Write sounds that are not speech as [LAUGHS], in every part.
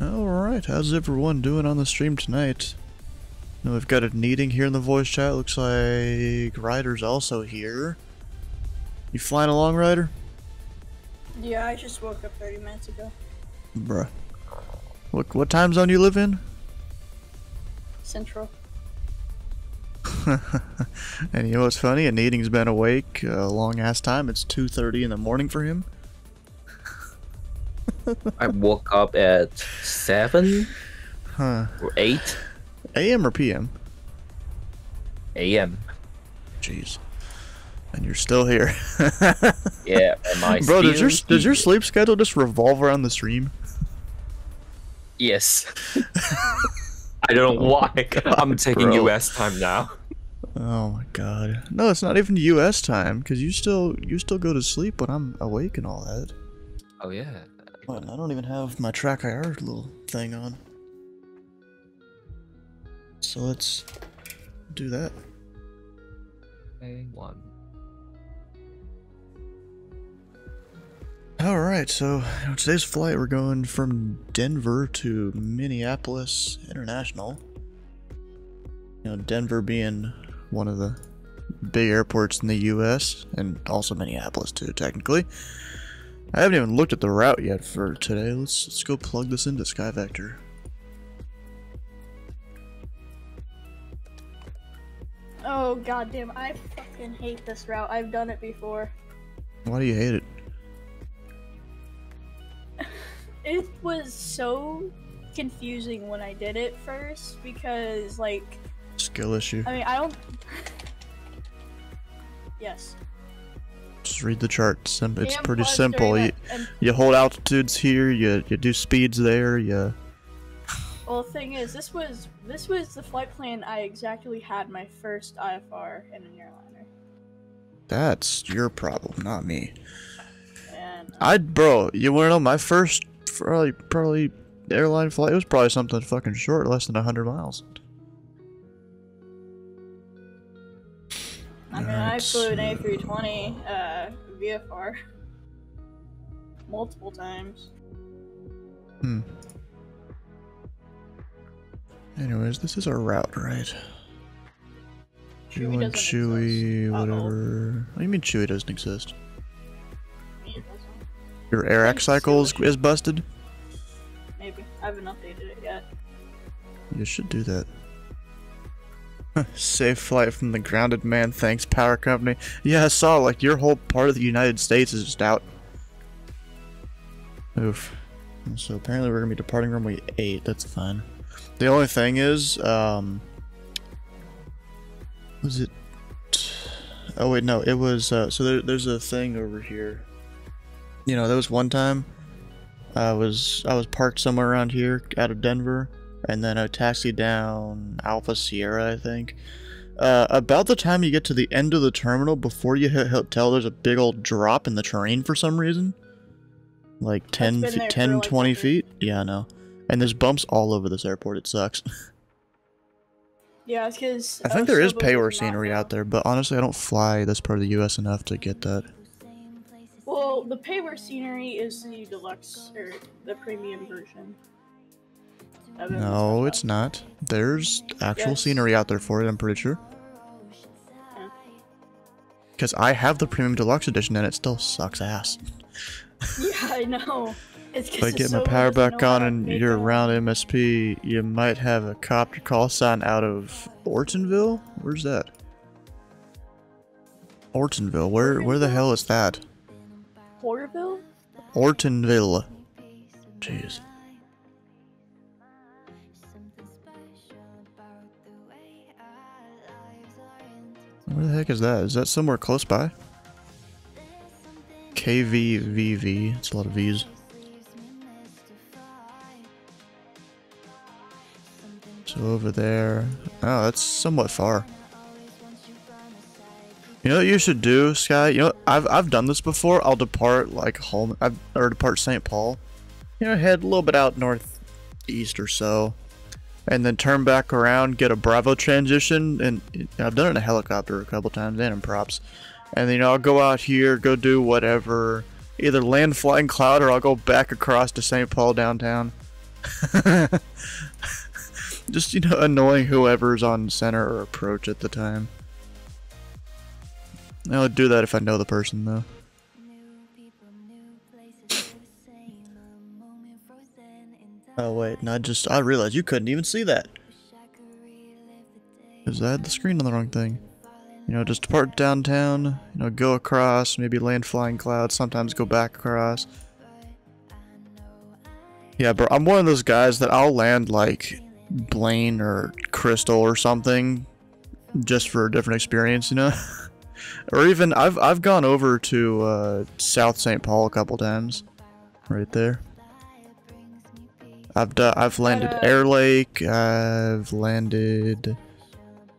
Alright, how's everyone doing on the stream tonight? Now we've got a needing here in the voice chat. Looks like Ryder's also here. You flying along, Ryder? Yeah, I just woke up 30 minutes ago. Bruh. What, what time zone you live in? Central. [LAUGHS] and you know what's funny? A needing's been awake a long ass time. It's 2.30 in the morning for him. I woke up at seven Huh. or eight AM or PM? a.m. Jeez. And you're still here. [LAUGHS] Yeah, am I Bro, does your does your sleep schedule just revolve around the stream? Yes. [LAUGHS] I don't know oh why. [LAUGHS] I'm taking bro. US time now. Oh my god. No, it's not even US time because you still you still go to sleep when I'm awake and all that. Oh yeah. What? I don't even have my track IR little thing on. So let's do that. A one. Alright, so you today's flight we're going from Denver to Minneapolis International. You know, Denver being one of the big airports in the US, and also Minneapolis too, technically. I haven't even looked at the route yet for today. Let's let's go plug this into SkyVector. Oh goddamn! I fucking hate this route. I've done it before. Why do you hate it? [LAUGHS] It was so confusing when I did it first because, like, Skill issue. I mean, I don't. [LAUGHS] yes. Just read the chart. Sim- It's And pretty simple. You, you hold altitudes here, you, you do speeds there, you well, the thing is, this was this was the flight plan I exactly had my first IFR in an airliner, That's your problem, not me. and uh, I, bro, you wanna know my first probably probably airline flight? It was probably something fucking short, less than hundred miles. I mean, I flew an A320 uh, VFR multiple times. Hmm. Anyways, this is our route, right? Chewy You want Chewy, whatever. What do you mean Chewy doesn't exist? Doesn't. Your AIRAC cycle is, is busted? Maybe I haven't updated it yet. You should do that. Safe flight from the grounded man, thanks power company. Yeah, I saw like your whole part of the United States is just out. Oof. So apparently we're gonna be departing runway eight. That's fine. The only thing is, um, was it? Oh wait, no, it was. Uh, so there, there's a thing over here. You know, there was one time I was I was parked somewhere around here out of Denver, and then a taxi down Alpha Sierra, I think. Uh, about the time you get to the end of the terminal, before you hit hotel, there's a big old drop in the terrain for some reason. Like 10, been fe- there for 10 like 20 a feet? Yeah, I know. And there's bumps all over this airport. It sucks. [LAUGHS] Yeah, it's because I think there is payware scenery out there, but honestly, I don't fly this part of the U.S. enough to get that. Well, the payware scenery is the deluxe or the premium version. No, it's not. There's actual Yes. scenery out there for it, I'm pretty sure. Yeah. Because I have the premium deluxe edition and it still sucks ass. [LAUGHS] Yeah, I know. If I get my so power back on and you're around MSP, you might have a copter call sign out of Ortonville? Where's that? Ortonville. Where where the hell is that? Porterville? Ortonville. Jeez. Where the heck is that? Is that somewhere close by? KVVV. It's a lot of V's. So over there. Oh, that's somewhat far. You know what you should do, Sky? You know, I've I've done this before. I'll depart like home, I've, or depart St. Paul. You know, head a little bit out northeast or so, and then turn back around, get a Bravo transition, and I've done it in a helicopter a couple times and in props. And then you know, I'll go out here, go do whatever, either land flying cloud or I'll go back across to St. Paul downtown. [LAUGHS] Just, you know, annoying whoever's on center or approach at the time. I would do that if I know the person, though. Oh, wait, no, I just, I realized you couldn't even see that. Is that. Because I had the screen on the wrong thing. You know, just depart downtown, you know, go across, maybe land flying clouds, sometimes go back across. Yeah, bro, I'm one of those guys that I'll land like Blaine or Crystal or something just for a different experience, you know? [LAUGHS] or even I've I've gone over to uh, South St. Paul a couple times, right there. I've done, I've landed Air Lake. I've landed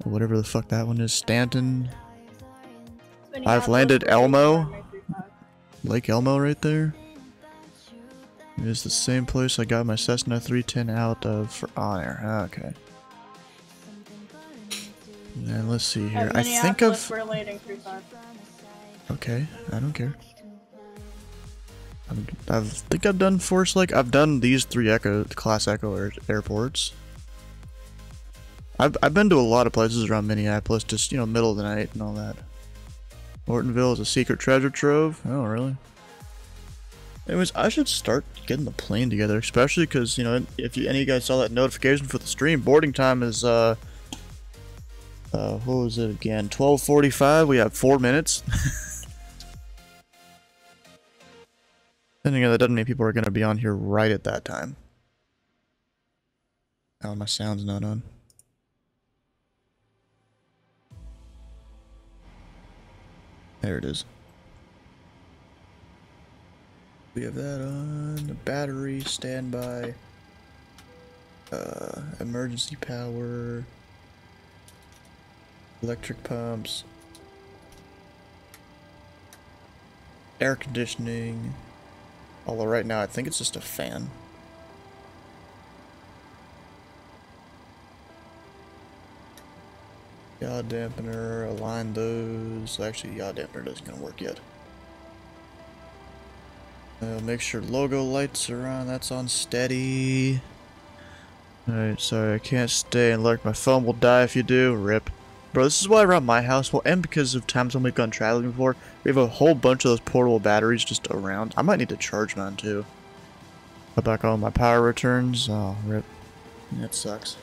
whatever the fuck that one is, Stanton, I've landed Elmo. Lake Elmo, right there. It is the same place I got my Cessna 310 out of for honor. Ah, okay. And let's see here. I think I've We're landing three five. Okay, I don't care. I'm, think I've done Forest Lake. I've done these three Echo Class Echo air, airports. I've I've been to a lot of places around Minneapolis, just you know, middle of the night and all that. Mortonville is a secret treasure trove. Oh, really? Anyways, I should start getting the plane together, especially because you know, if you, any of you guys saw that notification for the stream, boarding time is uh, uh, what was it again? 12:45. We have four minutes. [LAUGHS] Then again, that doesn't mean people are going to be on here right at that time. Oh, my sound's not on. There it is. We have that on. The battery, standby. Uh, emergency power. Electric pumps. Air conditioning. Although right now I think it's just a fan. Yaw dampener, align those. Actually, yaw dampener doesn't gonna work yet. Uh, make sure logo lights are on. That's on steady. Alright, sorry, I can't stay and lurk. My phone will die if you do. Rip. Bro, this is why around my house, well, and because of times when we've gone traveling before, we have a whole bunch of those portable batteries just around. I might need to charge mine too. Put back all my power returns. Oh, rip. That sucks.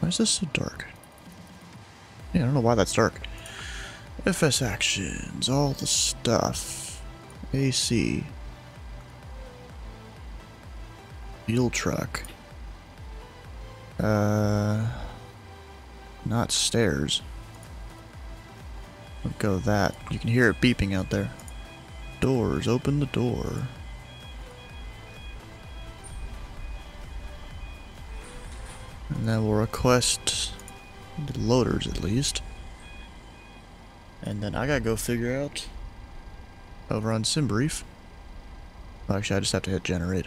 Why is this so dark? Yeah, I don't know why that's dark. FS actions, all the stuff. AC. Fuel truck. Uh, not stairs. We'll go that. You can hear it beeping out there. Doors, open the door. And then we'll request the loaders at least. And then I gotta go figure out over on Simbrief. Well, actually, I just have to hit generate.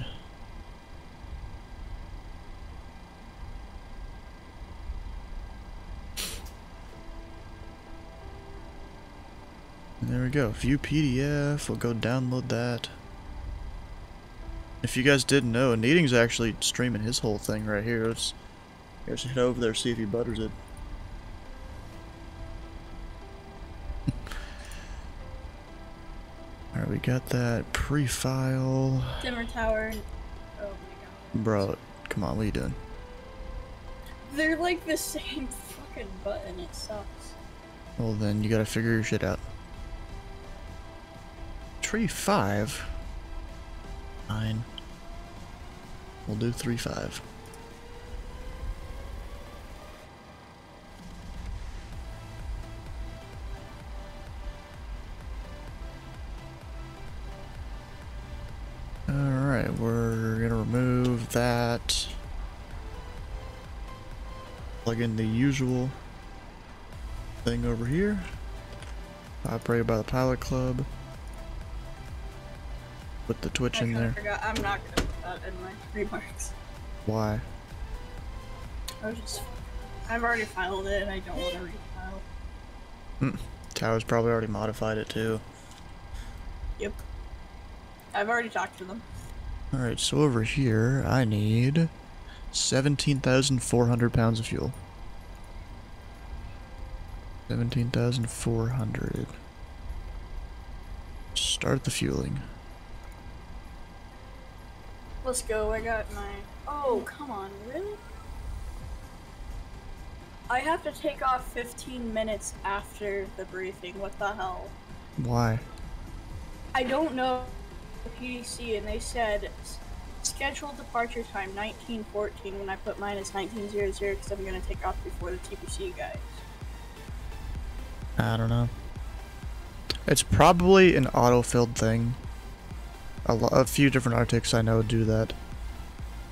There we go. View PDF. We'll go download that. If you guys didn't know, Needing's actually streaming his whole thing right here. Let's Let's head over there see if he butters it. [LAUGHS] Alright, we got that pre-file. Dimmer tower. Oh my god. Bro, come on, what are you doing? They're like the same [LAUGHS] fucking button. It sucks. Well then, you gotta figure your shit out. Tree 5? Fine. We'll do 3-5. Alright, we're gonna remove that. Plug in the usual thing over here. Operated by the Pilot Club. Put the Twitch in there. forgot. I'm not gonna put that in my remarks. Why? I was just. I've already filed it and I don't want to refile. Mm. Tower's probably already modified it too. Yep. I've already talked to them. Alright, so over here, I need 17,400 pounds of fuel. 17,400. Start the fueling. Let's go. I got my. Oh, come on, really? I have to take off 15 minutes after the briefing. What the hell? Why? I don't know the PDC, and they said scheduled departure time 1914 when I put mine as 1900 because I'm gonna take off before the TPC guys. I don't know. It's probably an auto-filled thing. A, a few different ARTCCs I know do that.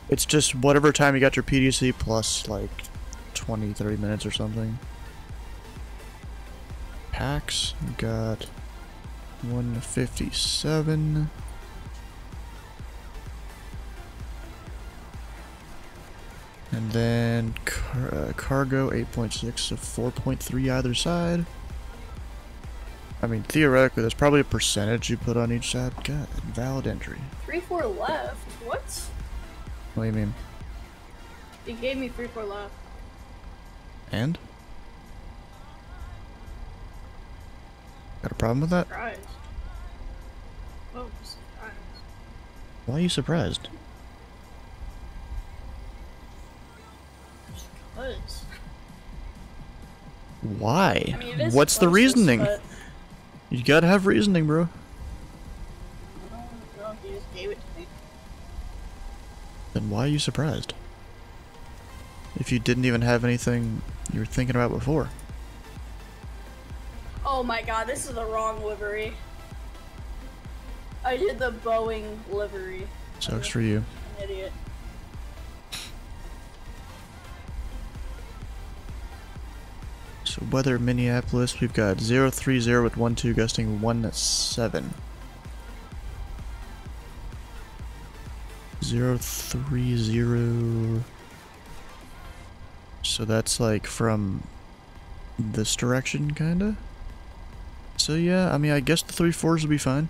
It's just whatever time you got your PDC plus like 20, 30 minutes or something. Packs, got 157. And then car- uh, cargo 8.6, so 4.3 either side. I mean, theoretically, there's probably a percentage you put on each side. God, invalid entry. Three four left. What? What do you mean? They gave me three four left. And? Got a problem with that? Oh. Why are you surprised? Cause. Why? I mean, What's the reasoning? but You gotta have reasoning, bro. Know if you just gave it to me. Then why are you surprised? If you didn't even have anything you were thinking about before. Oh my god, this is the wrong livery. I did the Boeing livery. Sucks for you. An idiot. Weather Minneapolis, we've got 030 with 12 gusting 17. 030. So that's like from this direction, kinda? So yeah, I mean, I guess the three fours will be fine.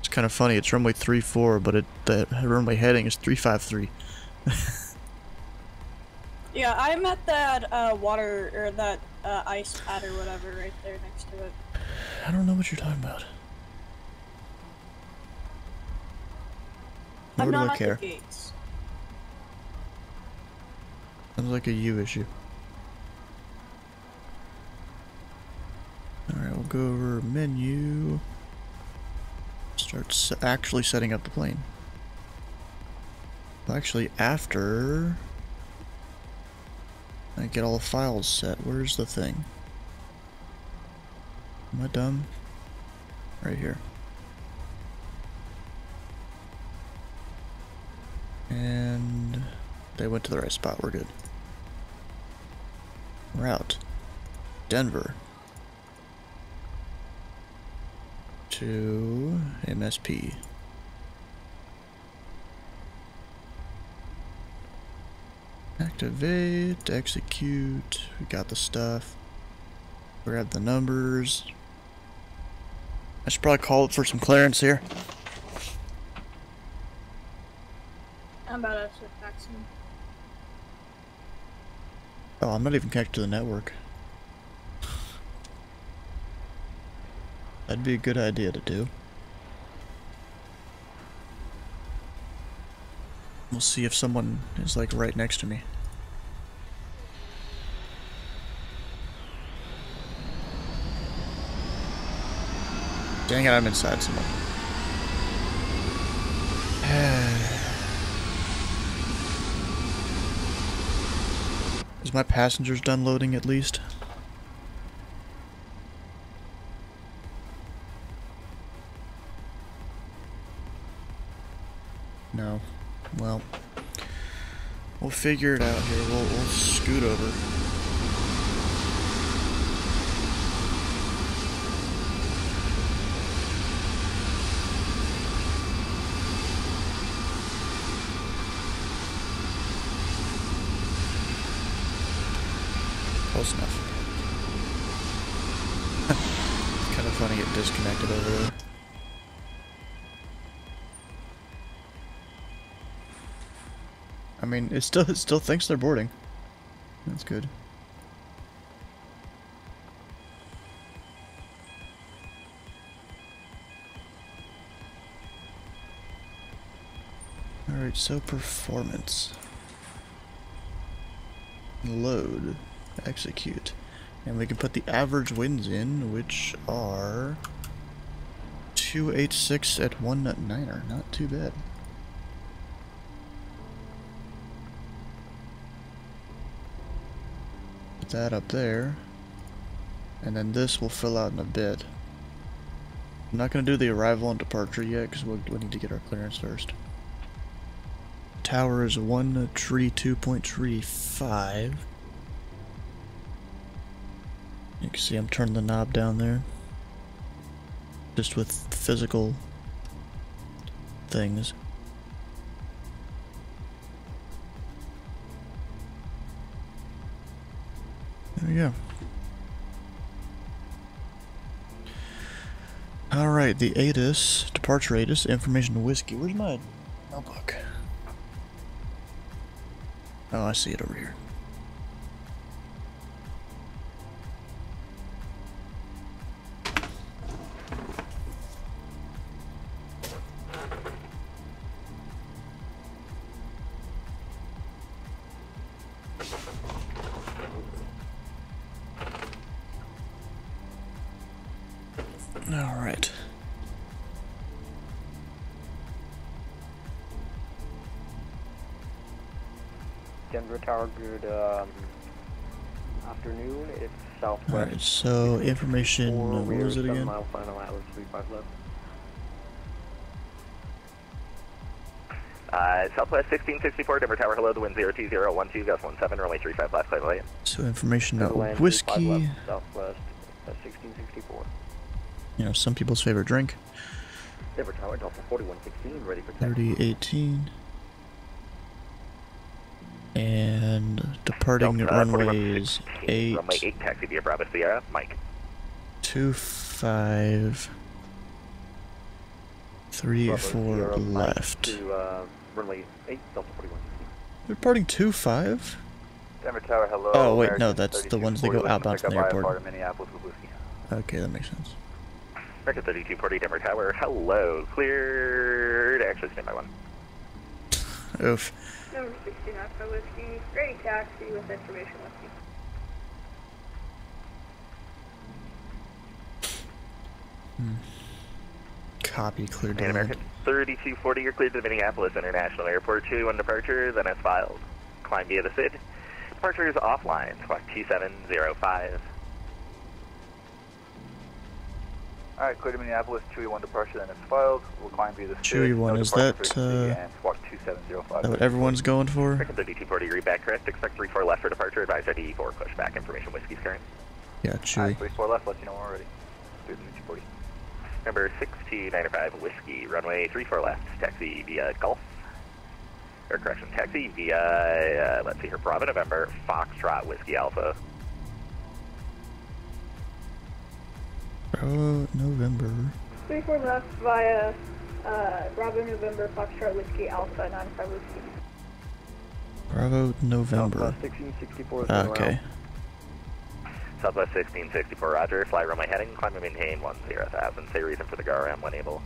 It's kind of funny. It's runway three four, but it the runway heading is three five three. [LAUGHS] Yeah, I'm at that uh, water or that uh, ice pad or whatever right there next to it. I don't know what you're talking about. Nor I'm do not I at care. the gates. Sounds like a you issue. Alright, we'll go over menu. Start se- actually setting up the plane. Actually, after I get all the files set, where's the thing? Am I dumb? Right here. And they went to the right spot. We're good. We're out. Denver. To MSP. Activate, execute. We got the stuff. Grab the numbers. I should probably call it for some clearance here. I'm about to switch back. Oh, I'm not even connected to the network. That'd be a good idea to do. We'll see if someone is like right next to me. Dang it, I'm inside someone. [SIGHS] Is my passengers done loading at least? No. Well, we'll figure it out here. We'll, we'll scoot over. Close enough. [LAUGHS] kind of funny. gonna get disconnected over there. I mean, it still it still thinks they're boarding. That's good. Alright, so performance. Load. Execute. And we can put the average wins in, which are 286 at 1 niner. Not too bad. Put that up there. And then this will fill out in a bit. I'm not going to do the arrival and departure yet because we'll, we need to get our clearance first. Tower is 1 tree 2.35. You can see I'm turning the knob down there. Just with physical things. There we go. Alright, the ATIS, departure ATIS, information whiskey. Where's my notebook? Oh, I see it over here. Denver good um, afternoon. It's southwest. All right. So information. Four uh, What was it again? Mile final Atlas 35 left. Uh, Southwest 1664, Denver Tower, hello, the wind 02012, Gus 17, runway 35 left, clear lane. So information about land 35 whiskey. left, southwest. That's 1664. You know, some people's favorite drink. Denver Tower, Delta 4116, ready for 3018. And departing Delta, runway 4116, is 8, Runway 8, taxi via Bravo Sierra, Mike. 5, 3, Bravo 4 Sierra, left. To uh, runway 8, Delta 4116. Departing 2, 5? Denver Tower, hello. Oh, wait, no, that's the ones that go 3240, looking to outbound from the airport. IFR to Minneapolis with whiskey. Okay, that makes sense. American 3240, Denver Tower, hello, cleared, actually, stand by one. Oof. Number 16 Alpha Whiskey, ready taxi with information whiskey. Copy, clear And to. American 3240, you're cleared to the Minneapolis International Airport 2 on departure, then as filed. Climb via the SID. Departure is offline, clock 2705. Alright, clear to Minneapolis, Chewy 1 departure, then it's filed. We'll climb via the Chewy SID, one, no is that, frequency, uh, And squawk 2705. Is that what everyone's going for? American 3240, read back correct, expect 34 left for departure, advise ID4, pushback, information whiskey's current. Yeah, chewy. Alright, 34 left, let you know already. we're ready. Clear to 240. Number 6295 Whiskey, runway 34 left, taxi via Gulf. Or correction, taxi via, uh, let's see here, Bravo November, Foxtrot Whiskey Alpha. Oh, November. 34 left via uh, Bravo November Foxtrot Whiskey Alpha 95 Whiskey. Bravo, November. Southwest 1664 is Okay. Southwest 1664, Roger, fly runway heading, climb and maintain 10,000. Say reason for the go around when able.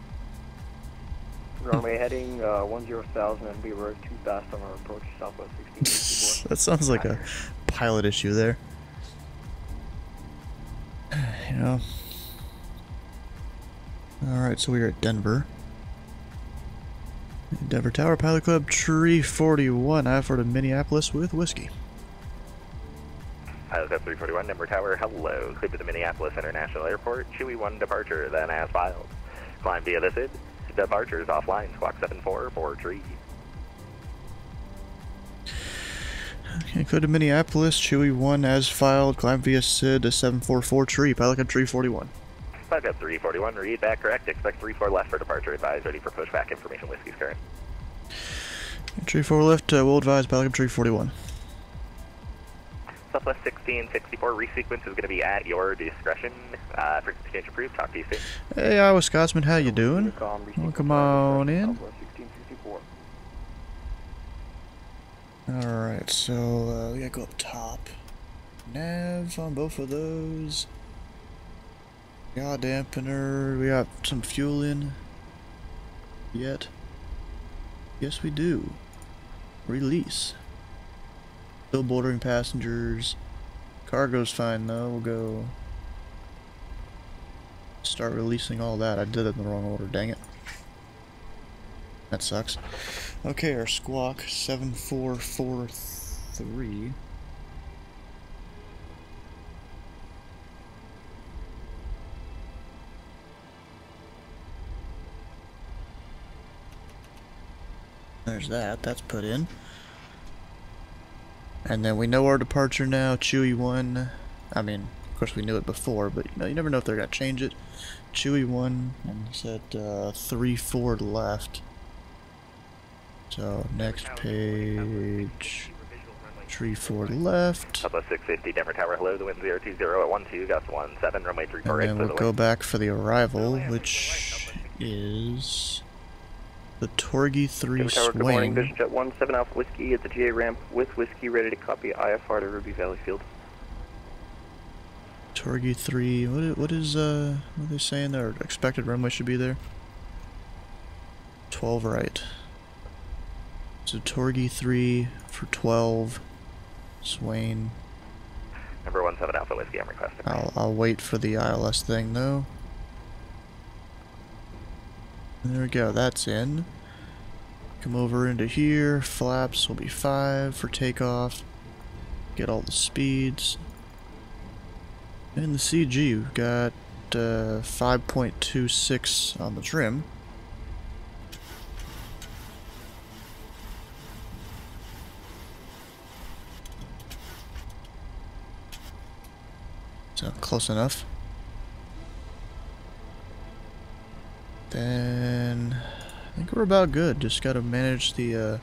Runway heading uh, 10,000 and be aware too fast on our approach Southwest 1664. [LAUGHS] that sounds like a [LAUGHS] pilot issue there. [SIGHS] You know. Alright, so we are at Denver. Denver Tower Pilot Club Tree 41. I offered to Minneapolis with whiskey. Pilot Club 341, Denver Tower, hello. Clear to the Minneapolis International Airport, Chewy 1 departure, then as filed. Climb via the SID. Departures offline, squawk 74 for tree. Okay, go to Minneapolis, Chewy 1 as filed, climb via SID to 744 Tree, Pilot Club Tree 41. Pilot Club 341, read back correct, expect 34 left for departure, advise ready for pushback, information whiskey's current. Tree 4 left, uh, we'll advise Pilot Club Tree 41. Southwest 1664 resequence is going to be at your discretion. Uh, for exchange approved. Talk to you soon. Hey, Iowa Scotsman, how you doing? Unicom, Well, come on in. Alright, so uh, we gotta go up top. Nav on both of those. Yaw dampener. We got some fuel in. Yet. Yes, we do. Release. Still bordering passengers. Cargo's fine though. We'll go. Start releasing all that. I did it in the wrong order, dang it. That sucks. Okay, our squawk 7443. There's that, that's put in. And then we know our departure now, Chewy 1. I mean, of course we knew it before, but you know, you never know if they're gonna change it. Chewy 1, and he said uh, 3 4 left. So, next page. Tree forward left. Southwest 650, Denver Tower, hello, the wind 020 at one 12, gust 17, runway And 34 then we'll go back for the arrival, which is the Torgy 3 Denver Tower, good morning. swing. Vision Jet 1, 7 Alpha Whiskey at the GA ramp with Whiskey ready to copy IFR to Ruby Valley Field. Torgy 3, what is, what is, uh, what are they saying their expected runway should be there? 12 right. So Torgy 3 for 12. Swain. Number 17 Alpha Whiskey, I'm requesting. I'll, I'll wait for the ILS thing though. There we go, that's in. Come over into here, flaps will be 5 for takeoff. Get all the speeds. And the CG, we've got uh, 5.26 on the trim. So close enough. About good. Just gotta manage the uh,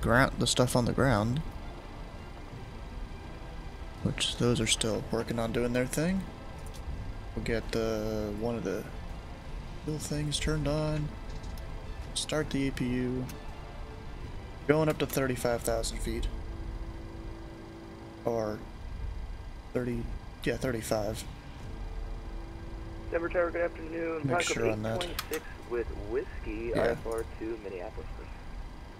ground, the stuff on the ground, which those are still working on doing their thing. We'll get the one of the little things turned on. Start the APU. Going up to thirty-five thousand feet, or thirty, yeah, thirty-five. Denver Tower, good afternoon. Make sure on that. 826 with Whiskey, Yeah. IFR to Minneapolis. please.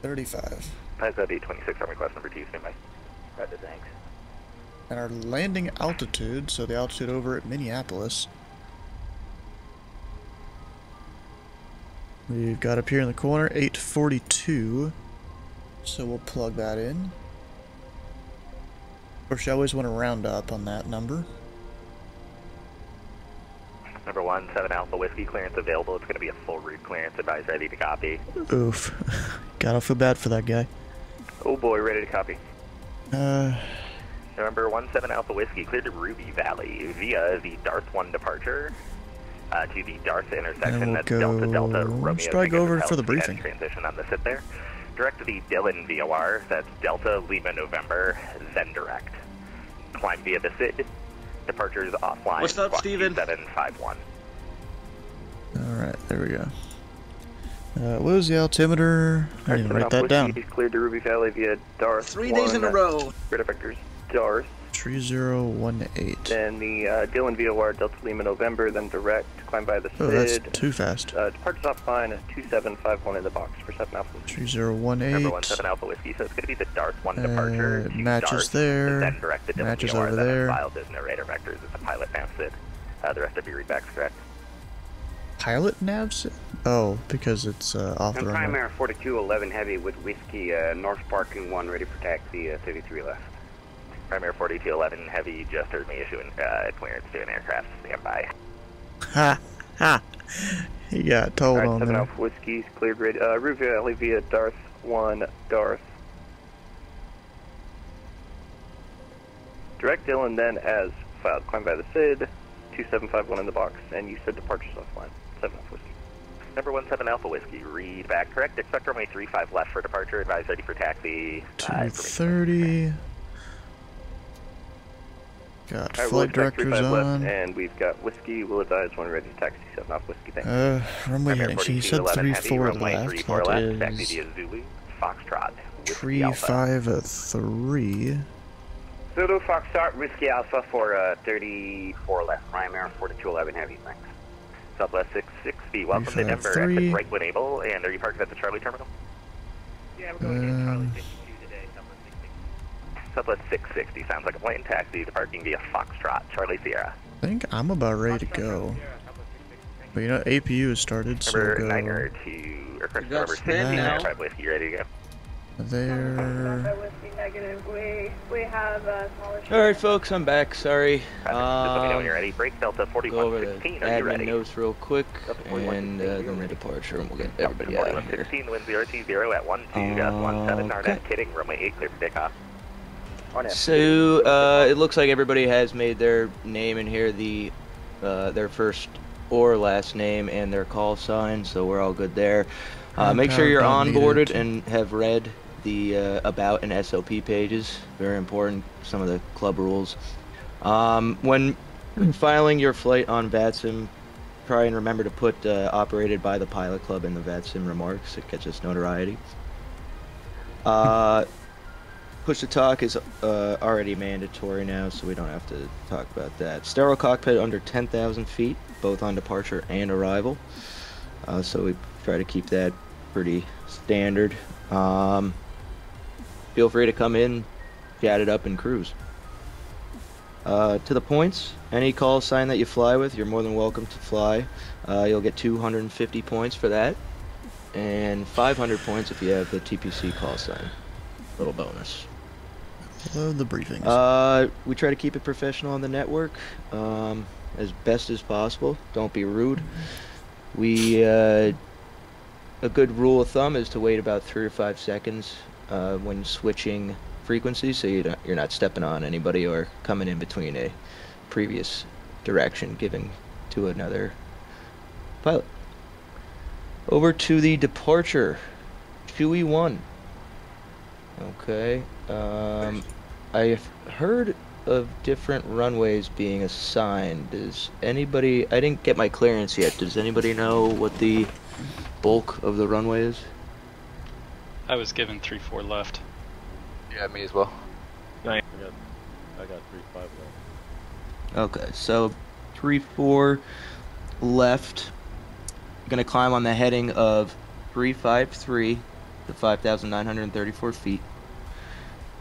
35. Pipeline 826 on request number 2, stand by. Roger, thanks. And our landing altitude, so the altitude over at Minneapolis. We've got up here in the corner 842. So we'll plug that in. Of course, you always want to round up on that number. Number one, 7 Alpha Whiskey, clearance available. It's going to be a full route clearance. Advise ready to copy. Oof. [LAUGHS] God, I feel bad for that guy. Oh boy, ready to copy. Uh, Number 17 Alpha Whiskey, cleared to Ruby Valley via the Darth 1 departure uh, to the Darth intersection. we'll That's Delta go- Delta Romeo. strike Tango over for the briefing. Transition on the sit there. Direct to the Dillon VOR. That's Delta Lima November, then direct. Climb via the SID. Departures offline. What's up, squawk Steven? 2751. alright, there we go. Uh, what was the altimeter? I didn't even write that down. He's cleared to Ruby Valley via Darth. Three days in a row. Grid effectors Darth. 3018. Then the uh, Dillon VOR Delta Lima November, then direct. Climb by the SID. Oh, that's too fast. Uh, departures offline is 2751 in the box for 7 Alpha. Number 3018. 17 Alpha Whiskey. So it's going to be the Darth 1 departure. Uh, to matches Darth, there. Then direct to Dillon Matches VOR. over then there. Filed as narrator vectors as a pilot nav SID. Uh, the rest of your readbacks correct. Pilot navs? Oh, because it's uh, off the And runway. Primary 4211 Heavy with Whiskey, uh, North Parking 1, ready for taxi, uh, 33 left. Primary 4211 Heavy just heard me issuing uh, clearance to an aircraft. Stand by. Ha! Ha! He got told on 7 there. Alpha Whiskey's cleared ready. Uh, Ruby Valley via Darth 1 Darth. Direct Dillon then as filed. Climb by the SID. 2751 in the box. And you said departures offline. 7 Alpha Whiskey. Number 17 Alpha Whiskey, read back correct. Expect runway 35 left for departure. Advise ready for taxi. Uh, information. 230. Got Alright, we'll flight directors 35 left, on. and we've got whiskey. We'll advise when ready to taxi 7 off whiskey. Thanks. Uh, runway heading. She said 11 three heavy, four runway left. 34 That left, taxi is Zulu, Foxtrot, Whiskey three Alpha. five uh, three. Zulu Foxtrot, Whiskey Alpha for uh, 34 left, primary 4211 heavy, thanks. Southwest 660, welcome to 353. Denver, exit right when able, and are you parked at the Charlie Terminal? Yeah, we're going to Charlie today, Southwest 660, sounds like a plane taxi, departing via Foxtrot, Charlie Sierra. I think I'm about ready to go. But you know, APU has started, so Number we'll 9er go to, or correction, got number spin 16, now. 5 whiskey, ready to go. there. We we have a smaller. All right, folks, I'm back. Sorry. Traffic, just let me know when you're Um, ready. Break Delta go over the 4116, are you admin ready? notes real quick, Delta 4116, and uh, you're then the departure, and we'll get everybody out of here. 4116, wind 0 T 0 at 1 2, gas 1 7, Okay. Narnet, kidding, runway 8, clear for takeoff. On So uh, it looks like everybody has made their name in here, the uh, their first or last name, and their call sign. So we're all good there. Uh, make sure you're not onboarded and have read the uh, about and SOP pages. Very important. Some of the club rules. Um, when filing your flight on VATSIM, try and remember to put uh, operated by the pilot club in the VATSIM remarks. It gets us notoriety. Push to talk is uh, already mandatory now, so we don't have to talk about that. Sterile cockpit under 10,000 feet, both on departure and arrival. Uh, so we try to keep that pretty standard. Um, feel free to come in, chat it up, and cruise. Uh, to the points, any call sign that you fly with, you're more than welcome to fly. Uh, you'll get 250 points for that, and 500 points if you have the TPC call sign. Little bonus. The briefings. Uh, we try to keep it professional on the network, um, as best as possible. Don't be rude. We uh, a good rule of thumb is to wait about three or five seconds uh, when switching frequencies, so you you're not stepping on anybody or coming in between a previous direction given to another pilot. Over to the departure, Chewy one. Okay. Um, I've heard of different runways being assigned. Does anybody? I didn't get my clearance yet. Does anybody know what the bulk of the runway is? I was given three four left. Yeah, me as well. I got, I got three five left. Okay, so three four left. I'm Gonna climb on the heading of three five three, to five thousand nine hundred thirty-four feet.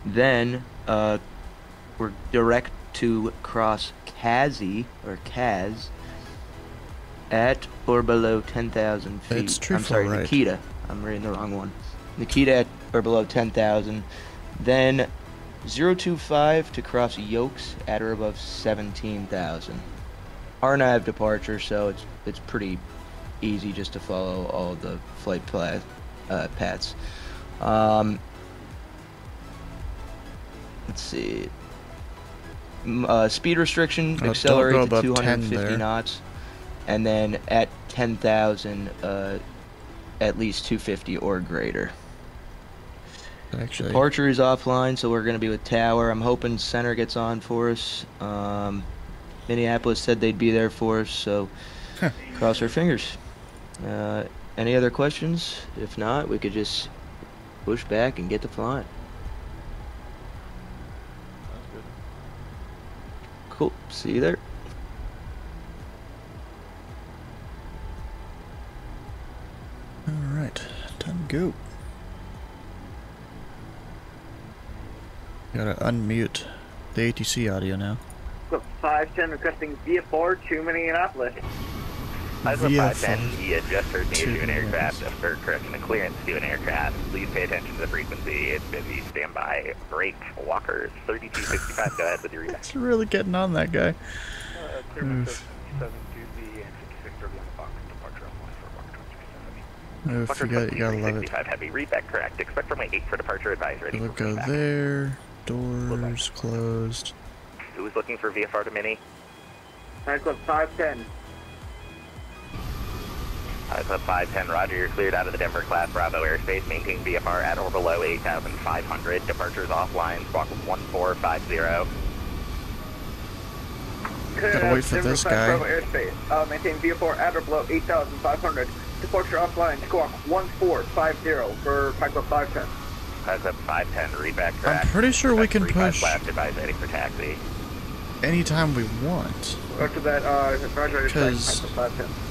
Then uh, we're direct to cross Kazi or Kaz at or below ten thousand feet. It's true I'm sorry, right. Nikita. I'm reading the wrong one. Nikita at or below ten thousand. Then 025 to cross Yokes at or above 17,000. RNAV departure, so it's it's pretty easy just to follow all the flight pla- uh, paths. Um, let's see. Uh, speed restriction, Uh, accelerate to 250 knots, and then at 10,000, uh, at least 250 or greater. Actually, Departure is offline, so we're going to be with Tower. I'm hoping Center gets on for us. Um, Minneapolis said they'd be there for us, so cross our fingers. Uh, any other questions? If not, we could just push back and get to flying. Cool. See you there. all right, time to go. Gotta unmute the ATC audio now. 510 requesting VFR to Minneapolis. Eyes on VFR 510, you just heard me to an aircraft, Minneapolis. or correction, a clearance to an aircraft. Please pay attention to the frequency. It's busy. Stand by. Break. Walkers. 3265. Go ahead with your readout. It's really getting on that guy. Uh, clearance Oof. of 57 to the and 5630 on the Fox departure on one for Fox 27. Oof, you, got, you gotta love it. heavy. Read that correct. Expect from 8 for departure advisory. It'll go there. Doors closed. Who is looking for VFR to Mini? High Club 510. Uh, Club 510, Roger, you're cleared out of the Denver class Bravo airspace. Maintain VFR at or below 8,500. Departures offline, squawk 1450. Gotta wait for this guy. Bravo airspace. Uh, maintain VFR at or below 8,500. Departure offline. Squawk 1450 for Pike Club 510. Pike Club 510, read back I'm pretty sure we can push left, advise heading for taxi. anytime we want. After that, uh, Roger, your check. Because- Pike Club 510.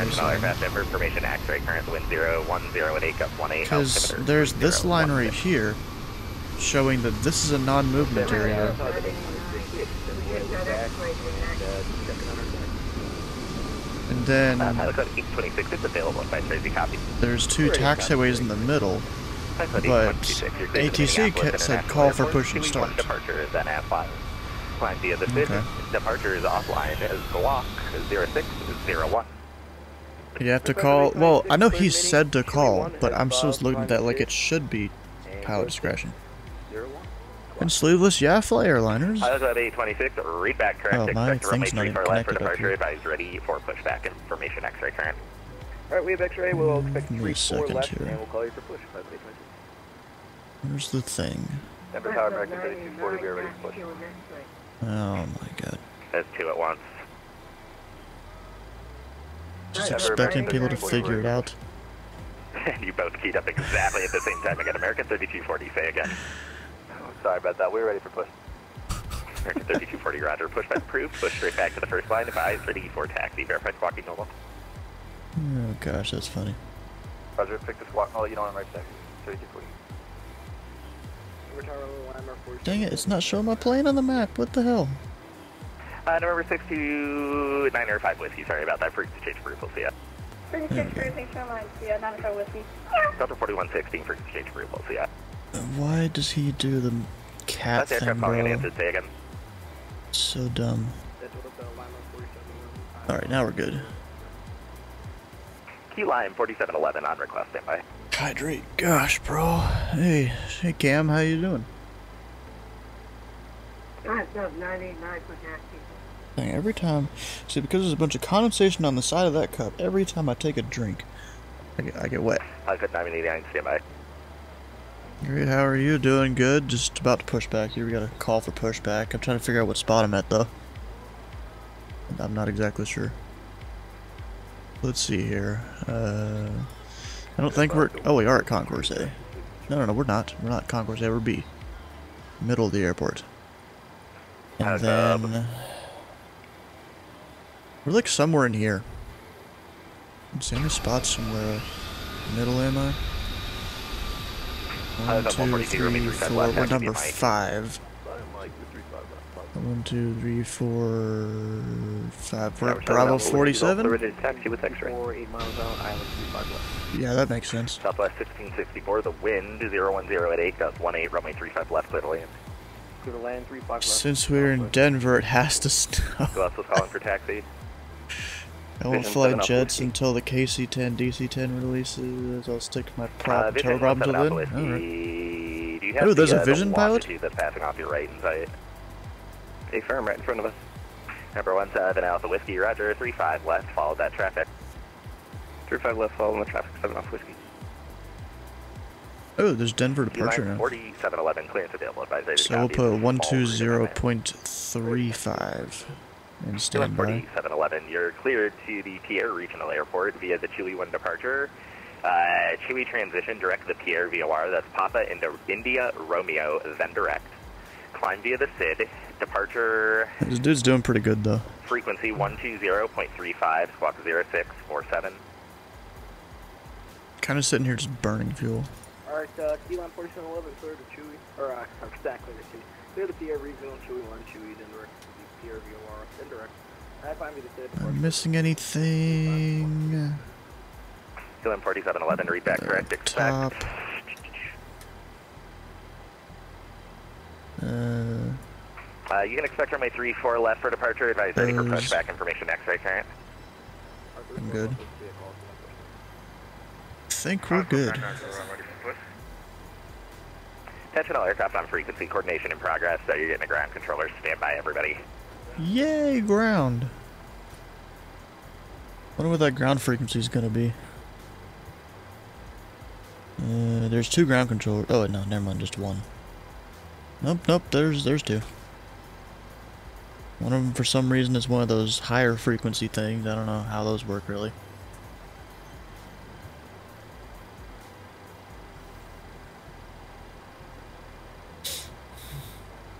Attention all aircraft member, information X-ray, current wind 0, 10 at 8, gust 18, Because there's this 0, line 10. right here showing that this is a non-movement area. And then Uh, pilot code 826 is available by Thursday copy. there's two taxiways in the middle. But 826, you're clear to ATC said call for push and start. departure is offline. Flying the SID. Okay. Departure is offline as Squawk 0601. You have to call. Well, I know he said to call, but I'm still looking at that like it should be pilot discretion. And sleeveless Yafla airliners. Pilot code 826, read back correct. Oh, my Expect runway thing's not 3 even for left for connected departure. here. Advise ready for pushback. Information X-ray current. Alright, we have X-ray. We'll hmm, expect Give me a 3 4 second left, here. and we'll call you for push. Where's the thing? Denver Tower, American 3240, we are ready for push. Oh my god. That's two at once. Just Denver, expecting people to figure it out. And [LAUGHS] you both keyed up exactly at the same time. Again, American 3240, say again. Oh, sorry about that. We're ready for push. American 3240, roger. Push Pushback approved. Push straight back to the first line. Advise ready for taxi. Verify squawking normal. Oh gosh, that's funny. Roger, pick the squawk. I'll let you know when I'm right back. 3240. Dang it, it's not showing my plane on the map. What the hell? Uh, November 62905 Whiskey. Sorry about that. Frequency change approved. We'll see ya. Frequency crew, thanks so much. Yeah, not if I with me. Delta 4116. Frequency change approved. We'll see ya. Why does he do the cat That's thing, aircraft calling bro? unanswered. Say again. So dumb. Alright, now we're good. Key Lime 4711 on request. Standby. Hydrate. Gosh, bro. Hey, hey Cam, how you doing? Dang, every time, see, because there's a bunch of condensation on the side of that cup, every time I take a drink, I get, I get wet. Pilot code 989. Standby. Great, how are you? Doing good? Just about to push back here. We got a call for pushback. I'm trying to figure out what spot I'm at, though. I'm not exactly sure. Let's see here. Uh, I don't think we're. Oh, we are at Concourse A. No, no, no, we're not. We're not Concourse A. We're B. Middle of the airport. And then we're like somewhere in here. Is there any spots somewhere? Middle am I? One, How's up, two, 142, remain three, three, five four. left, We're have to be number five. Mike, the 35 left. Pop. One, two, three, four, five. We're at Bravo 47? Taxi with X-ray. 4 8 miles out, Island 35 left. Yeah, that makes sense. Southwest 1664, the wind 010 at 8, gust 18, runway 35 left, clear to land. Clear to land 35 left. Since we're in Denver, it has to [LAUGHS] snow. Who else was calling for taxi? I won't fly jets Whiskey. until the KC-10, DC-10 releases. I'll stick to my Uh, prop Vision tow problems 17 with Alpha it. Alright. Do Oh, there's the, a uh, Vision the pilot? that's passing off your right in sight? A firm right in front of us. Number 17 Alpha Whiskey, roger, 35 left, follow that traffic. 35 left, following the traffic, 7 Alpha Whiskey. Oh, there's Denver Key departure line now. 4711, clearance available, advise ready So we'll put All within a minute. 120.35 and Key Lime stand by. 4711, you're cleared to the Pierre Regional Airport via the Chewy 1 departure. Uh, Chewy transition direct to the Pierre VOR, that's Papa into India Romeo, then direct. Climb via the SID, departure This dude's doing pretty good though. frequency 120.35, squawk 0647. Kind of sitting here just burning fuel. Alright, uh, Key Lime 4711, clear to Chewy. Or, uh, I'm stack clear to Chewy. Clear the Pierre Regional, Chewy 1, Chewy, then direct to the Pierre VOR, then direct. I find me the SID. Am missing anything? Key Lime 4711, read back correct, Top. expect. Uh, Uh, you can expect runway 34 left for departure, advise ready for pushback information X-ray current. I'm good. I think we're good. Attention all aircraft on frequency, coordination in progress, so you're getting a ground controller, stand by everybody. Yay, ground. Wonder what that ground frequency is gonna be. Uh, there's two ground controllers. Oh no, never mind, just one. Nope, nope. There's there's two. One of them, for some reason, is one of those higher frequency things. I don't know how those work really.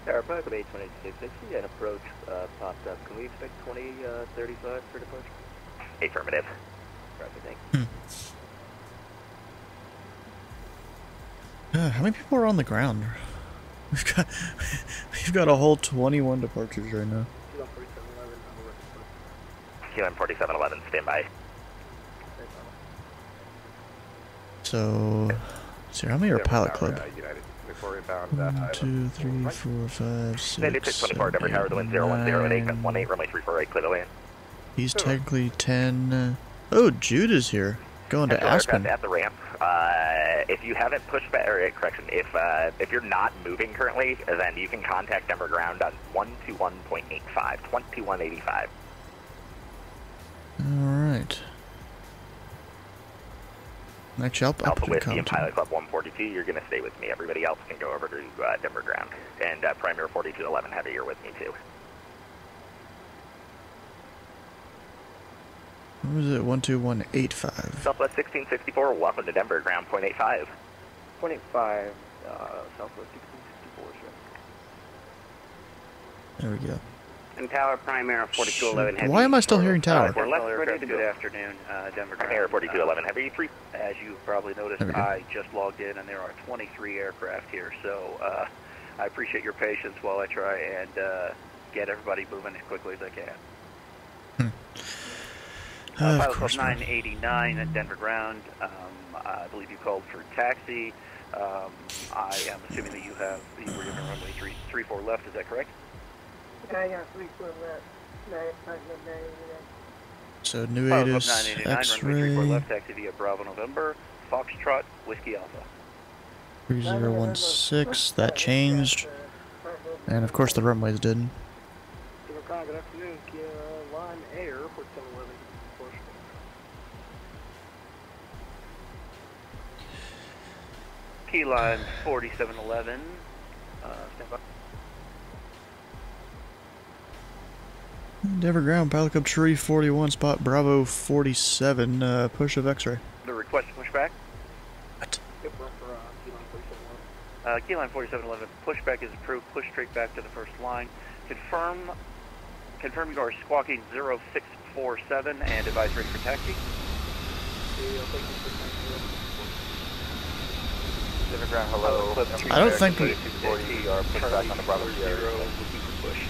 Tower Park of 826, I see an approach uh, popped up. Can we expect 20, uh, 35 for departure? Affirmative. Roger, thank Uh, how many people are on the ground? We've got [LAUGHS] we've got a whole 21 departures right now. QM 4711, stand by. So, let's how many are Pilot Club? United. Before inbound, One, two, three, four, five, six, 9624, Denver seven, Tower, the wind eight, 010 at 8, nine. 18, runway 348, clear the land. He's technically 10. Oh, Jude is here. Going to Aspen. At the ramp. Uh, if you haven't pushed back, or uh, correction, if uh, if you're not moving currently, then you can contact Denver Ground on 121.85, 2185. Alright. Actually, I'll, I'll Alpha put in Whiskey and. Pilot Club 142, you're going to stay with me. Everybody else can go over to uh, Denver Ground. And uh, Primary 4211, Heavy, you're with me too. What was it? 12185. Southwest 1664, welcome to Denver Ground, point eight five. 0.85, uh, Southwest 1664, sure. There we go. And Tower Primary 4211 Heavy. Why am I still hearing tower? We're left ready to Good afternoon, uh, Denver Primary Ground. 4211 Heavy, 3. As you probably noticed, There. I just logged in and there are 23 aircraft here, so uh, I appreciate your patience while I try and uh, get everybody moving as quickly as I can. Uh, Uh, of Pilot course Club not. 989 at Denver Ground. Um, I believe you called for taxi. Um, I am assuming that you have you were given runway three three four left. Is that correct? So, New Pilot Club Atis, 989, runway three four X-Ray, left. Taxi via Bravo November. Foxtrot Whiskey Alpha. 3016. That changed. And of course, the runways didn't. Good afternoon. Key Lime Air, 4711. Push. Key Lime 4711. Uh, stand by. Denver Ground, Pilot Club Tree 41, spot Bravo 47, uh, push of X-Ray. The request to push back. What? Yep, we're for uh, Key Lime 4711. Uh, key lime 4711. Pushback is approved. Push straight back to the first line. Confirm. Confirm you are squawking 0647 and advise ready for taxi. Yeah, thank you for nine, Denver Ground, hello. I don't think we- 240, are pushed back on the Bravo Sierra. looking for push.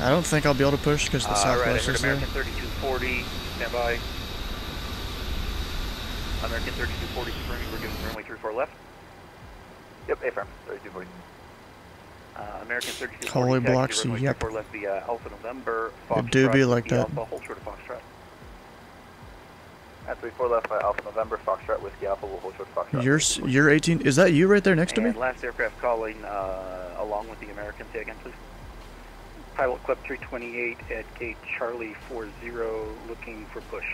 I don't think I'll be able to push because the Uh, right, Southwest heard is there. American 3240. Stand by. American 3240 confirming we're giving runway 34 left. Yep, affirm. 3240. Uh, American 3240 Holy blocks, yep. 34 left via Alpha November. It do be like that. Alpha, hold short of Foxtrot. At 34 left by Alpha November, Foxtrot, Whiskey Alpha, will hold short Foxtrot. You're, you're 18. Is that you right there next to me? And last aircraft calling uh, along with the American. Say again, please. Pilot Club 328 at gate Charlie 40, looking for push.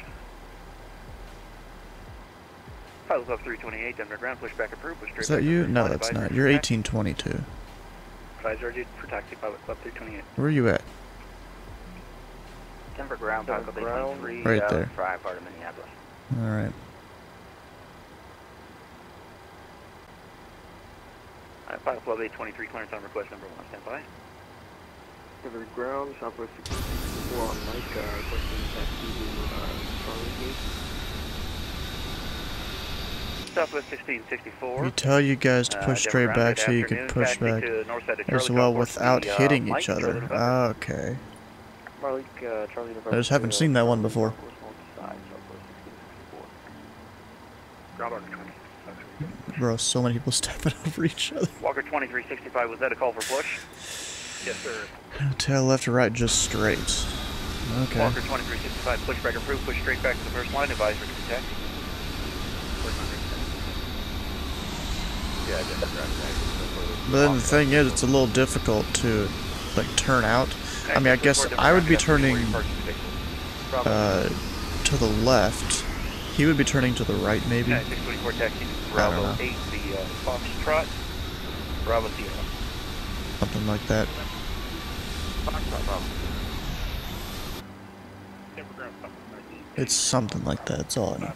Pilot Club 328, Denver Ground, pushback approved. Push Is that you? No, that's not. You're 1822. Advisory ready for taxi, Pilot Club 328. Where are you at? Denver Ground, Pilot Club Denver 823. Right uh, there. Fry part of Minneapolis. Alright. Alright, Pilot Club 823, clearance on request number one. Stand by. Denver Ground, Southwest 1664 on Mike, uh, requesting taxi to, uh, Charlie Southwest 1664. We tell you guys to Uh, push Denver straight back so you can push back to north side of as well without the, uh, hitting Mike, each other. November. Okay. Marley, uh, I just haven't to, seen that one before. Golf Course, north side, Southwest 1664. Ground Walker 20. Bro, so many people [LAUGHS] stepping over each other. Walker 2365, was that a call for push? Yes, sir. Tail left or right, just straight. Okay. Walker 2365, pushback approved, push straight back to the first line, advisory to taxi. Yeah, Denver Ground, taxi. But then the thing is, it's a little difficult to, like, turn out. I mean, I guess I would be turning uh, to the left. He would be turning to the right, maybe. Okay, 624 taxi to I don't Bravo know. 8, the uh, Foxtrot, Bravo Sierra. Something like that. It's something like that. That's all I know.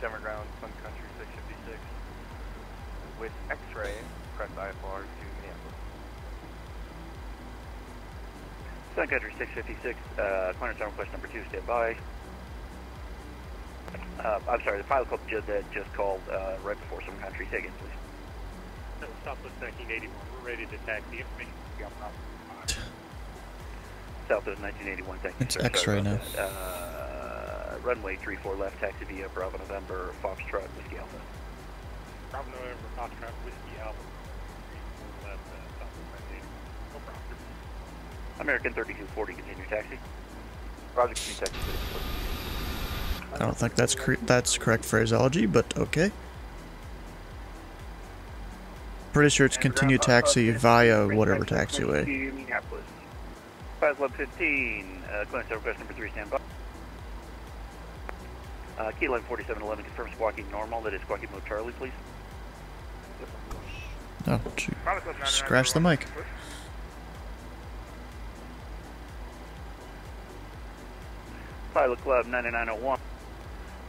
Denver Ground, Sun Country 656. With X-ray, press IFR to Minneapolis. Sun Country 656, uh, clearance on request number two, stand by. Uh, I'm sorry, the pilot club just, that just called uh, right before Sun Country. Say again, please. Southwest 1981. We're ready to taxi. Information. Yeah, Southwest 1981, thank you. It's sir. X-ray now. about that. Uh, runway 34 left, taxi via Bravo November, Foxtrot, Whiskey Alpha. Bravo November, Foxtrot, Whiskey Alpha. Three, four left, uh, Southwest 1981. No problem. American 3240, continue taxi. Roger, can you taxi please? I don't think that's that's correct phraseology, but okay. Pretty sure it's continue taxi via whatever taxiway. Pilot Club 15, uh, clearance request number three, stand by. Uh, key lime 4711, confirm squawking normal, that is squawking mode Charlie, please. Oh, gee. Scratch the mic. Pilot Club 9901.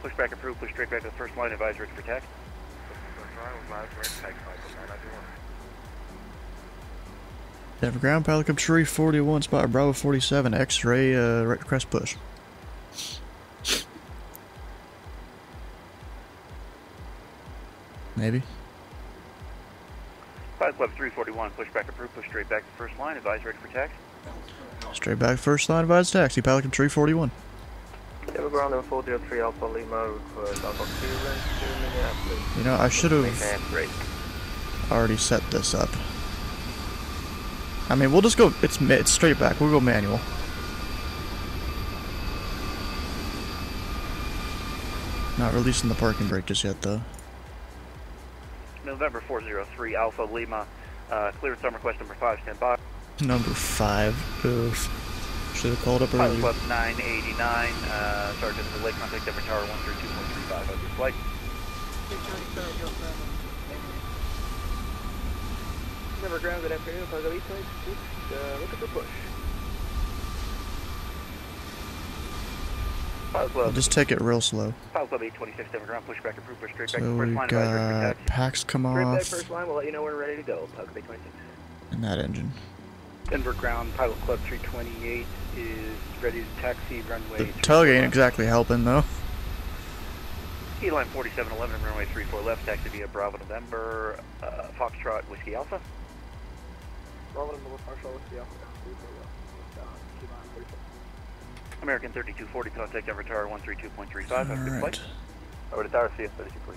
Pushback approved, push straight back to the first line, advisory to protect. Denver ground, Pelican Tree 41, spot Bravo 47, X-ray, uh, right crest push. Maybe. Pilot Club 341, pushback approved, push straight back to first line, advise ready for taxi. Straight back first line, advise taxi, Pelican 341. Delta Ground 403 Alpha Lima request Alpha clearance to Minneapolis. You know, I should have already set this up. I mean, we'll just go, it's, it's straight back, we'll go manual. Not releasing the parking brake just yet, though. November 403 Alpha Lima, uh, Summer on request number 5, stand by. Number 5, oof. Should have called up Pilot earlier. Club 989, uh, Sergeant delay contact Denver Tower 132.35 of your flight. Denver Ground, good afternoon. Cargo 826, uh, looking for push. Pilot I'll just take it real slow. Pilot 826 Denver Ground, push back approved, push straight back So we line, advise ready for got taxi. packs come off first line, we'll let you know when we're ready to go. Pilot 826. and that engine. Denver Ground, Pilot Club 328 is ready to taxi runway. The tug ain't exactly helping though. Key Lime 4711, runway 34 left, taxi via Bravo November, uh, Foxtrot, Whiskey Alpha. Bravo number partial with the Alpha. Three, four, left. Uh, key lime 47. American 3240, contact Denver Tower 132.35 after your Alright. flight. Over to Tower CS 32, please.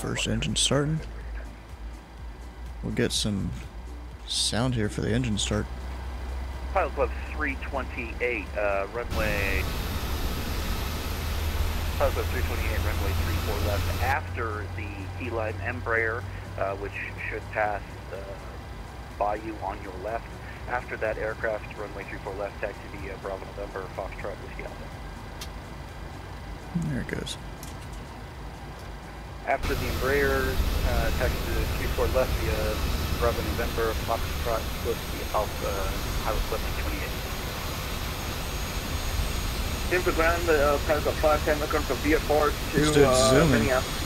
First engine starting. We'll get some sound here for the engine start. Pilot Club 328, uh, runway. Pilot Club 328, runway 34 left. After the key lime Embraer, uh, which should pass uh, by you on your left. After that aircraft, runway 34 left, taxi via Bravo November, Foxtrot, Whiskey Alpha. There it goes. After the Embraer, uh, taxi to 34 left via Bravo November, Foxtrot, Whiskey Alpha, Pilot Club 228. Denver Ground, uh, Pilot Club 510, looking from VFR This to dude's uh, zooming. Minneapolis.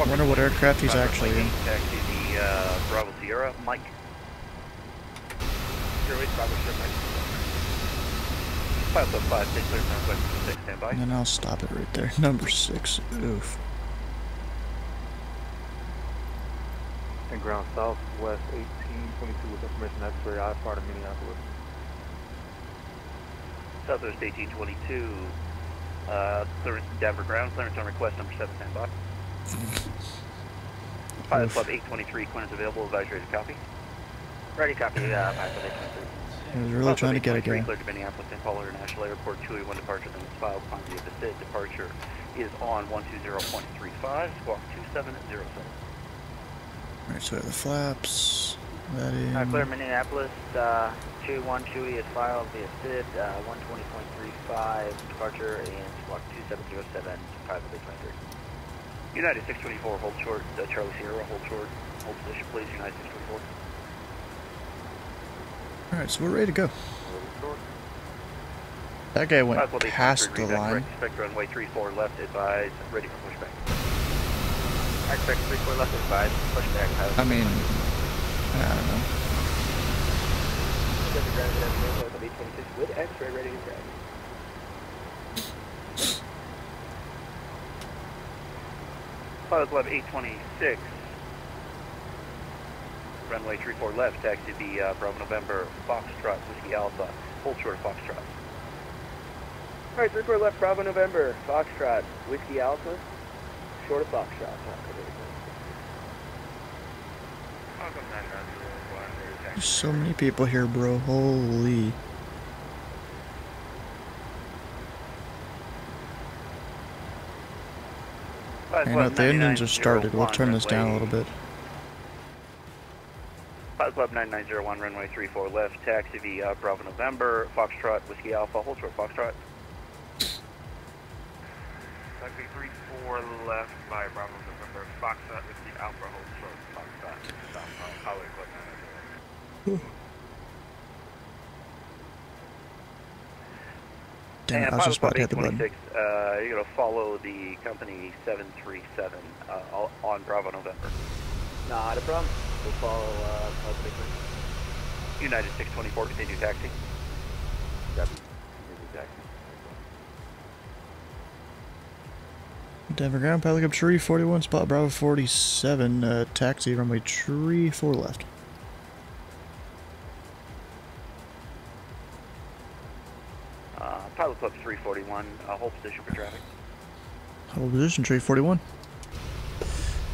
I wonder what aircraft he's actually in. Taxi the uh, Bravo Sierra, Mike. Zero eight, Bravo Sierra, Mike. Pilot Club 5, take clear from West 6, stand by. And then I'll stop it right there. Number six. Oof. And ground southwest 1822 with information necessary part of Minneapolis. Southwest 1822, uh, clearance Denver ground, clearance on request number 7, stand by. Pilot Club 823, Quinn is available, advisory to copy. Ready, copy, uh, Pilot Club 823. He was really trying to get a guy. Cleared to Minneapolis. Paul International Airport, 281 departure, then quantity of the SID departure is on 120.35, squawk 2707. Right, so we have the flaps. That is. Uh, clear Minneapolis, uh, 2-1 Chewy is filed via SID, uh, 120.35 departure and squawk 2707 privately 23. United 624, hold short. Uh, Charlie Sierra, hold short. Hold position, please. United 624. Alright, so we're ready to go. That guy went eight, past the line. Expect runway 34 left, advise, ready for pushback. Expect 34 left advised, pushback. I mean, I don't know. Delta ground at Avenue, Delta B26 with X-ray ready to grab. Pilot Club 826. Runway 34 left, taxi to be uh, Bravo November, Foxtrot, Whiskey Alpha. Hold short of Foxtrot. Alright, 34 left, Bravo November, Foxtrot, Whiskey Alpha, short of Foxtrot. There's so many people here, bro. Holy. Pilot I know the engines are started. We'll turn this down a little bit. Pilot Club 9901, runway 34 left, taxi via Bravo November, Foxtrot, Whiskey Alpha, hold short Foxtrot. Taxi 34 left by Bravo November, Foxtrot with the Alpha hold short, Foxtrot, stop, uh, Hollywood Club 901. Damn and I was Pilot just about to hit the button. uh, you're going to follow the company 737 uh, on Bravo November. Not a problem. We'll follow, uh, Delta United 624, continue taxi. Denver ground, pilot up tree 41, spot Bravo 47, uh, taxi runway tree 4 left. Uh, Pilot Club 341, uh, hold position for traffic. Hold position, tree 41.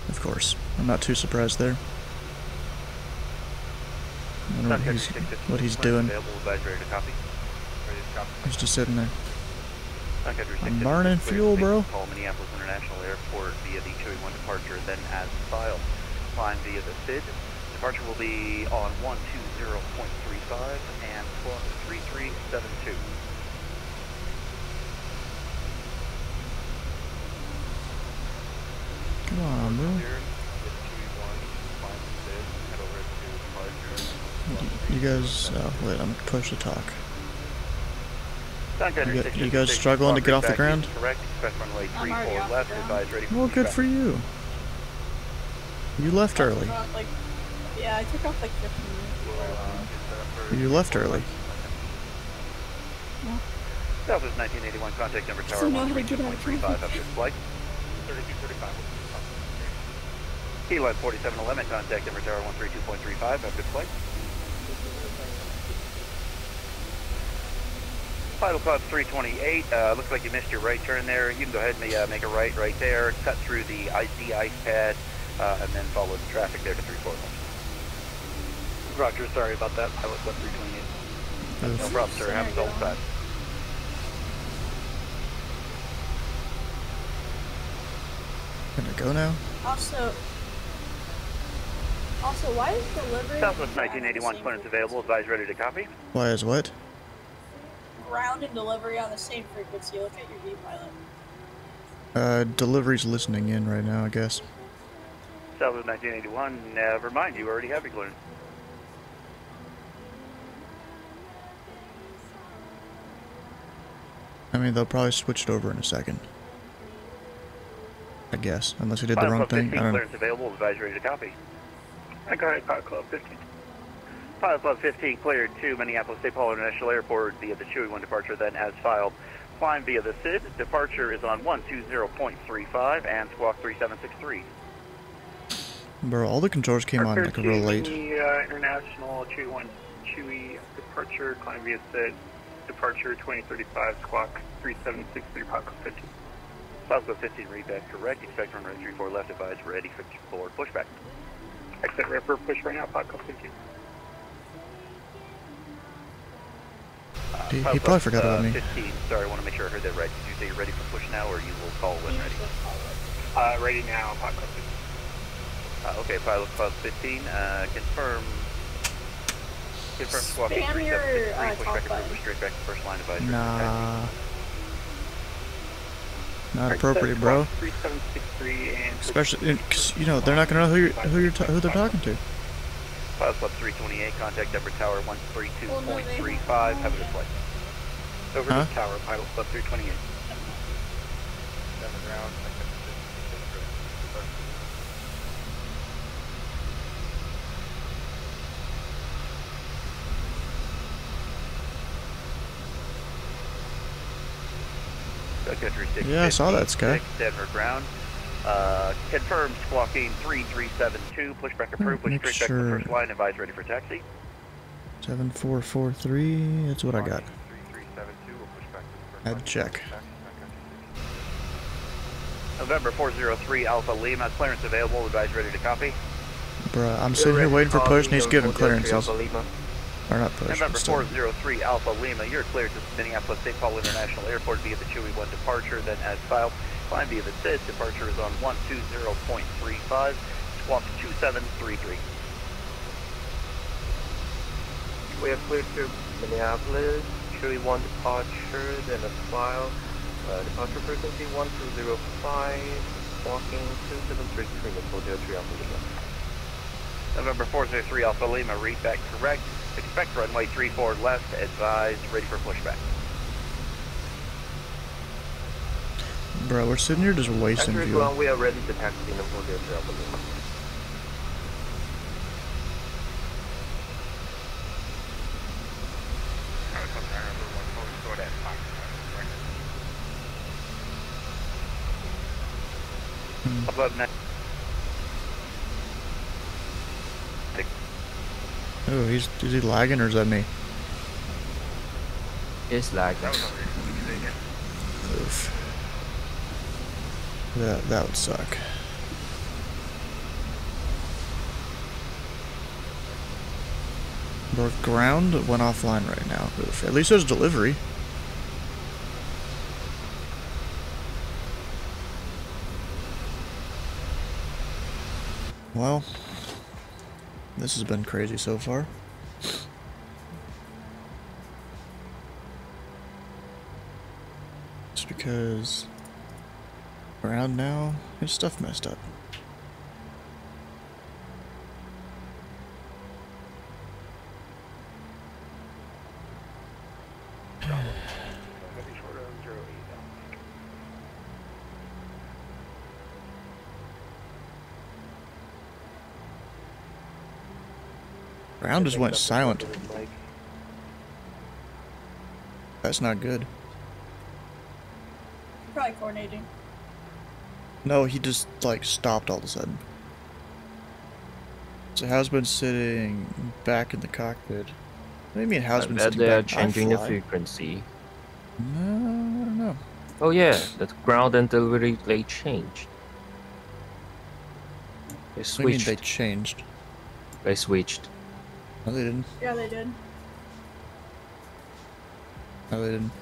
Of course, I'm not too surprised there. I don't know what he's, what he's doing. Available, advise ready to copy. Ready to copy. He's just sitting there. I'm burning fuel, bro. Call Minneapolis International Airport via the Chewy 1 departure, then as filed. Climb via the SID. Departure will be on 120.35 and squawk 3372. Come on, bro. Cleared, get Chewy 1, climb the SID, head over to departure. You guys, uh, wait, I'm push to talk. You gu- 650, you guys struggling to get off the ground? Correct. Expect runway I'm already 34 off the left. ground. Advise ready for Well, good for you. You left early. Yeah, I took off like 15 minutes. before. You left early. Southwest 1981, contact number tower So know how to get out of 132.35 after flight. 3235 Key Lime 4711, contact number tower 132.35 after flight. Final Club 328, uh, looks like you missed your right turn there. You can go ahead and uh, make a right right there, cut through the icy ice pad, uh, and then follow the traffic there to 34 Roger, sorry about that. Pilot Club 328. No problem, sir. Happens all the time. Gonna go now? Also, also, why is delivery Southwest ground on 1981, same clearance available. Advise ready to copy. Why is what? Ground and delivery on the same frequency. Look at your vPilot. Uh, delivery's listening in right now, I guess. Southwest 1981, never mind, you already have your clearance. I mean, they'll probably switch it over in a second. I guess, unless we did the wrong Club thing. 15, I don't know. clearance available. Advise ready to copy. I got it, Pilot Club 15. Pilot Club 15 cleared to Minneapolis St. Paul International Airport via the Chewy 1 departure, then as filed. Climb via the SID. Departure is on 120.35 and squawk 3763. Bro, all the controls came on like real late. The uh, International Chewy 1 Chewy departure, climb via SID, departure 2035, squawk 3763, Pilot Club 15. Pilot Club 15 read back correct. Expect runway 34 left. Advise ready for pushback. Exit Ripper, push right now, Pilot Club 15. He, he probably Club, forgot about uh, me. 15. Sorry, I want to make sure I heard that right. Did you say you're ready for push now, or you will call when ready? Uh, ready now, Pilot Club 15. Uh, okay, Pilot Club 15, uh, confirm Confirm squawk eight Spam your, seven six three. uh, Push back button. approval straight back to first line advisory. Nah. Not appropriate, bro. 3763 and Especially, because you know they're not gonna know who you're, who you're who they're talking to. Pilot Club 328, contact Denver Tower 132.35. Have a good flight. over Huh? to tower, pilot club 328. Down the ground, Country 6 Yeah, I saw that, Sky. Denver ground. Uh, confirm squawking 3372. Pushback approved. Push make straight back to sure- first line. Advise ready for taxi. Seven four four three. That's what I got. 3372, we'll push back to the first I had check. November 403 Alpha Lima. Clearance available. Advise ready to copy. Bruh, I'm sitting here waiting for push and he's giving clearance. Alpha Lima. Or not push, November 403 Alpha Lima. You're cleared to Minneapolis St. Paul International Airport via the Chewy 1 departure. Then as filed, climb via the SID. Departure is on 120.35. Squawk 2733. We have cleared to Minneapolis, Chewy 1 departure, then a file, uh, departure frequency 1205, walking 2733 in Hotel 3 Alpha Lima. November 403 Alpha Lima. Read back correct. Expect runway 34 left. Advise ready for pushback. Bro, we're sitting here just wasting Accurate fuel. ground, we are ready to taxi in Hotel 3 Alpha Lima. Above next. Oh, he's is he lagging or is that me? It's lagging. Oof. That that would suck. North ground went offline right now. At least there's delivery. Well, this has been crazy so far. Just because around now, his stuff messed up. Ground just went silent. That's not good. Probably coordinating. No, he just like stopped all of a sudden. So how's been sitting back in the cockpit? What do you mean how's I been sitting they are back? I changing the frequency. No, I don't know. Oh yeah, that ground and delivery they changed. They What do you mean switched. they changed? They switched. No, they didn't. Yeah, they did. No, they didn't.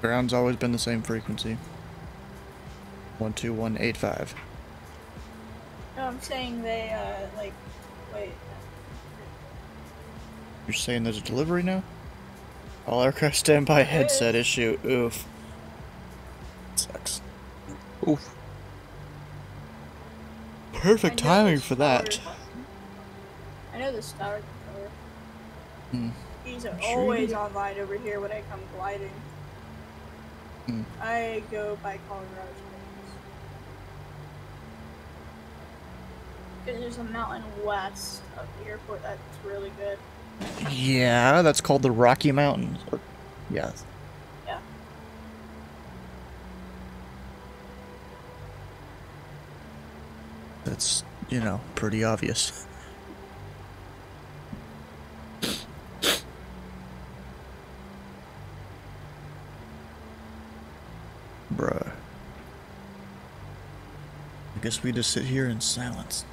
Ground's always been the same frequency. One two one eight five. No, I'm saying they, uh, like, wait. You're saying there's a delivery now? All aircraft standby headset issue. Oof. Sucks. Oof. Perfect timing for that. I know the star controller. Hmm. He's sure you always do. online over here when I come gliding. Hmm. I go by Colorado Because there's a mountain west of the airport that's really good. Yeah, that's called the Rocky Mountains. Or- Yeah. Yeah. That's, you know, pretty obvious. Bruh. I guess we just sit here in silence.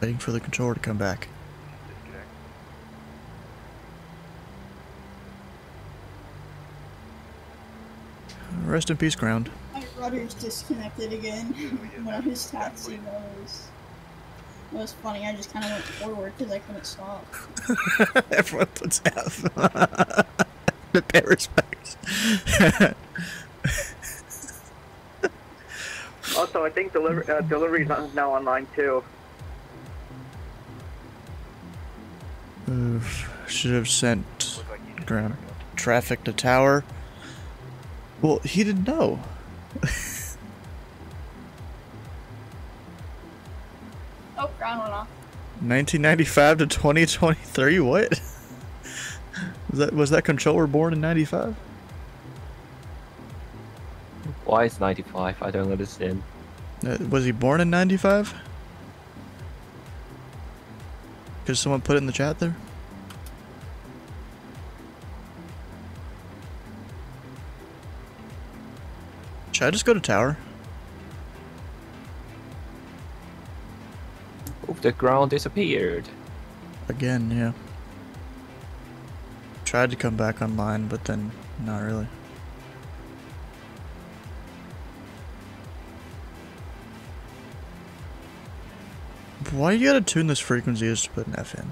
Waiting for the controller to come back. Rest in peace, ground. My rudder's disconnected again. One of his taxi knows. It was funny. I just kind of went forward because I couldn't stop. [LAUGHS] Everyone puts F. [LAUGHS] the pay respects. Also, I think deliver uh, delivery's on, now online too. Should have sent ground traffic to tower. Well, he didn't know. Oh, ground went off. 1995 to 2023. What? Was that was that controller born in 95? Why is 95? I don't understand. Uh, was he born in 95? Because someone put it in the chat there? Should I just go to tower? Oh, the ground disappeared. Again, yeah. Tried to come back online, but then not really. Why you gotta tune this frequency just to put an F in?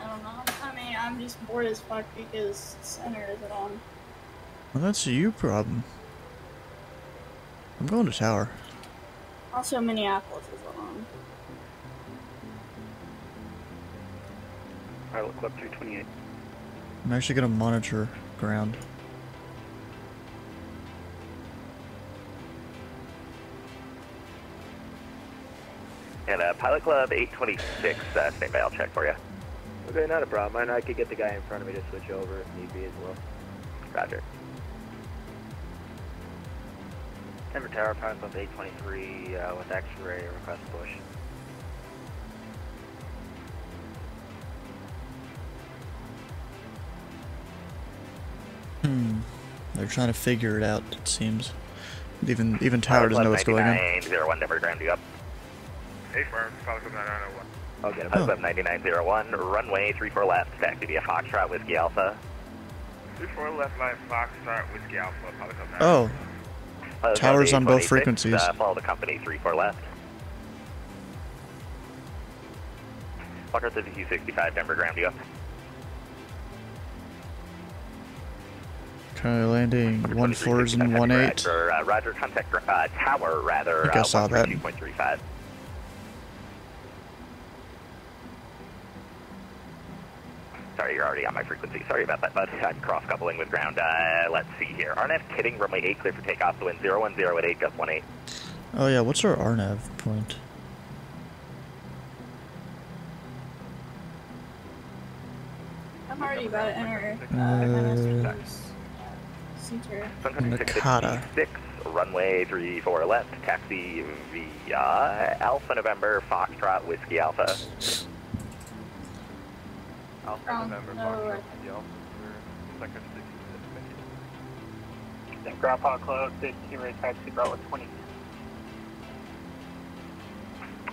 I don't know. I mean, I'm just bored as fuck because center isn't on. Well, that's a you problem. I'm going to tower. Also, Minneapolis isn't on. Pilot Club 328. I'm actually gonna monitor ground. And uh, Pilot Club 826, uh, stand by, I'll check for you. Okay, not a problem. And I could get the guy in front of me to switch over if need be as well. Roger. Denver Tower, Pilot Club 823 uh, with X-ray request push. Hmm. They're trying to figure it out, it seems. Even even tower doesn't know what's going on. 9901, Denver ground you up. Hey, firm, Pilot Club 901. Okay, Pilot Club 9901, runway 34 left, taxi via Foxtrot, Whiskey Alpha. 34 left line, Foxtrot, Whiskey Alpha, Pilot Club 901. Oh. Pilot Towers on both frequencies. Uh, follow the company 34 left. Foxtrot 5265, Denver ground you up. Currently landing one fours and one eight. For, uh, Roger, contact uh, tower, rather. I think I uh, saw that. 132.35. Sorry, you're already on my frequency. Sorry about that, bud. I'm cross coupling with ground. Uh, let's see here. RNF kidding, runway 8 clear for takeoff. The wind 010 at 8, gust 18. Oh yeah, what's our RNAV point? I'm already about to enter. Uh, center. Nakata. 6, runway 34 left, taxi via Alpha November, Foxtrot, Whiskey Alpha. Alpha Um, November, no, Foxtrot, right. Whiskey Alpha, for second 60, Then Grandpa Club 15 Ray Taxi Bravo 20.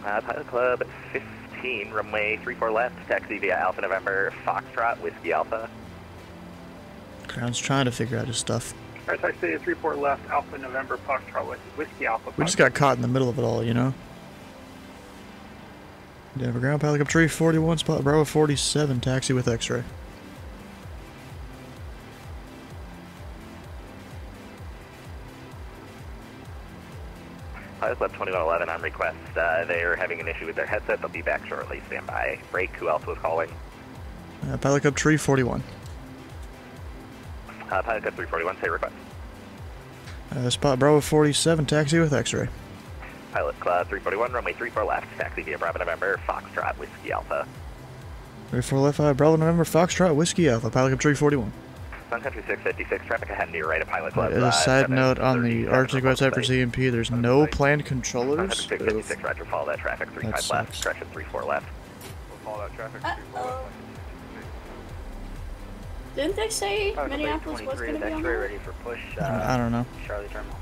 Uh, Pilot Club 15, runway 34 left, taxi via Alpha November, Foxtrot, Whiskey Alpha. Ground's trying to figure out his stuff. Alright, Taxi 34 left, Alpha November, Foxtrot Whiskey Alpha. We just got caught in the middle of it all, you know? Denver ground, Pelican Tree 41, spot Bravo 47, taxi with x-ray. Pilot Club 2111 on request. Uh, they're having an issue with their headset. They'll be back shortly. Stand by. Break. Who else was calling? Uh, Pilot Tree 41. Uh, Pilot Club 341, say request. Uh, spot Bravo 47, taxi with x-ray. Pilot Club 341, runway 34 left, taxi via Bravo November, Foxtrot, Whiskey Alpha. 34 left 5, Bravo November, Foxtrot, Whiskey Alpha, Pilot Cup Tree 41. Sun Country 656, traffic ahead and to your right of Pilot Club. As uh, a side note, on the ARTCC website for. ZMP, there's no planned Sun controllers. Country 656, roger, follow that traffic, 35 That left, correction 34 left. We'll follow that traffic. Uh-oh. Didn't they say Minneapolis was going to be on ready for push. I don't- Uh, I don't know. Charlie Terminal.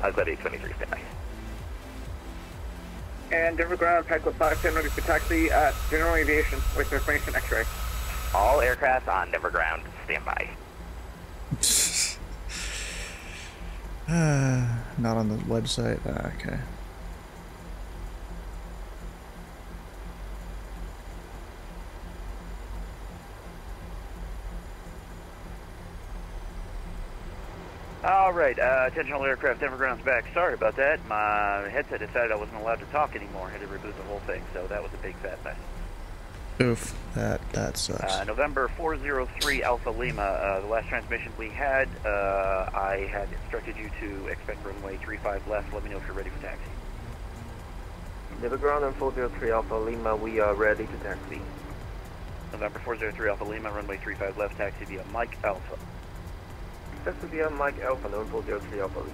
Pilot Club 823, stand by. And Denver Ground, Pilot Club 510 ready for taxi at General Aviation with information X-ray. All aircraft on Denver ground, stand by. [LAUGHS] Uh, not on the website. Uh, okay. All right, uh, attention all aircraft, Denver ground's back. Sorry about that. My headset decided I wasn't allowed to talk anymore. I had to reboot the whole thing, so that was a big fat mess. Oof, that that sucks. Uh, November 403 Alpha Lima, uh, the last transmission we had, uh, I had instructed you to expect runway 35 left. Let me know if you're ready for taxi. Denver ground and 403 Alpha Lima, we are ready to taxi. November 403 Alpha Lima, runway 35 left, taxi via Mike Alpha. Taxi via Mike Alpha, November 403 Alpha Lima.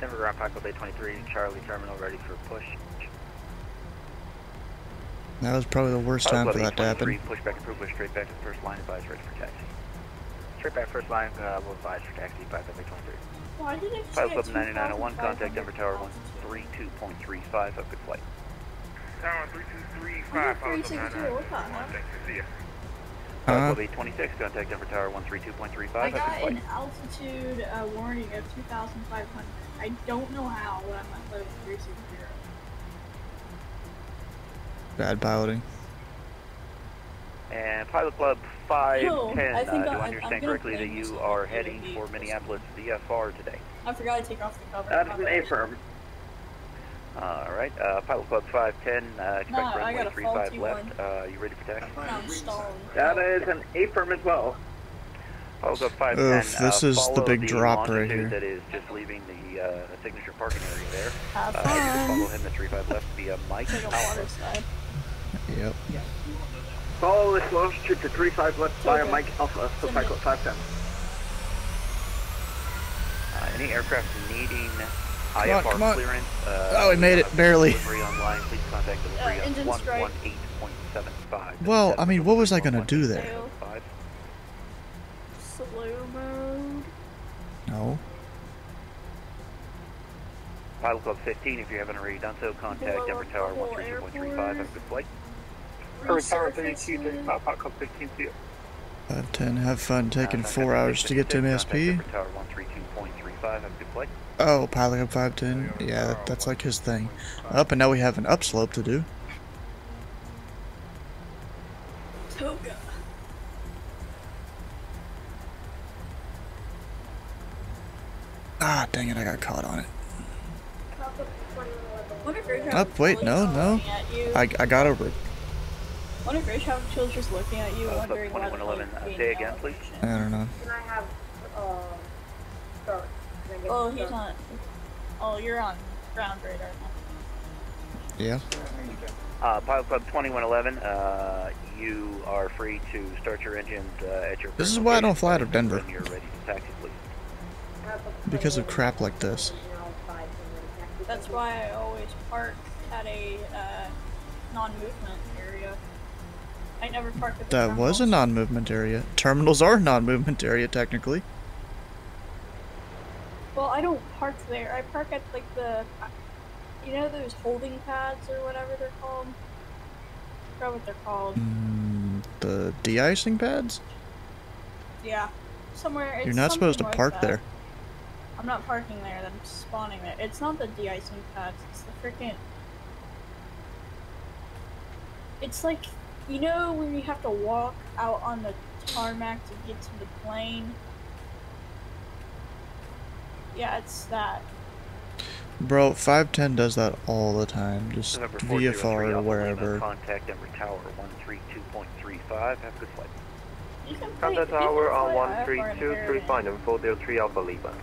Denver ground Paco Bay 23, Charlie Terminal ready for push. That was probably the worst time for that to happen. 823, Push back approval, straight back to the first line, advise ready for taxi. Straight back first line, uh, will advise for taxi, Paco Bay 23. Why did it Pilot say Club 9901, contact Denver Tower 132.35, have a good flight. Tower 3235, We're Pilot Club 362, 99. what? Thanks, see ya. Uh-huh. Pilot Club 826, contact Denver Tower 132.35, I have a got an altitude uh, warning of 2,500. I don't know how, but I'm at level 360. Bad piloting. And Pilot Club 510, No, I think uh, do I- I I'm understand correctly that you are heading for Minneapolis VFR today? I forgot to take off the cover. That My is an bad. Affirm. Alright, uh, Pilot Club 510, uh, expect No, I runway got a 35 left. Uh, you ready for taxi? No, That is an affirm as well. Pilot Club 510, Oof, this uh, is the follow big drop right here. That is just leaving the uh, signature parking area there. Have Uh, fun. follow him at 35 left via Mike Take a Alpha. Yep. Follow this longitude to 35 left via okay. Mike Alpha, so Pilot 510. Uh, any aircraft needing on, IFR come on. clearance? Uh, Oh, we made it, barely. Online, please contact delivery Uh, engine strike. Well, I mean, what was I gonna do there? Slow mode. No. Pilot Club 15, if you haven't already done so, contact Blow Denver Tower the whole 132.35. Have a good flight. Current Tower Resurface 32. Pilot Club 15, see ya. 510, have fun taking Uh, four hours to get to Denver 56, MSP. Denver Tower 132.35. Have a good flight. Oh, Pilot Club 510. Yeah, that, that's like his thing. Up, and now we have an upslope to do. Toga. Ah, dang it, I got caught on it. Wonder if air traffic Up, wait, no, no. looking at you. I, I got over it. Wonder if air traffic just looking at you, Uh, wondering why the 2111, hell uh, you're say again, please. I don't know. Can I have, uh, start? Can I get Oh, he's start? not. Oh, you're on ground radar now. Yeah. Uh, Pilot Club 2111, uh, you are free to start your engines uh, at your This is why I don't fly out of Denver. When you're ready to taxi. Because of crap like this. That's why I always park at a uh, non-movement area. I never park at the That was a non-movement area. Terminals are non-movement area, technically. Well, I don't park there. I park at like the, you know, those holding pads or whatever they're called. I forgot what they're called. Mm, the de-icing pads? Yeah, somewhere. It's You're not supposed to like park that. there. I'm not parking there. I'm spawning there. It's not the de-icing pads. It's the freaking. It's like, you know, when you have to walk out on the tarmac to get to the plane. Yeah, it's that. Bro, 510 does that all the time. Just November 403 VFR or wherever. Contact Denver Tower 132.35. Have a good flight. You can Contact Tower on fly IFR in 13235 and 403 Alpha Lima.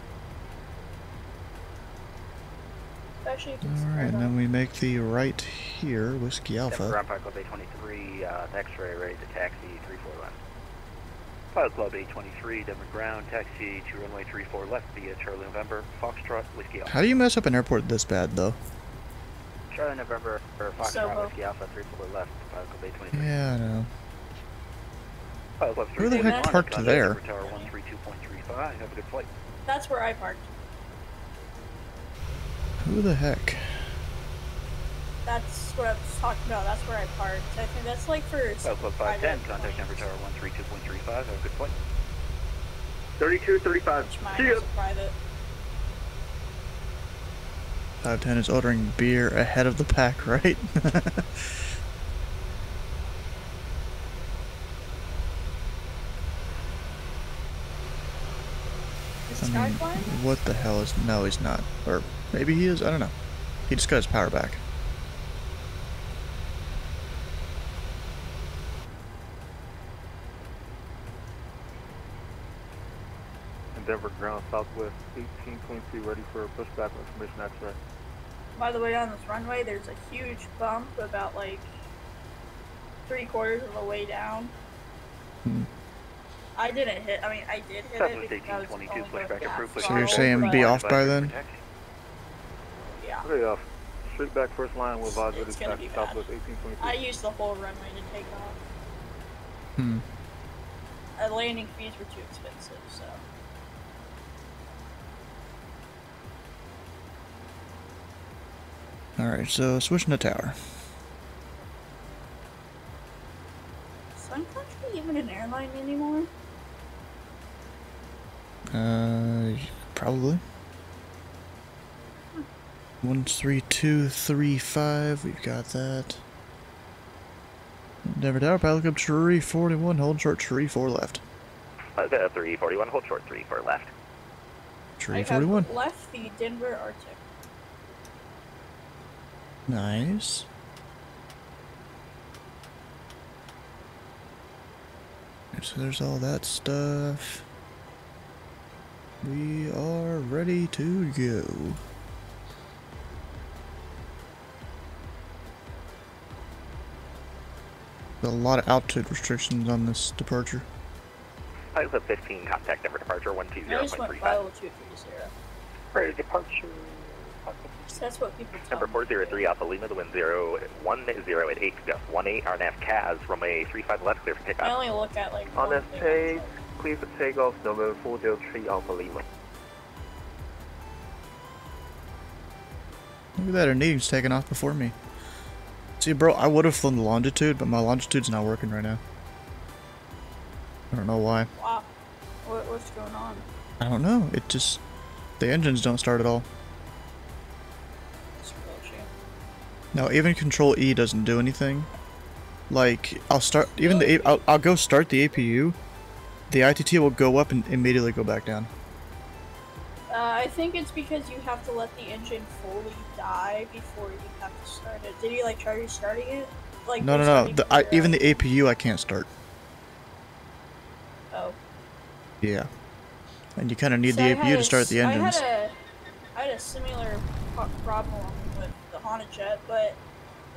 Especially if it's Alright, and then we make the right here, Whiskey Alpha. Ground Pilot Club 823, uh, X-ray ready to taxi 34 left. Pilot Club 823, Denver Ground, taxi to runway 34 left via Charlie November, Foxtrot, Whiskey Alpha. How do you mess up an airport this bad, though? Charlie November for Foxtrot Soho. Whiskey Alpha 34 left, Pilot Club 823. Yeah, I know. Pilot Club Who the heck parked contact there? Tower 132.35. Have a good flight. That's where I parked. Who the heck? That's what I was talking about. That's where I parked. I think that's like for. Oh, Pilot Club private 510, contact Denver Tower 132.35. Have a good flight. 3235. See ya. private. 510 is ordering beer ahead of the pack, right? [LAUGHS] Is I mean, flying? what the hell is? No, he's not. Or maybe he is. I don't know. He just got his power back. Endeavor ground southwest 1822, ready for pushback on information X-ray. By the way, on this runway, there's a huge bump about like three quarters of the way down. Hmm. I didn't hit. I mean, I did hit Southwest it because I was 1822, only going pushback fast approved, So you're saying be off by then? Yeah. Okay, off. straight back first line will advise It's ready gonna back be bad. southwest 1822. I used the whole runway to take off. Hmm. Our landing fees were too expensive, so. All right, so switching to tower. Sun Country even an airline anymore? Uh, probably. One three two three five. We've got that. Denver Tower, pilot up tree forty one. Hold short tree four left. Uh, 341, hold short 3 for left. Tree I forty one. have left the Denver Arctic. Nice. Okay, So there's all that stuff. We are ready to go. A lot of altitude restrictions on this departure. I Pilot Club 15, contact Denver departure I just went 120.35. file 230. Ready departure. So that's what people tell Number me. 403 Alpha Lima, the wind 0, 10 at 8, gust 18, RNAV CAS, runway 35 left, clear for I only look at like On one the thing. clear for takeoff, number 403 Alpha Lima. Look at that, our needing's taking off before me. See, bro, I would have flown the longitude, but my longitude's not working right now. I don't know why. Wow. What, what's going on? I don't know. It just the engines don't start at all. Now even Control E doesn't do anything. Like I'll start even the A- I'll, I'll go start the APU. The ITT will go up and immediately go back down. Uh, I think it's because you have to let the engine fully die before you have to start it. Did you like try restarting it? Like No, no, no. The, I, even the APU I can't start. Oh. Yeah. And you kind of need So the I APU to start s- the engines. I had a, I had a similar problem with the Jet, but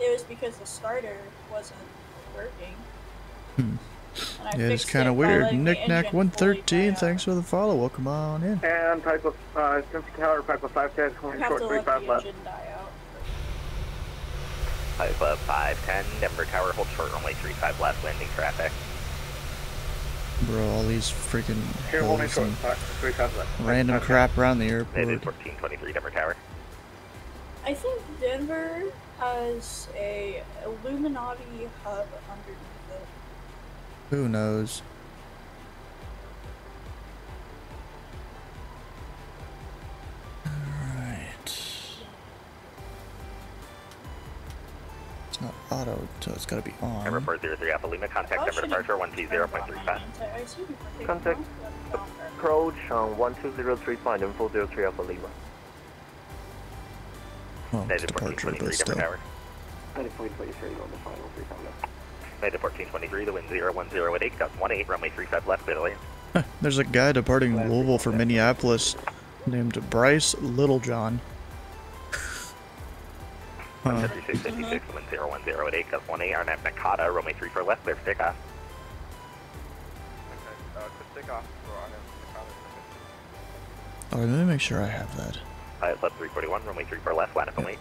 it was because the starter wasn't working. Hmm. Yeah, it's kind of weird. letting the Knick Knack 113, thanks for the follow. Welcome on in. And type of, uh, Spencer Tower, type of 510, You holding have short to let 35 left. engine die out. Pilot Club 510, Denver Tower, hold short runway 35 left, landing traffic. Bro, all these freaking Here, holding short, and 35 left. random crap around the Native airport. 1423, Denver Tower. I think Denver has a Illuminati hub underneath it. Who knows? Alright. It's not auto, so it's gotta be on. Number 403 Alpha Lima, contact Oh, Denver should've departure 120.35. I assume you take Contact approach on 1203 flight and 403 Alpha Lima. Well, it's Native departure, 1423, Denver. Tower. Native 1423 on the final 35 left. Native 1423, the wind 010 at 8, gust 18, runway 35 left, clear to land. Huh, There's a guy departing Louisville for Minneapolis named Bryce Littlejohn. [LAUGHS] Huh. 3656, the wind 010 at 8, gust 18, RNAV Nakata, runway 34 left, clear for takeoff. Uh, quick takeoff. Oh, let me make sure I have that. Pilot Club 341, runway 34 left, line up and wait.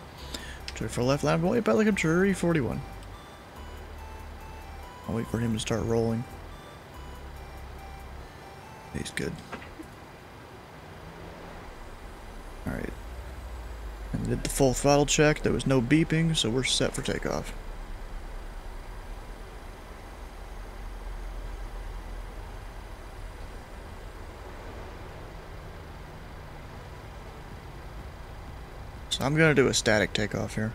Try for left land, wait, about like a jury 41. I'll wait for him to start rolling. He's good. Alright. And did the full throttle check. There was no beeping, so we're set for takeoff. So I'm gonna do a static takeoff here.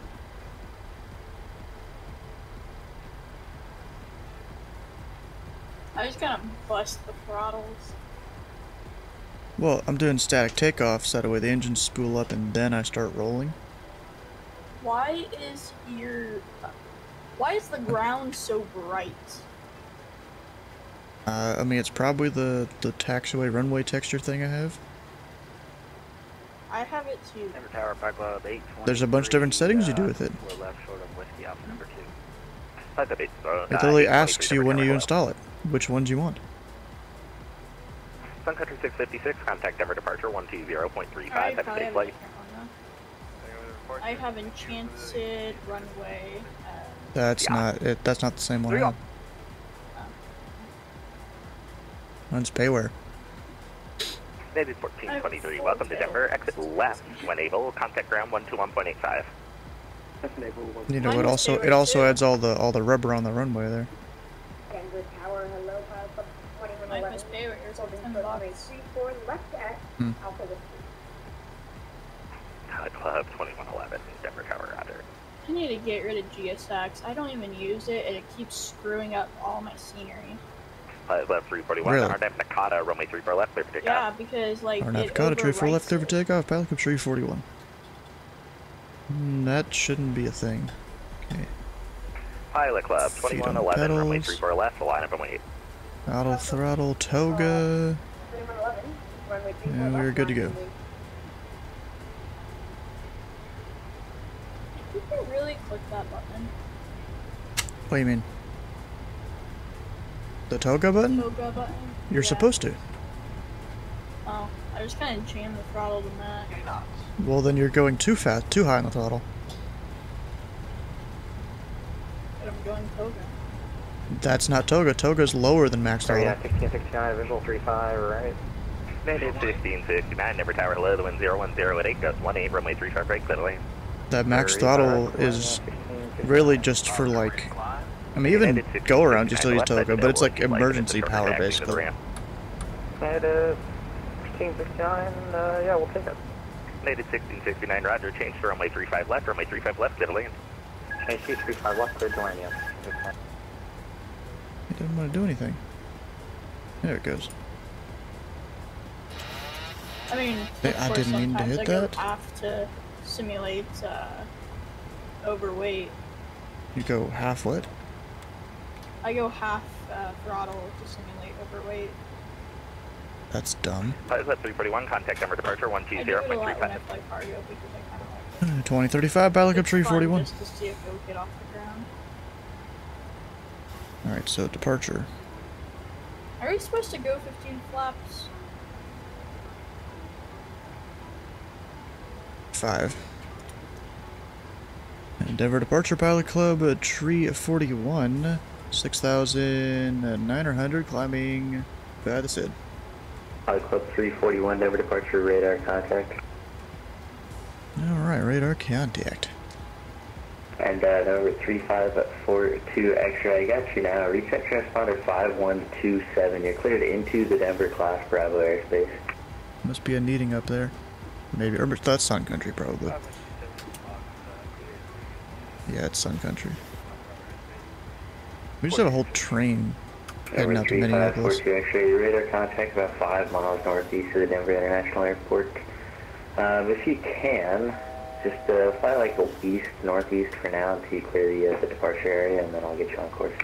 I just gotta bust the throttles. Well, I'm doing static takeoff, so that way the engines spool up and then I start rolling. Why is your why is the ground so bright? Uh, I mean, it's probably the, the taxiway runway texture thing I have. I have it too. Denver Tower, Park Club There's a bunch of different settings you do with it. We're left short of Whiskey Alpha number 2. That's a bit, uh, It literally asks you when you install it, which ones you want. Sun Country 656, contact Denver departure 120.35, have a probably safe have a flight. one. I have enchanted runway. Uh, That's not it. That's not the same one. I have. Mine's payware. Native 1423, welcome to Denver, exit left when able, contact ground 121.85. That's Naval one. You know, it also it also adds all the all the rubber on the runway there. Denver Tower, hello, Pilot Club Mine 2111. was payware. Here's all the ten Runway bucks. 34 left at Hmm. Alpha Whiskey. Club 2111, Denver Tower, Roger. I need to get rid of GSX. I don't even use it, and it keeps screwing up all my scenery. Pilot left 341, Really? RNAV Nakata, runway 34 left, clear for takeoff. Yeah, because like Our it Navigata tree for overwrites left over takeoff, Pilot Club 341. Hmm, that shouldn't be a thing. Okay. Pilot Club 2111, runway pedals. 34 left, line up and wait. Auto throttle toga. 2111, runway 34 Yeah, we're good to go. You can really click that button. What do you mean? The toga button? Toga button. You're Yeah. supposed to. Oh, I just kind of jammed the throttle to max. Well, then you're going too fast, too high on the throttle. But I'm going toga. That's not toga. Toga's lower than max oh, Sorry, throttle. yeah, 1669, visual 35, right? Native 1669, Denver Tower, hello, the wind 010 at 8, gust 18, runway 35 right, clear to lane. That max throttle is really just for like. I mean, even go around, you still use 1669 toga, but it's like available if you'd like, emergency and it's a power short taxi to the basically. ramp. Native 1669, uh, yeah, we'll take it. Native 1669, roger, change to runway 35 left, runway 35 left, clear to lane. AC 35 left, clear to land, yeah. It doesn't want to do anything. There it goes. I mean, Hey, I didn't mean to sometimes hit I go that. have to simulate uh, overweight. You go half what? I go half uh, throttle to simulate overweight. That's dumb. Pilot left 341, contact number departure I do it a lot when I 120.35. fly cargo because I kind of like 2035, Pilot Club it's fun 341. just to see if it'll get off the ground. Alright, so departure. Are we supposed to go 15 flaps? Five. Endeavor Departure Pilot Club, uh, Tree 41, 6,900, climbing by the SID. Pilot Club 341, Denver departure, radar contact. Alright, radar contact. And uh, number 3542 X-ray, I got you now. Reset transponder 5127. You're cleared into the Denver class Bravo airspace. Must be a needing up there. Maybe, or that's Sun Country probably. Yeah, it's Sun Country. We just have a whole train heading out to Minneapolis. 3542 X-ray, radar contact about 5 miles northeast of the Denver International Airport. Um, if you can, just uh, fly like east, northeast for now until you clear the, uh, the departure area, and then I'll get you on course.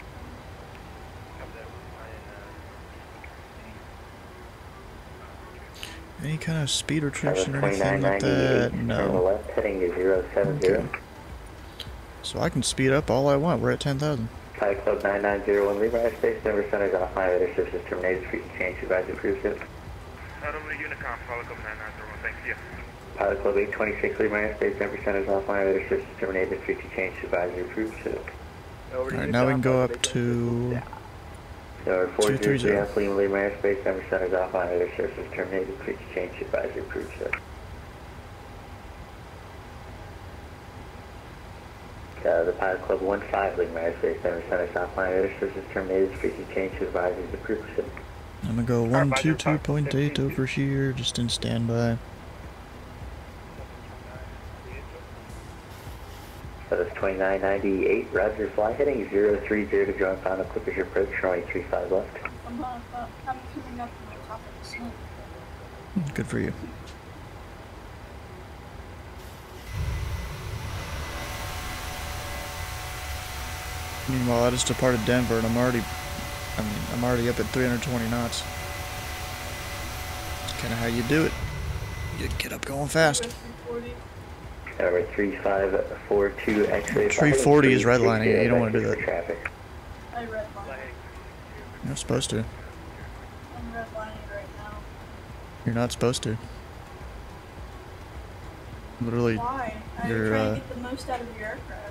Any kind of speed restriction or anything like that? No. left, heading to 070. Okay. So I can speed up all I want. We're at 10,000. Pilot Club 9901, Levi, my airspace, Denver Center's off my radar services terminated, free change, advisor approves it. Out over Unicom, follow up 9901, thanks, yeah. Pilot Club 826, leave my airspace, Denver Center's off my radar services terminated, free to change, advisor approves it. Alright, now we can go up to. Number 230. 403, Kathleen, leave my airspace, Denver Center's off my radar services terminated, free to change, advisory approved it. Uh, the Pilot Club 15, leave my airspace, Denver Center's off my radar services terminated, free to change, advisors approves it. I'm gonna go 122.8 over here, just in standby. That is 2998, Roger, fly heading 030 to join final clippers approach, runway 35 left. I'm, not, uh, I'm coming up on the top of the slope. Good for you. Meanwhile, I just departed Denver, and I'm already, I mean, I'm already up at 320 knots. That's kind of how you do it. You get up going fast. Number 3542 X-ray. 340 is redlining it. You don't want to do that. Traffic. I redline. You're not supposed to. I'm redlining right now. You're not supposed to. Literally, Why? I'm you're, trying uh, to get the most out of your aircraft.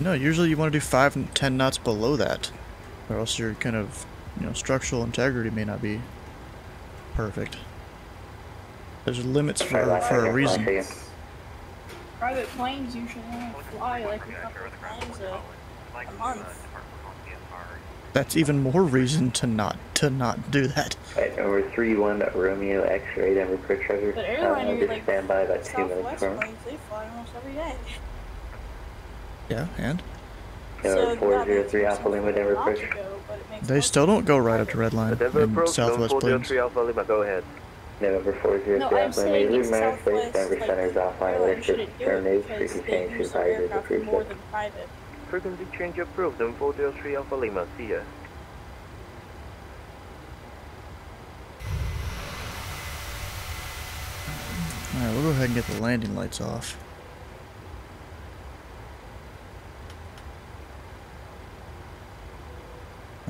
No, usually you want to do 5 and 10 knots below that. Or else your kind of, you know, structural integrity may not be perfect. There's limits for, for a reason. Private planes usually only fly like a couple of times a, a month. That's even more reason to not to not do that. Right, number 31 Romeo X-ray, Denver Pro Treasure. But Uh, airliner, just like stand by about two minutes Southwest from. planes, they fly almost every day. [LAUGHS] Yeah, and Number 403 Alpha Lima, Denver Pro Not to go, but it makes they still don't go right up to redline Denver in approach, Southwest planes. 403 Alpha Lima, go ahead. November 403 No, I'm Alpha Lima, saying Route Place, Denver Center is offline, airline list it terminated, frequency change use their supervisors aircraft approved. more. Frequency change approved, Denver 403 Alpha Lima, see ya. Alright, we'll go ahead and get the landing lights off.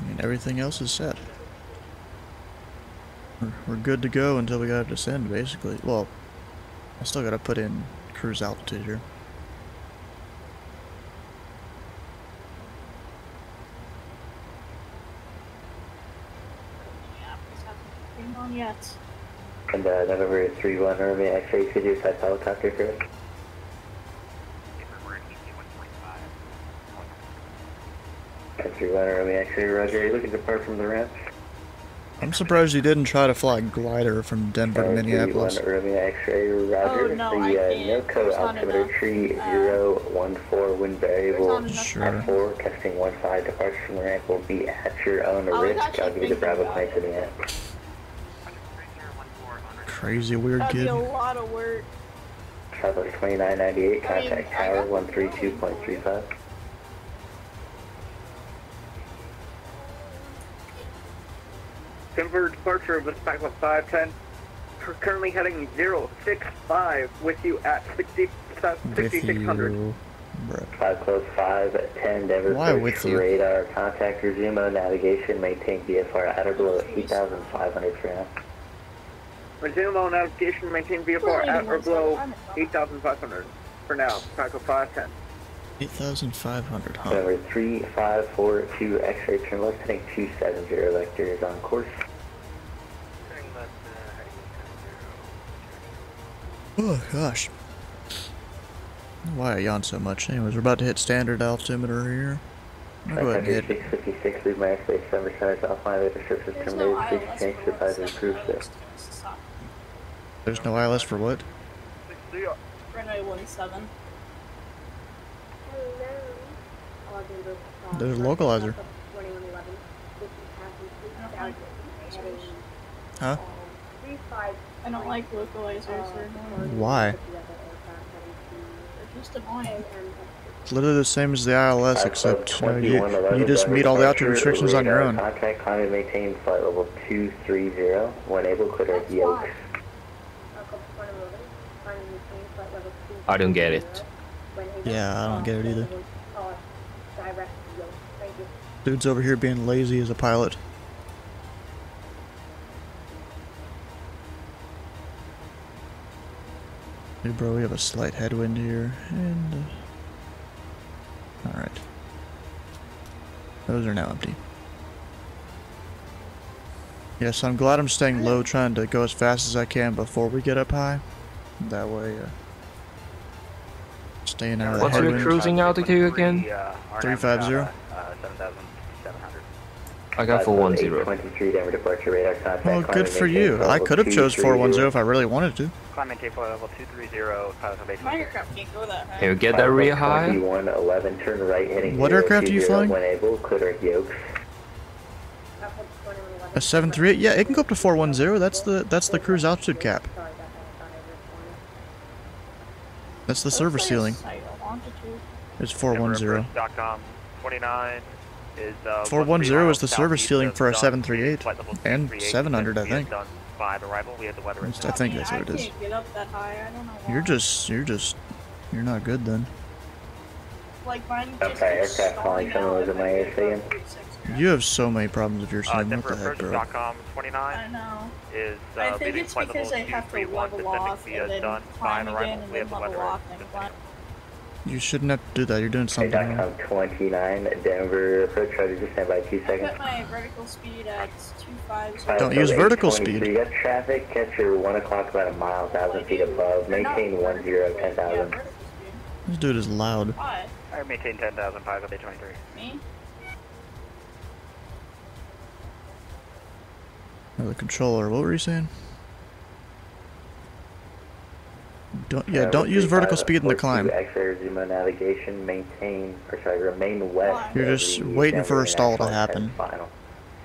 I mean, everything else is set. We're, we're good to go until we gotta descend, basically. Well, I still gotta put in cruise altitude here. Hang on yet. And uh, November 31 Romeo X-ray, could you type helicopter correct? And 31 Romeo X-ray, Roger, are you looking to depart from the ramp? I'm surprised you didn't try to fly glider from Denver to Number 31 Minneapolis. Romeo X-ray, Roger. Oh, no, the I uh. NOCO altimeter tree 014 wind variable There's Sure. at 4, testing 1 5, departure from the ramp will be at your own I risk. I'll give you the thinking Bravo about plane to the end. Crazy weird That'd be kid. a lot of work. Southwest 2998, I mean, contact tower 132.35. Denver departure of the Cyclone 510. We're currently heading 065 with you at 60, uh, With 6600. you. 5 close 5, at 10, Denver Why approach with you? radar, contact resume mode navigation, maintain VFR at or below 8,500 for now. Resume all navigation, maintain VFR at or below 8,500 for now. Cycle 510. 8,500, huh? Number 3542 X-ray turn left heading 270 vector is on course. Oh gosh. Why I yawn so much. Anyways, we're about to hit standard altimeter here. I'll go ahead and hit. my. No There's no ILS for what? 6017. There's a localizer. Huh? I don't like localizers. Why? They're just annoying. It's literally the same as the ILS, except you, know, you, you just meet all the altitude restrictions on your own. Contact climb and maintain flight level 230. When able, clear our yokes. I don't get it. Yeah, I don't get it either. Dude's over here being lazy as a pilot. Hey bro, we have a slight headwind here, and... Uh, Alright. Those are now empty. Yes, I'm glad I'm staying low, trying to go as fast as I can before we get up high. That way, uh... Staying out of the What's your cruising altitude again? 350. 7,700. I got 410. 23 Denver departure radar contact. Well, good for you. I could have chose 410 if I really wanted to. Climb maintain flight level 230, pilot on. My aircraft can't go that high. Can you get that real high? 21 11 turn right heading What aircraft are you flying? When able, clear our. A 738? Yeah, it can go up to 410. That's the that's the cruise altitude cap. That's the service ceiling. It's 410. 29 is uh, 410 is the service ceiling for a 738 and 700, I think. done Five arrival. We had the weather. I think that's what it I is. can't get up that high. I don't know. You're just you're just you're not good then. like mine just Okay, keeps aircraft calling someone was in my get ASA. above 36. You have so many problems with your Uh, sim. What the heck, bro? I know. is uh, I think it's because I have to level off and then climb again and then level off and climb. You shouldn't have to do that. You're doing Hey, something wrong. .com 29, Denver approach, try to just stand by two I seconds. put my vertical speed at 250. Alright, Don't use vertical speed. You got traffic, catch your 1 o'clock about a mile, 1,000 feet above. Maintain 10, 10,000. This dude is loud. What? I maintain 10,005 at 23. Me? The controller. What were you saying? Don't yeah. Uh, Don't use vertical speed in the climb. X-ray Zuma navigation, maintain, or sorry, remain west. You're just waiting for a stall to happen. Final.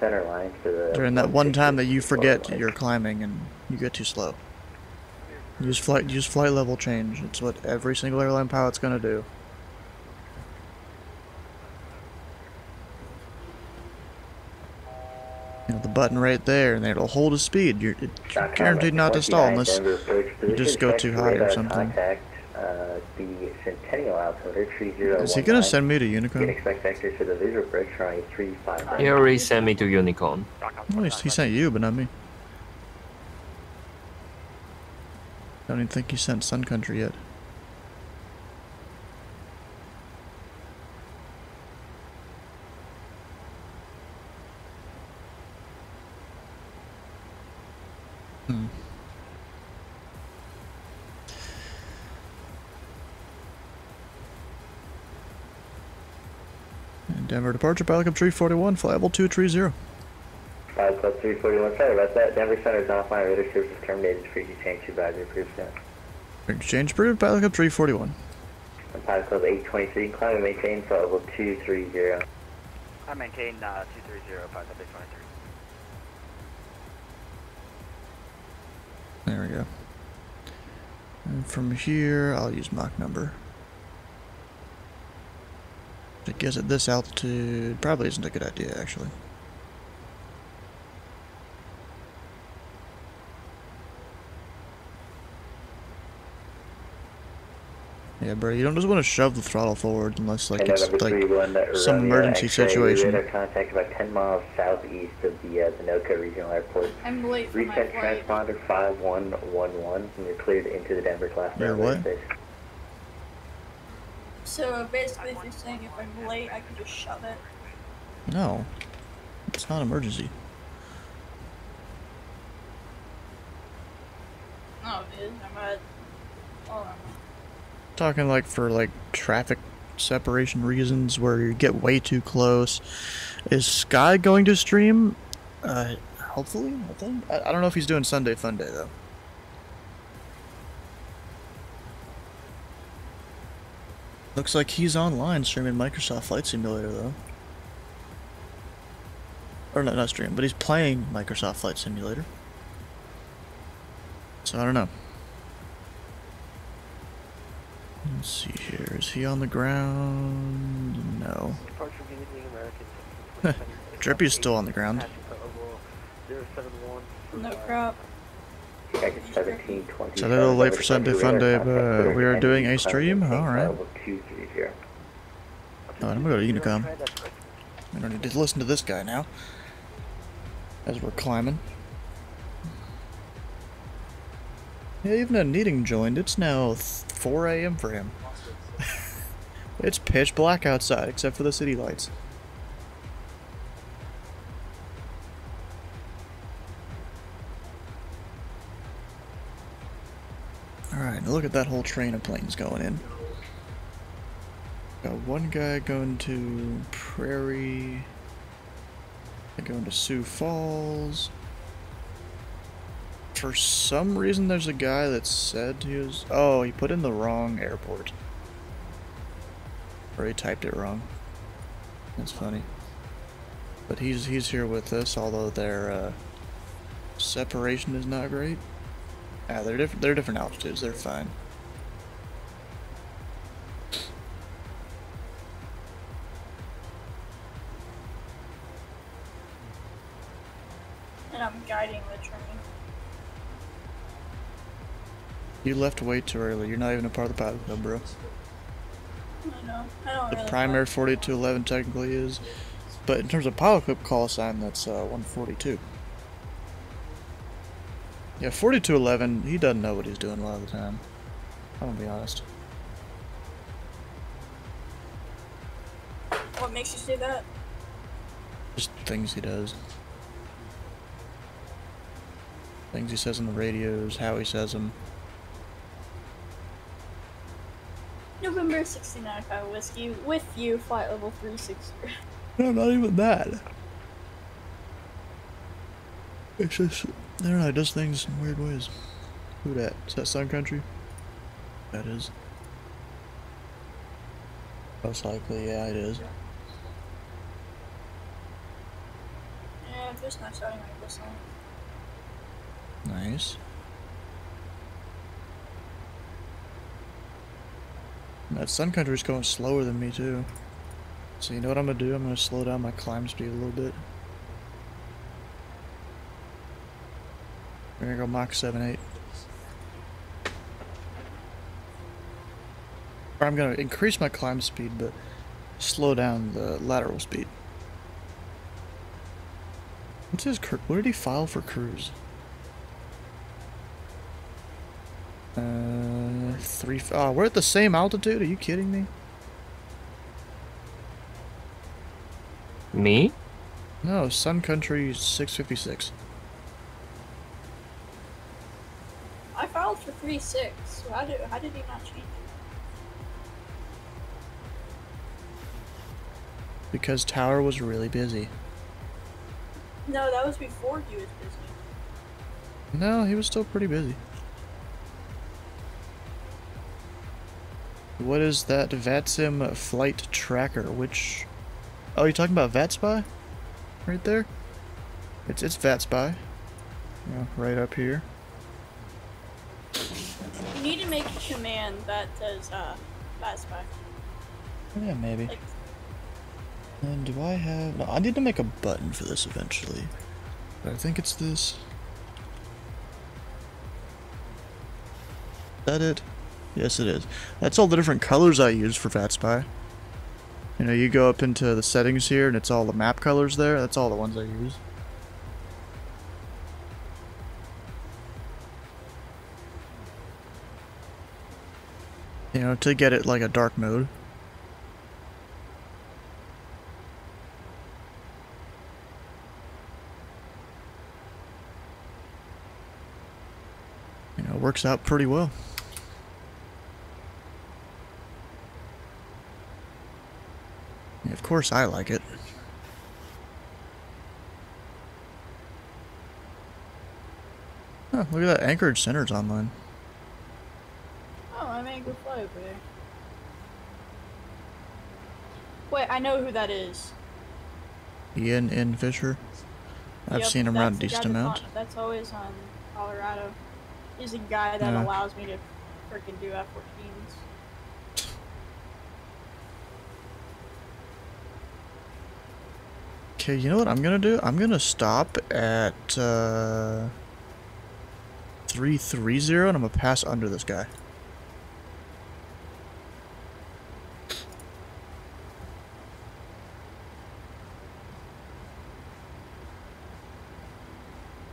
Center line to the During that one time that you forget you're climbing and you get too slow. Use flight. Use flight level change. It's what every single airline pilot's gonna do. You know, the button right there, and it'll hold a speed. You're it's .com, guaranteed not to stall unless you just go too high or something. Uh, the Centennial altimeter, 3019. Is he gonna send me to You can expect vectors for the visual bridge running 35. He already sent me to Unicom. Well, he, he sent you, but not me. Don't even think he sent Sun Country yet. Denver departure, pilot up 341, flyable 230. 5 plus 341, sorry about that. Denver Center's offline, radar service is terminated. Frequency change supervisor approves that. Exchange approved, pilot up 341. And Pilot Club 823, climb and maintain flight level 230. I maintain uh, 230 5 23. There we go. And from here, I'll use Mach number. I guess at this altitude probably isn't a good idea, actually. Yeah, bro, you don't just want to shove the throttle forward unless like it's like 31, uh, some emergency X-ray, situation. Radar contact about 10 miles southeast of the uh, Anoka Regional Airport. I'm late for my Reset flight. transponder 5111, and you're cleared into the Denver class. You're what? space. So basically, if you're saying if I'm late, I can just shove it. No, it's not an emergency. No, it is. I'm at. Talking like for like traffic separation reasons where you get way too close. Is Sky going to stream? Uh, hopefully, I think. I, I don't know if he's doing Sunday Fun Day though. Looks like he's online streaming Microsoft Flight Simulator though. Or no, not stream, but he's playing Microsoft Flight Simulator. So I don't know. Let's see here. Is he on the ground? No. Departure Unity American. Drippy's still on the ground. No crap. Second 1720. So a little late for Sunday Fun Day, but we are doing a stream. All right. Level 230. Oh, I'm gonna go to Unicom. I don't need to listen to this guy now. As we're climbing. Yeah, even a Needing joined. It's now 4 a.m. for him. [LAUGHS] it's pitch black outside, except for the city lights. Alright, look at that whole train of planes going in. Got one guy going to Prairie. Going to Sioux Falls. For some reason, there's a guy that said he was. Oh, he put in the wrong airport. Or he typed it wrong. That's funny. But he's he's here with us, although their uh, separation is not great. Ah, they're different. They're different altitudes. They're fine. And I'm guiding the train. You left way too early. You're not even a part of the pilot club, bro. I know. I don't The really primary 4211 technically is, but in terms of pilot club call sign, that's uh, 142. Yeah, 4211, he doesn't know what he's doing a lot of the time. I'm gonna be honest. What makes you say that? Just things he does. Things he says on the radios, how he says them. November 69 whiskey with you, flight level 360. No, not even that. It's just, I don't know, it does things in weird ways. Who that? Is that Sun Country? That is. Most likely, yeah, it is. Yeah, it's not sounding like this one. Nice. That Sun Country's going slower than me too. So you know what I'm gonna do? I'm gonna slow down my climb speed a little bit. We're gonna go Mach 7 8. Or I'm gonna increase my climb speed, but slow down the lateral speed. What's his cru- What did he file for cruise? Uh, three. Oh, we're at the same altitude. Are you kidding me? Me? No, Sun Country 656. I filed for 3.6, so how did, how did he not change it? Because Tower was really busy. No, that was before he was busy. No, he was still pretty busy. What is that VATSIM flight tracker? Which... Oh, you're talking about VATSPY? Right there? It's it's VATSPY. Yeah, right up here. You need to make a command that does, uh, VATSPY. Yeah, maybe. Like, And do I have... No, I need to make a button for this eventually. But I think it's this. Is that it? Yes, it is. That's all the different colors I use for VATSPY. You know, you go up into the settings here, and it's all the map colors there. That's all the ones I use. You know, to get it like a dark mode. You know, works out pretty well. Of course I like it. Oh, look at that. Anchorage Center's online. oh, I may go fly over there. Wait, I know who that is. Ian N. Fisher. I've Yep, seen him around a decent that's amount. on- that's always on Colorado. He's a guy that Yeah. allows me to freaking do F-14s. Okay, you know what I'm gonna do? I'm gonna stop at uh, 330 and I'm gonna pass under this guy.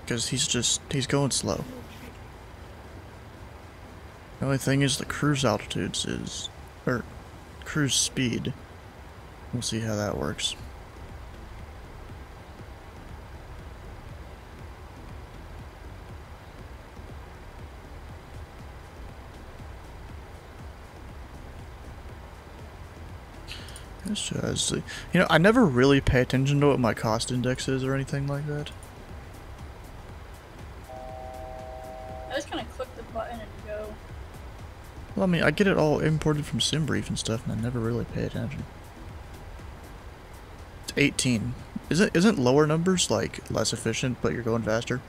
Because he's just, he's going slow. The only thing is the cruise altitudes is, or cruise speed. We'll see how that works. Yes, uh. You know, I never really pay attention to what my cost index is or anything like that. Well, I mean, I get it all imported from SimBrief and stuff, and I never really pay attention. It's 18. Isn't isn't lower numbers like less efficient, but you're going faster?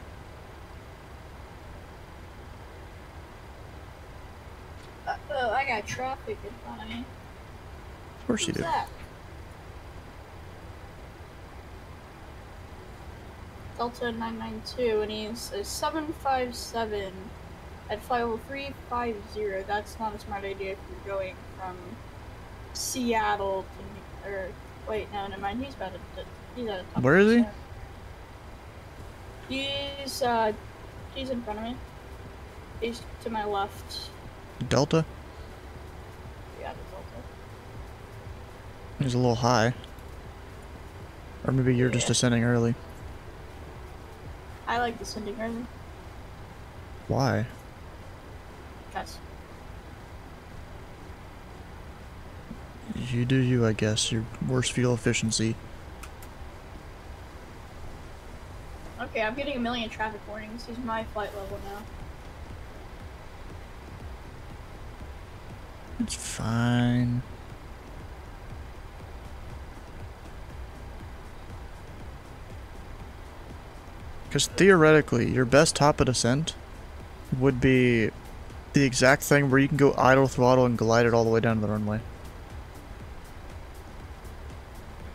Uh, oh, I got traffic in front of me. Of course you do. that? Delta 992, and he's a 757 at flight level 350. That's not a smart idea if you're going from Seattle to. Or, wait, no, never mind. He's about to. He's at a top Where is he? He's, uh, he's in front of me. He's to my left. Delta. Yeah, the Delta. He's a little high. Or maybe you're just descending early. I like descending early. Why? You do you, I guess. Your worst fuel efficiency. Okay, I'm getting a million traffic warnings. He's my flight level now. It's fine. Because theoretically, your best top of descent would be the exact thing where you can go idle throttle and glide it all the way down to the runway.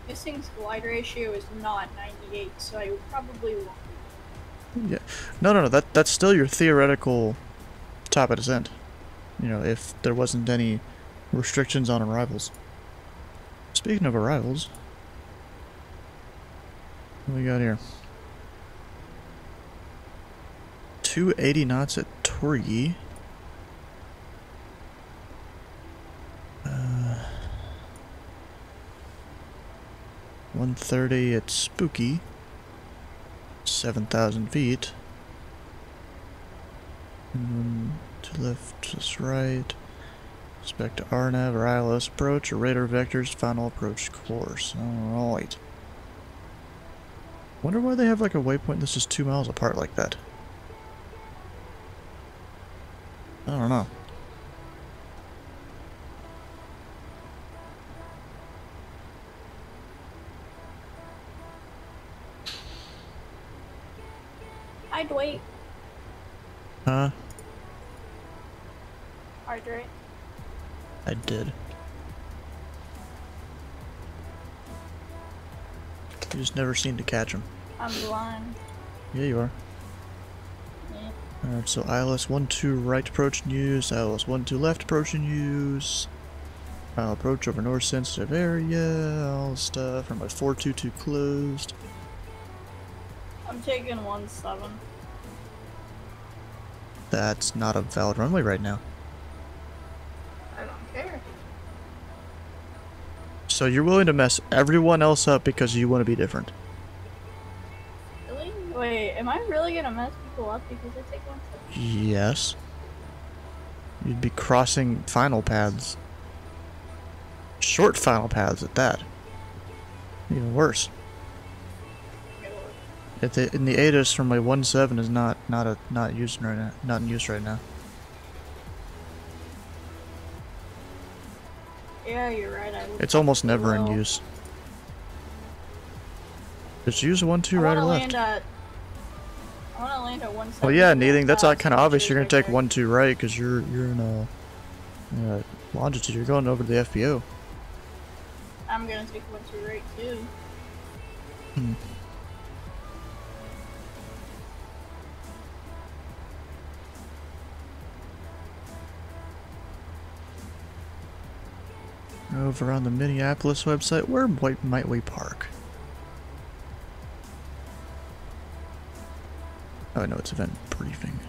This thing's glide ratio is not 98, so I probably won't. Yeah. No, no, no. That that's still your theoretical top of descent. You know, if there wasn't any restrictions on arrivals. Speaking of arrivals, what do we got here? 280 knots at Torgi. 130 at Spooky. 7,000 feet. And to left, to right. Expect to RNAV or ILS approach or radar vectors, final approach course. Alright. Wonder why they have like a waypoint that's just two miles apart like that. I don't know. Dwight. Huh? Hi, I did. You just never seem to catch him. I'm blind. Yeah, you are. Yeah. Alright, so ILS 1-2 right approach and use, ILS 1-2 left approach and use. Final approach over north sensitive area, all stuff. Runway 422 closed. I'm taking one seven. That's not a valid runway right now. I don't care. So you're willing to mess everyone else up because you want to be different. Really? Wait, am I really gonna mess people up because I take one seven? Yes. You'd be crossing final paths. Short final paths at that. Even worse. If the, in the ATIS from my 1.7 is not not a not used right now, not in use right now. Yeah, you're right. I It's almost never in use. Just use one, two, I right or left. land at. I wanna land at one seven. Well, yeah, Neathing, that's not kind of obvious. You're gonna take one, two, right because you're you're in a, uh longitude. You're going over to the FBO. I'm gonna take one two right too. Hmm. Over on the Minneapolis website, where might, we park? Oh, know it's event briefing.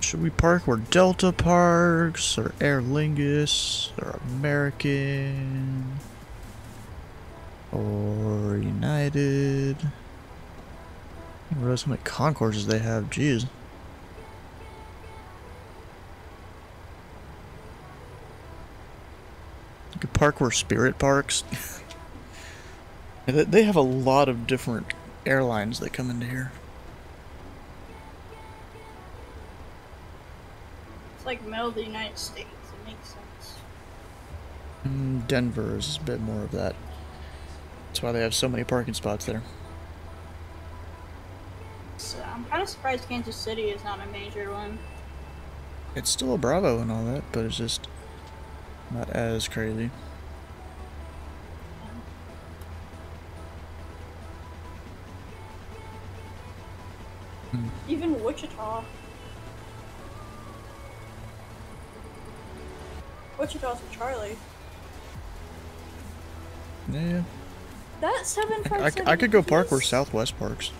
Should we park where Delta parks, or Aer Lingus, or American, or United? I realize how many concourses they have. Jeez. You could park where Spirit parks. [LAUGHS] They- they have a lot of different airlines that come into here. It's like middle of the United States. It makes sense. Mm, Denver is a bit more of that. That's why they have so many parking spots there. So I'm kind of surprised Kansas City is not a major one. It's still a Bravo and all that, but it's just not as crazy. Hmm. Even Wichita. Wichita's a Charlie. Yeah. That seven I, I, seven. I could go park where Southwest parks.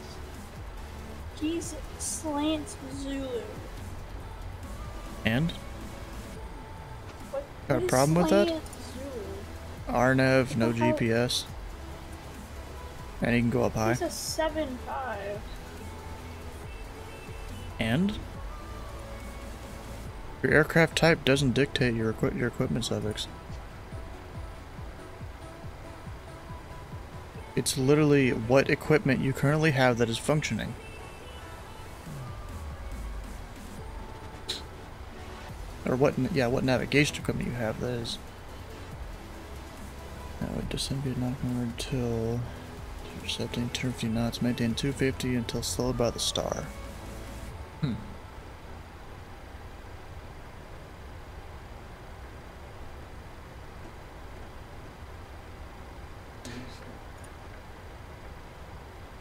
He's slant Zulu. And? Got a problem with that? RNAV, no What the hell? GPS. And he can go up high. He's a seven five. And? Your aircraft type doesn't dictate your equi your equipment suffix. It's literally what equipment you currently have that is functioning. Or what, yeah, what navigation equipment you have that is. Now, it descend not onward until intercepting 250 knots, maintain 250 until slowed by the star. Hmm.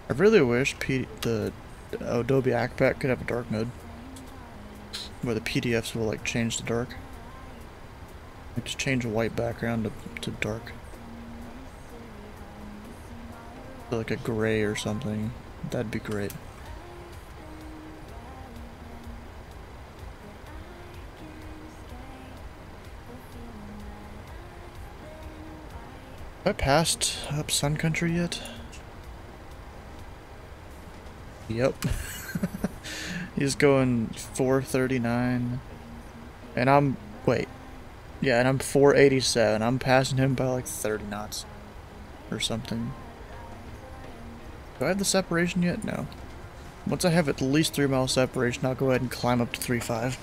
I really wish P the Adobe Acrobat could have a dark mode where the PDFs will like change to dark. Just change a white background to, to dark. Like a gray or something. That'd be great. Have I passed up Sun Country yet? Yep. [LAUGHS] He's going 439. And I'm. Wait. Yeah, and I'm 487. I'm passing him by like 30 knots. Or something. Do I have the separation yet? No. Once I have at least 3 mile separation, I'll go ahead and climb up to 3.5.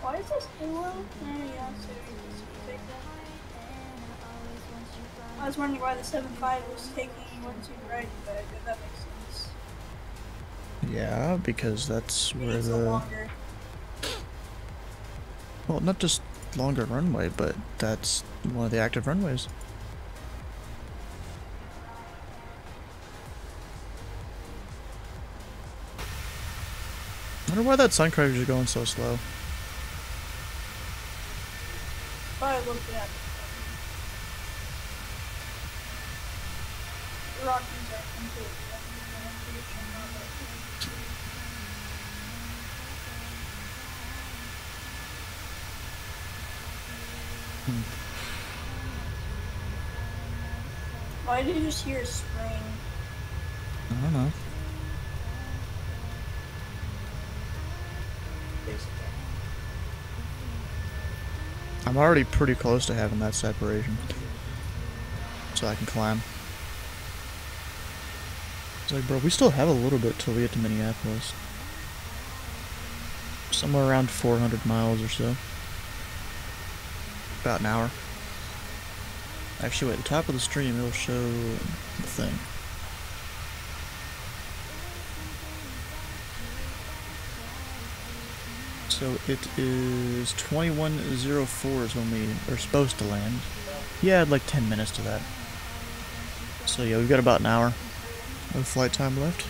Why is this Halo? I was wondering why the seven five was taking one too right, but that makes sense. Yeah, because that's where the. longer. Well, not just longer runway, but that's one of the active runways. I wonder why that Suncruiser is going so slow. Probably looked at. The Rockies are completely Spring? I don't know. I'm already pretty close to having that separation. So I can climb. It's like, bro, we still have a little bit till we get to Minneapolis. Somewhere around 400 miles or so. About an hour. Actually, wait, at the top of the stream, it'll show the thing. So it is 2104 is when we are supposed to land. Yeah, like 10 minutes to that. So yeah, we've got about an hour of flight time left.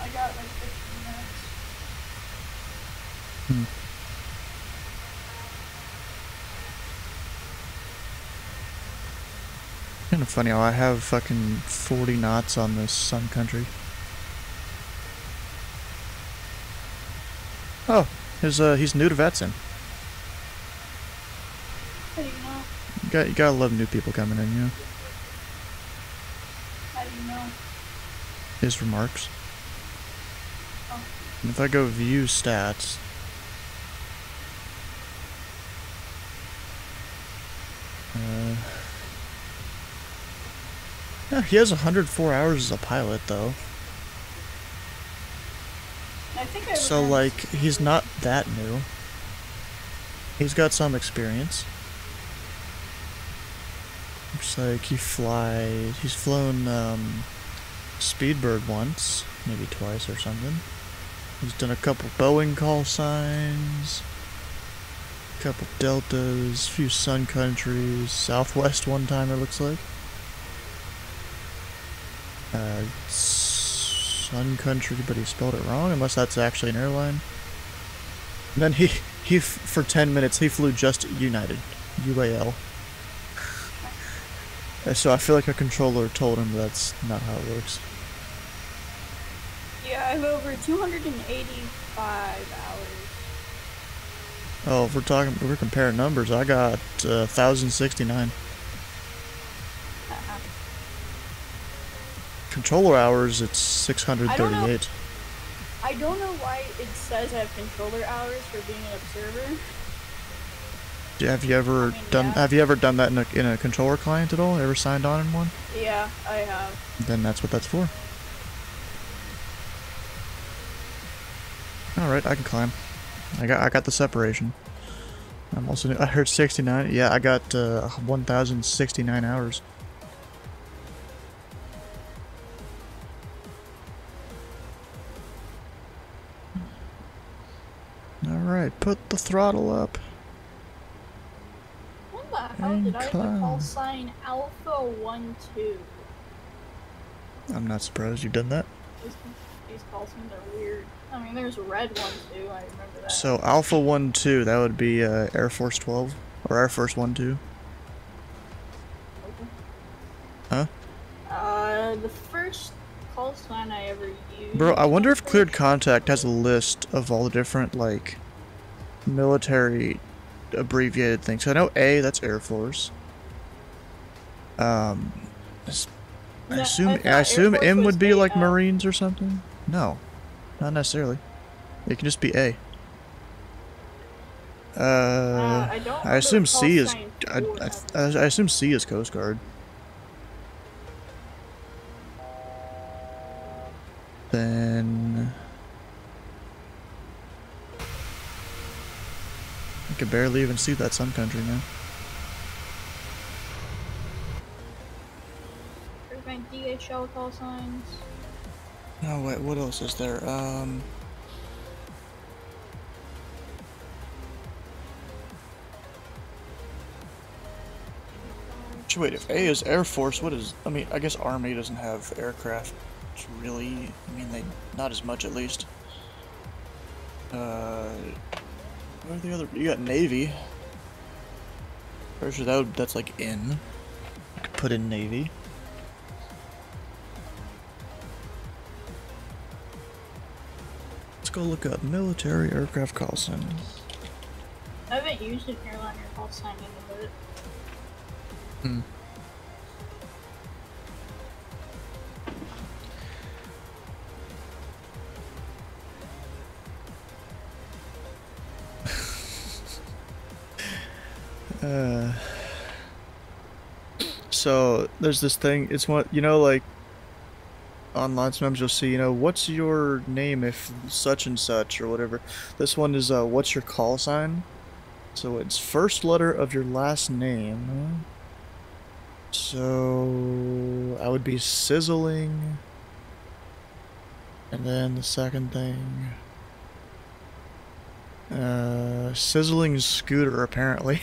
I got like 15 minutes. Hmm. Kind of funny how I have fucking 40 knots on this Sun Country. Oh, his uh, he's new to Vatsim. How do you know? You got you gotta love new people coming in, you know. How do you know? His remarks. Oh. If I go view stats, he has 104 hours as a pilot, though. I think I So, like, he's not that new. He's got some experience. Looks like he flies. He's flown um, Speedbird once, maybe twice or something. He's done a couple Boeing call signs, a couple Deltas, a few Sun Countries, Southwest one time it looks like. Uh, Sun Country, but he spelled it wrong, unless that's actually an airline. And then he, he f- for 10 minutes, he flew just United, UAL. So I feel like a controller told him that's not how it works. Yeah, I have over 285 hours. Oh, if we're talking, if we're comparing numbers. I got uh, 1,069 controller hours. It's I don't know. 638. I don't know why it says I have controller hours for being an observer. Yeah, Have you ever done? Have you ever done that in a in a controller client at all? Ever signed on in one? Yeah, I have. Then that's what that's for. All right, I can climb. I got I got the separation. I'm also I heard 69. Yeah, I got uh, 1,069 hours. All right, put the throttle up. When the hell And did I have a call sign Alpha One Two? I'm not surprised you've done that. These, these call signs are weird. I mean, there's Red One Two. I remember that. So Alpha One Two, that would be uh, Air Force 12 or Air Force One Two. Huh? Uh, the first call sign I ever used. Bro, I wonder if Cleared Contact has a list of all the different like military abbreviated thing. So I know A, that's Air Force. Um, s- I No, I assume thought I, Air assume M would be like AF. Marines or something. No, not necessarily. It can just be A. Uh, I don't I assume C is. sign I, four I, I I assume C is Coast Guard. Then can barely even see that Sun Country now. There's my DHL call signs. Oh wait, what else is there? Um. Wait, if A is Air Force, what is? I mean, I guess Army doesn't have aircraft. It's really, I mean, they not as much at least. Uh, what are the other? You got Navy. Pretty sure that would, that's like in. You could put in Navy. Let's go look up military aircraft call sign. I haven't used an airliner call sign in a bit. Hmm. There's this thing. It's what you know, like online. Sometimes you'll see, you know, what's your name if such and such or whatever. This one is, uh, what's your call sign? So it's first letter of your last name. So I would be sizzling. And then the second thing. Uh, sizzling scooter, apparently.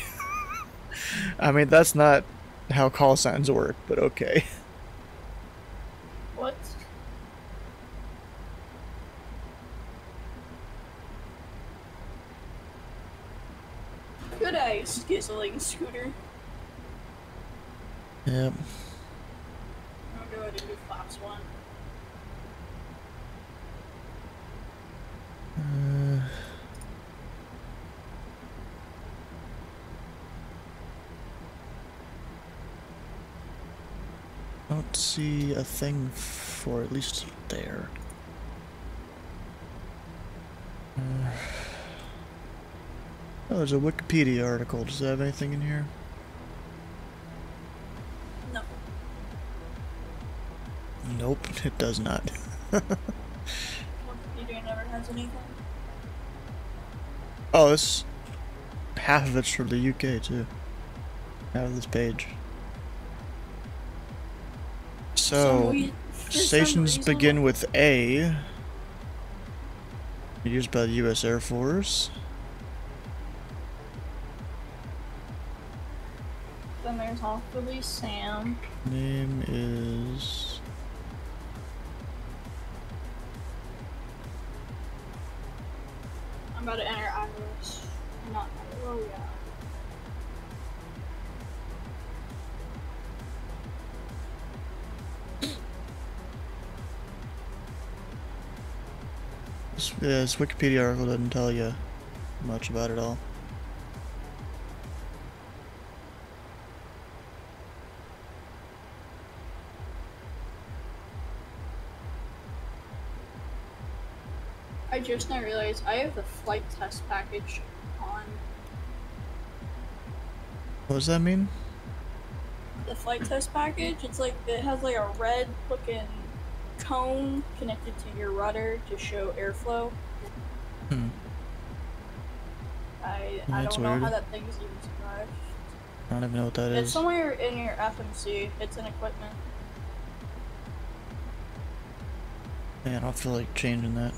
[LAUGHS] I mean, that's not how call signs work, but okay. What? Good eye, skizzling scooter. Yep go ahead and do Fox one. Uh, don't see a thing for at least there. Uh, oh, there's a Wikipedia article. Does it have anything in here? No. Nope, [LAUGHS] it does not. [LAUGHS] Wikipedia never has anything. Oh, this half of it's from the UK too. Out of this page. So, stations reason- begin with A. Used by the U.S. Air Force. Then there's Awfully Sam. Name is. This, yeah, this Wikipedia article doesn't tell you much about it all. I just now realized I have the flight test package on. What does that mean? The flight test package, it's like it has like a red looking cone connected to your rudder to show airflow. Hmm. I I that's don't know how that thing is even survived. I don't even know what that It's is. somewhere in your FMC. It's an equipment. Yeah, I don't feel like changing that.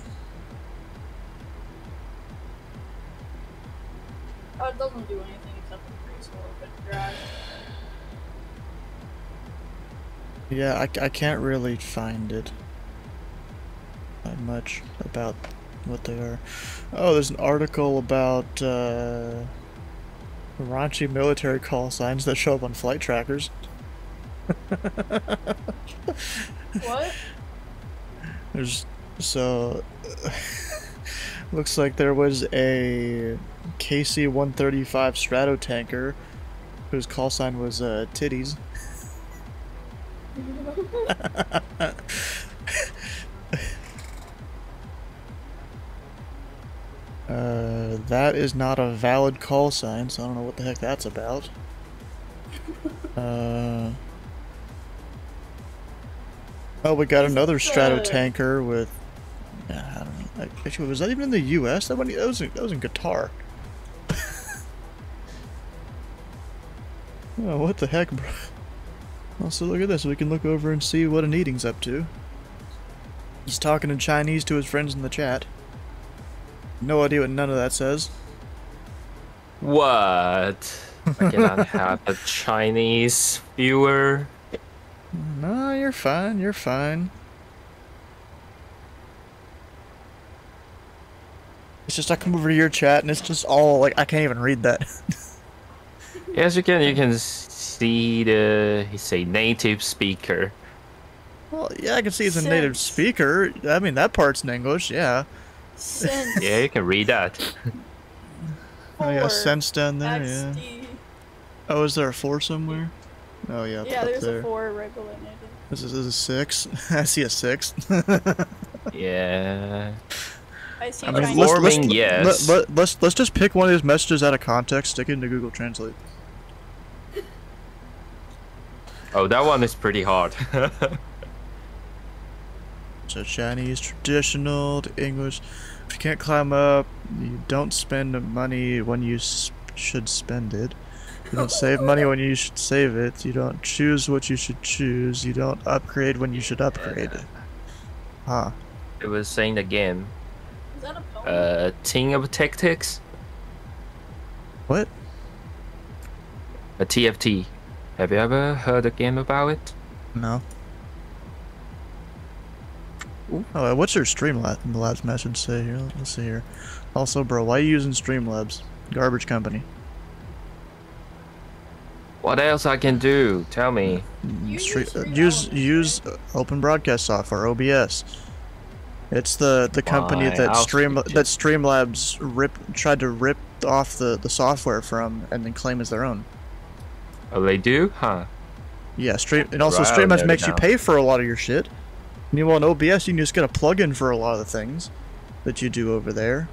Yeah, I, I can't really find it. Not much about what they are. Oh, there's an article about uh, raunchy military call signs that show up on flight trackers. What? [LAUGHS] There's so [LAUGHS] looks like there was a KC-135 Strato tanker whose call sign was uh, titties. [LAUGHS] Uh, that is not a valid call sign, so I don't know what the heck that's about. Uh, oh, we got another Strato tanker with. I don't know. Like, Actually, was that even in the U.S.? That, one, that was in, that was in Qatar. [LAUGHS] oh, what the heck, bro? Also, look at this. We can look over and see what an eating's up to. He's talking in Chinese to his friends in the chat. No idea what none of that says. What? I cannot [LAUGHS] have a Chinese viewer. No, you're fine. You're fine. It's just I come over to your chat and it's just all like I can't even read that. Yes, you can. You can see the. He's a native speaker. well, yeah, I can see he's a native speaker. I mean, that part's in English. Yeah. Since Yeah, you can read that. Oh yeah, Four sense down there. Yeah. Oh, is there a four somewhere? Oh yeah. Yeah, up there's there. a four right below native. This is, this is a six. [LAUGHS] I see a six. [LAUGHS] Yeah. I see I mean, Chinese. let's, let's, Informing, yes. Let, let, let's let's just pick one of these messages out of context, stick it into Google Translate. Oh, that one is pretty hard. [LAUGHS] So Chinese traditional to English. If you can't climb up, you don't spend money when you s- should spend it. You don't save money when you should save it. You don't choose what you should choose. You don't upgrade when you should upgrade it. Huh. it was saying again. Is that a poem? Uh, Teamfight Tactics. What? A TFT. Have you ever heard a game about it? No. Oh, what's your Streamlabs labs message say here? Let's see here. Also, bro, why are you using Streamlabs? Garbage company. What else I can do? Tell me. Stre- uh, use use uh, Open Broadcast Software (OBS). It's the the company Why, that Stream that Streamlabs rip tried to rip off the the software from and then claim as their own. Oh, they do? Huh. Yeah, Stream and also Right, note makes you pay for a lot of your shit. Meanwhile, in OBS, you can just get a plugin for a lot of the things that you do over there.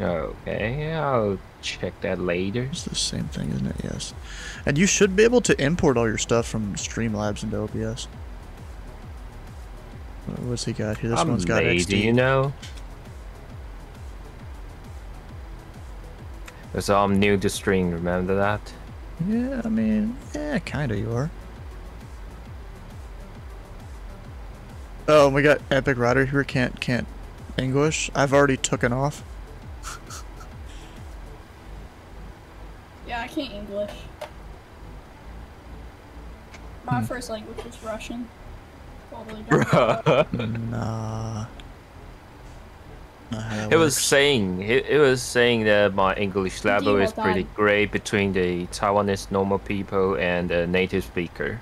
Okay, I'll check that later. It's the same thing, isn't it? Yes. And you should be able to import all your stuff from Streamlabs into OBS. What's he got here? This I'm one's got lazy, XD. you know. Because I'm new to stream. remember that? Yeah, I mean, yeah, kinda you are. Oh, and we got Epic Rider here. Can't can't English. I've already taken off. [LAUGHS] Yeah, I can't English. My Hmm. first language was Russian. Totally [LAUGHS] don't. nah. Not how that It was saying it, it was saying that my English level is pretty done. great between the Taiwanese normal people and a native speaker.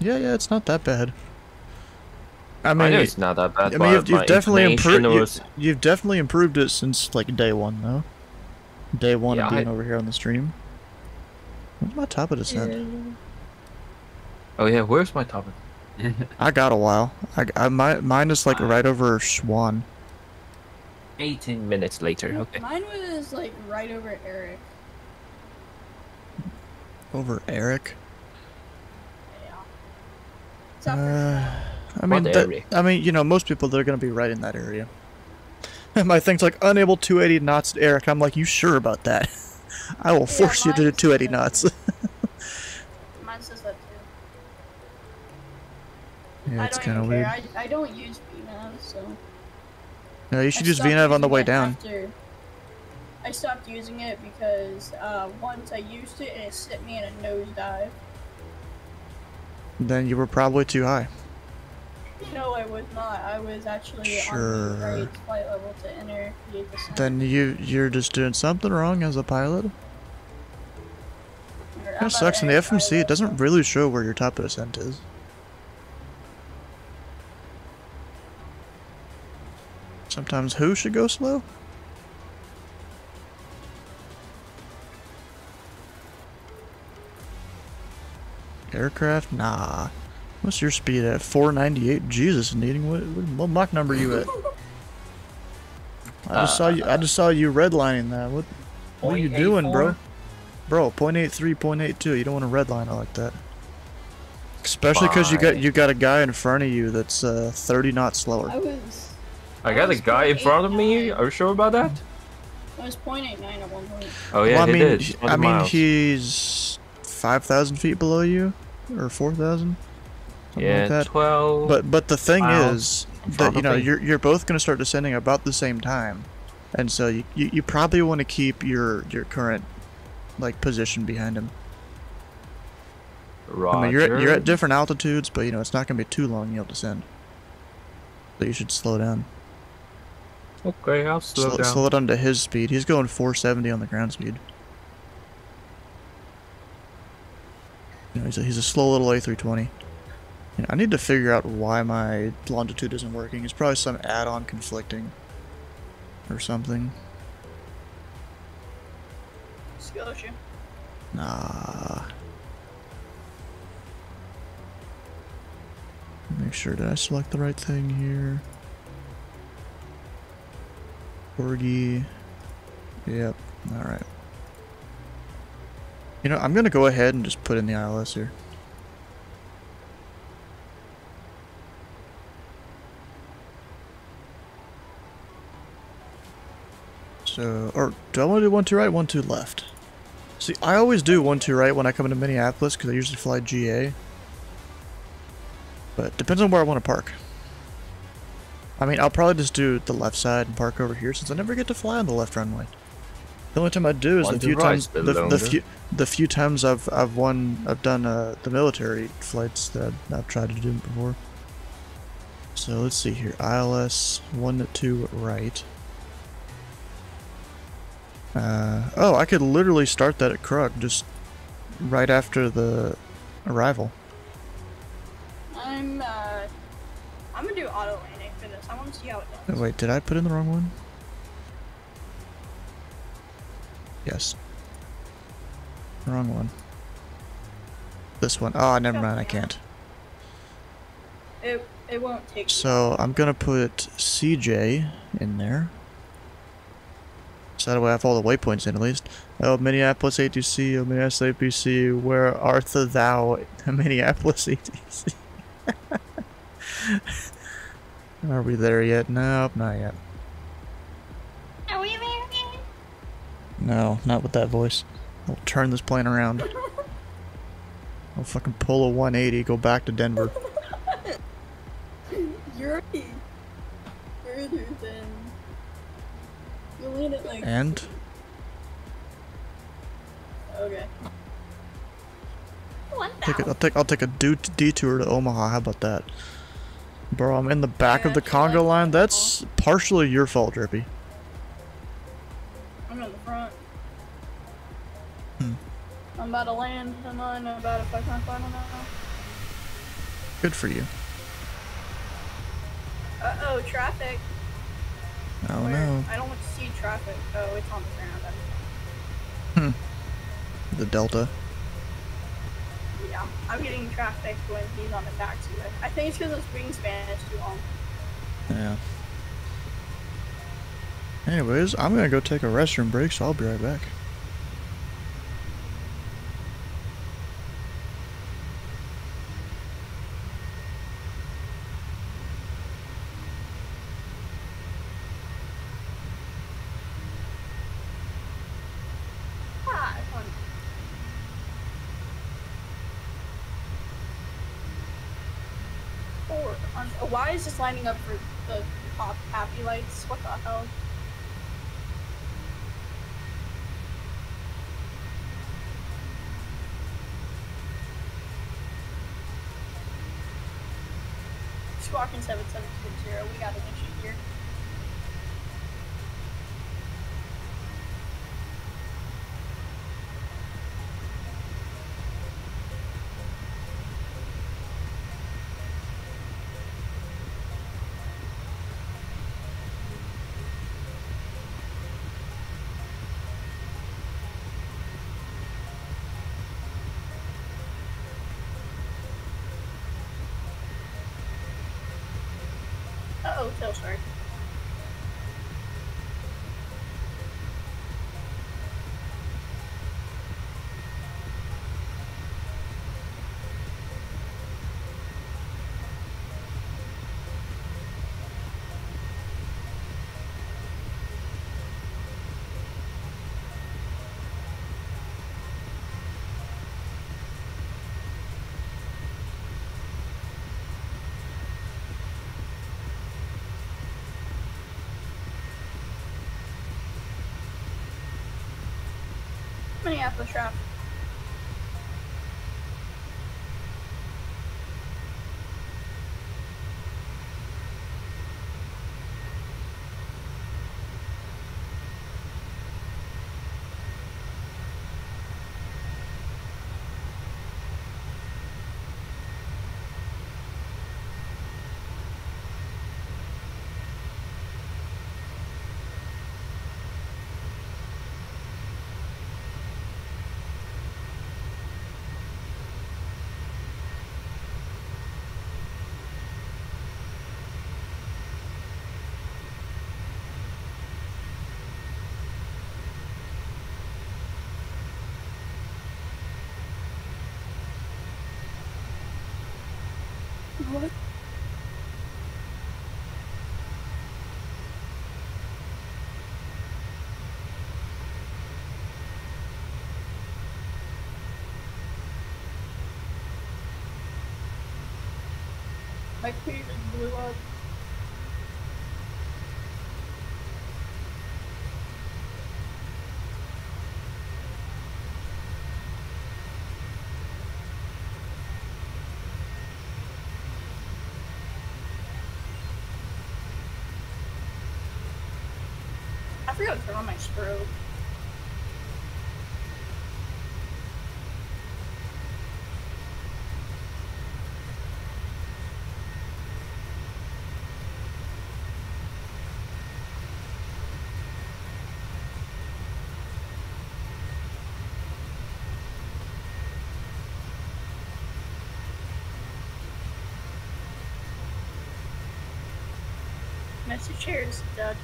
Yeah, yeah, it's not that bad. I I, mean, know it's not that bad. I mean, you've, you've definitely improved. was- You, have definitely improved it since like day one, though. Day one of Yeah, I- being over here on the stream. Where's my top of descent? Oh yeah, where's my topic? [LAUGHS] I got a while. I, I my, mine is like ah. right over Schwan. 18 minutes later. Okay. Mine was like right over Eric. Over Eric. It's not Uh, I mean, that- I mean, you know, most people they're gonna be right in that area. [LAUGHS] My thing's like unable 280 knots to Eric. I'm like, you sure about that? [LAUGHS] I will force you to do 280 knots. [LAUGHS] Mine says that too. yeah, I it's don't kind of even weird. care. I, I don't use VNAV, so. No, you should I use VNAV on the way down. After I stopped using it because uh, once I used it and it sent me in a nosedive. Then you were probably too high. No, I was not. I was actually on the right flight level to enter the. Then you you're just doing something wrong as a pilot. That sucks. In the FMC, it doesn't really show where your top of descent is. Sometimes who should go slow? Aircraft? Nah. What's your speed at? 498? Jesus, needing what, what, what Mach number you at? I just saw you. I just saw you redlining that. What? What are you doing, bro? 0.84? Bro, 0.83, 0.82. You don't want to redline it like that. Especially because you got you got a guy in front of you that's uh, 30 knots slower. I got a guy in front of me. Are you sure about that? I was 0.89 at one point. Oh yeah, well, I he mean, did. he- 20 I mean, miles. he's 5,000 feet below you, or 4,000. something Yeah, like that. 12 But but the thing miles is that you know you're you're both gonna start descending about the same time, and so you you, you probably want to keep your your current like position behind him. I mean, you're at, you're at different altitudes, but you know it's not gonna be too long you'll descend. So you should slow down. Okay, I'll slow Slow, down. slow it down to his speed. He's going 470 on the ground speed. You know, he's a, he's a slow little A320. You know, I need to figure out why my longitude isn't working. It's probably some add-on conflicting or something. Scotia. Nah. Make sure did I select the right thing here? Corgi. Yep. All right. You know, I'm gonna go ahead and just put in the ILS here. So, or do I want to do one two right, one two left? See, I always do one two right when I come into Minneapolis because I usually fly GA. But depends on where I want to park. I mean, I'll probably just do the left side and park over here since I never get to fly on the left runway. The only time I do is One the few right's times the, the longer. few the few times I've I've won I've done uh, the military flights that I've, I've tried to do before. So let's see here. ILS one to two right. Uh, oh, I could literally start that at Krug just right after the arrival. I'm uh, I'm gonna do auto Oh, wait, did I put in the wrong one? Yes. Wrong one. This one. Oh, never mind, I can't. It it won't take. So I'm gonna put CJ in there. So that way I have all the waypoints in at least. Oh, Minneapolis ATC, oh, Minneapolis APC, where art thou, [LAUGHS] Minneapolis ATC? [LAUGHS] Are we there yet? Nope, not yet. Are we there yet? No, not with that voice. I'll turn this plane around. I'll fucking pull a 180, go back to Denver. [LAUGHS] You're further than. You lean it like. And Okay. One take it, I'll take I'll take a detour to Omaha. How about that, bro? I'm in the back of the Congo line. That's partially your fault, Drippy. I'm in the front. Hmm. I'm about to land and I'm about a five point final now. Good for you. Uh oh, traffic. Oh Where? no. I don't want to see traffic. Oh, it's on the ground. Hmm. The Delta. Yeah, I'm getting traffic when he's on the taxiway. I think it's because his wingspan is too long. Yeah. Anyways, I'm gonna go take a restroom break, so I'll be right back. Why is this lining up for the pop happy lights? What the hell? Squawking 7760, we got an issue here. Uh oh, Oh, tail shark. Minneapolis traffic. What? My just blew up. I forgot turn on my chairs, Doug.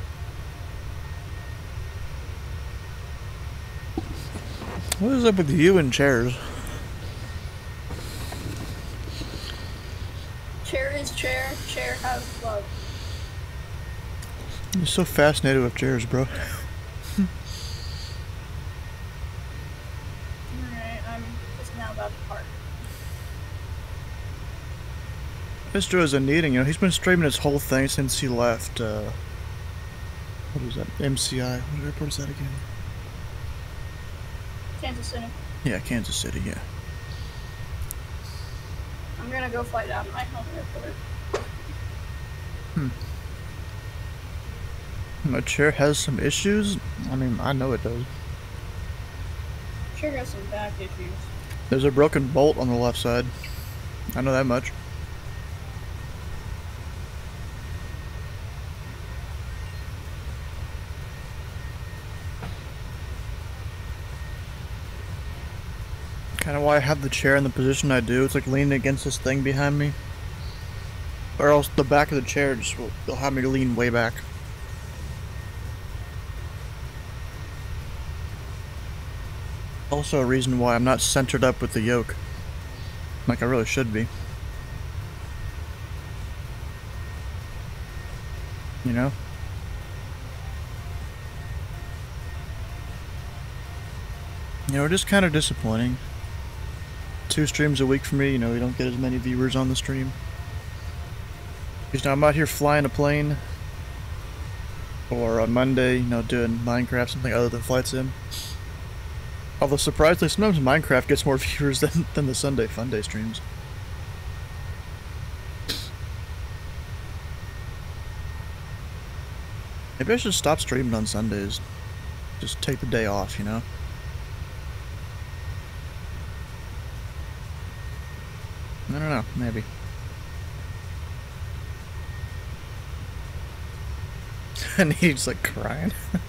What is up with you and chairs? Chair is chair, chair has love. You're so fascinated with chairs, bro. Alright, I'm just now about to park. Mr. is a needing, you know, he's been streaming his whole thing since he left, uh... What was that? MCI. What airport is that again? Kansas City. Yeah, Kansas City, yeah. I'm gonna go fly down to my home airport. My chair has some issues? I mean, I know it does. Sure got some back issues. There's a broken bolt on the left side. I know that much. Kind of why I have the chair in the position I do. It's like leaning against this thing behind me. Or else the back of the chair just will will have me lean way back. Also a reason why I'm not centered up with the yoke. Like I really should be. You know? You know, just kind of disappointing. Two streams a week for me, you know, you don't get as many viewers on the stream. Because now I'm out here flying a plane. Or on Monday, you know, doing Minecraft, something other than Flight Sim. Although surprisingly, sometimes Minecraft gets more [LAUGHS] viewers than, than the Sunday Fun Day streams. Maybe I should stop streaming on Sundays. Just take the day off, you know? I don't know, maybe. [LAUGHS] and he's like crying. [LAUGHS]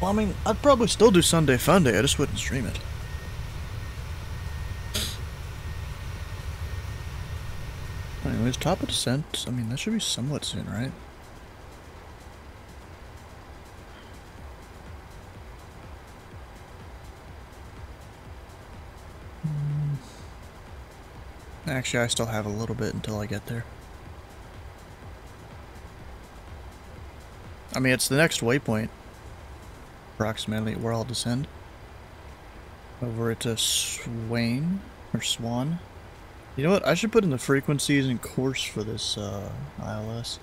well, I mean, I'd probably still do Sunday Funday, I just wouldn't stream it. Anyways, top of descent. I mean, that should be somewhat soon, right? Actually, I still have a little bit until I get there. I mean, it's the next waypoint, approximately, where I'll descend. Over at uh, Swain, or Swan. You know what, I should put in the frequencies and course for this uh, ILS.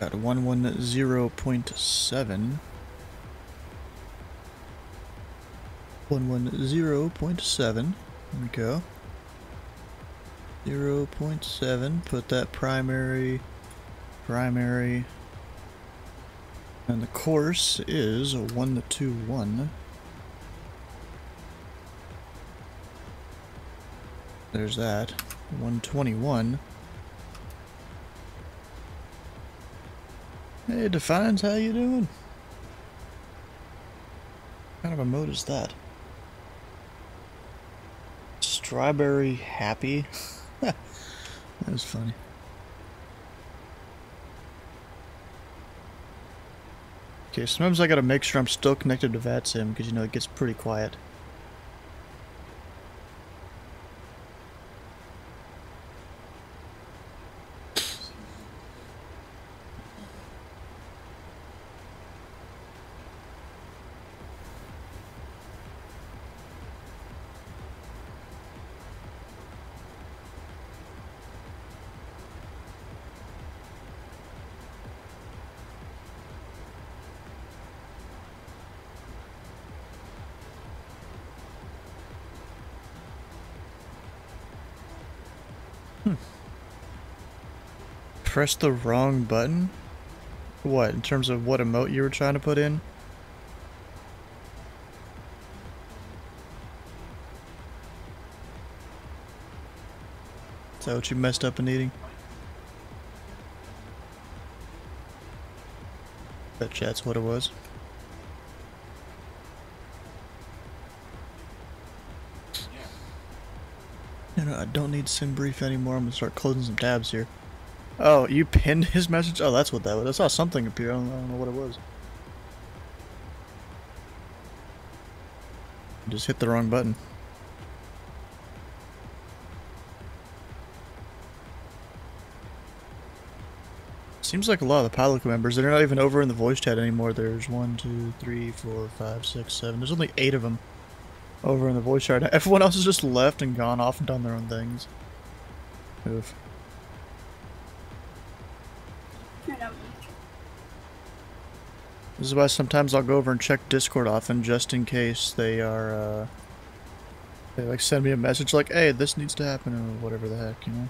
Got 110.7. 110.7. There we go. 0.7. Put that primary, primary. And the course is a 1 to 2 1. There's that. 121. Hey, Defines, how you doing? What kind of a mode is that? Strawberry happy? [LAUGHS] that was funny. Okay, sometimes I gotta make sure I'm still connected to VATSIM because you know it gets pretty quiet. Hmm. Press the wrong button? What, in terms of what emote you were trying to put in? Is that what you messed up in eating? Bet that's what it was. Need SimBrief anymore. I'm gonna start closing some tabs here. Oh, you pinned his message? Oh, that's what that was. I saw something appear. I don't, I don't know what it was. Just hit the wrong button. Seems like a lot of the pilot members, they're not even over in the voice chat anymore. There's one, two, three, four, five, six, seven. There's only eight of them over in the voice chat. Everyone else has just left and gone off and done their own things. Oof. This is why sometimes I'll go over and check Discord often just in case they are, uh, they like send me a message like, hey, this needs to happen or whatever the heck, you know?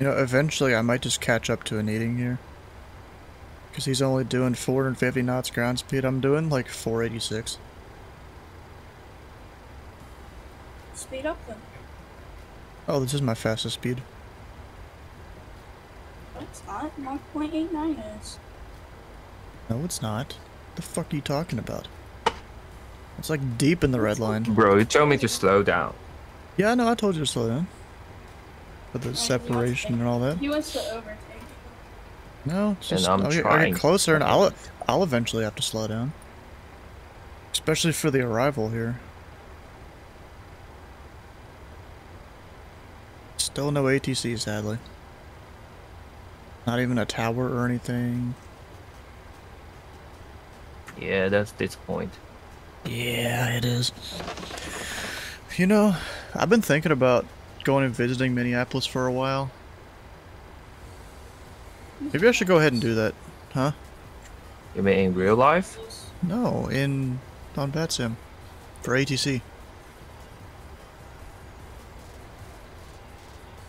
You know, eventually I might just catch up to an eating here. Because he's only doing 450 knots ground speed. I'm doing like 486. Speed up then. Oh, this is my fastest speed. No, it's not. 1.89 is. No, it's not. The fuck are you talking about? It's like deep in the red line. Bro, you told me to slow down. Yeah, no, I told you to slow down. For the separation and all that. He wants to overtake. No, it's just I'm I'll, get, I'll get closer and I'll I'll eventually have to slow down. Especially for the arrival here. Still no ATC, sadly. Not even a tower or anything. Yeah, that's disappointing. Yeah, it is. You know, I've been thinking about going and visiting Minneapolis for a while. Maybe I should go ahead and do that, huh? You mean in real life? No, in on VATSIM for ATC.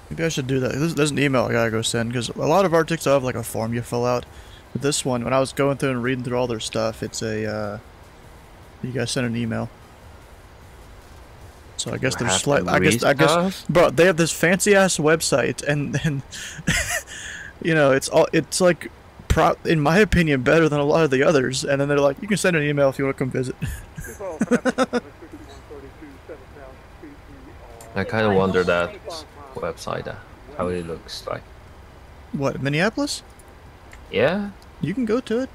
Maybe I should do that. There's, there's an email I gotta go send because a lot of ARTCCs have like a form you fill out. But this one, when I was going through and reading through all their stuff, it's a uh, you guys send an email. So I guess You there's have slight. to I guess I guess, stuff? bro, they have this fancy ass website, and and [LAUGHS] you know it's all it's like, pro in my opinion, better than a lot of the others. And then they're like, you can send an email if you want to come visit. [LAUGHS] I kind of wonder that website, uh, how it looks like. what Minneapolis? Yeah? You can go to it.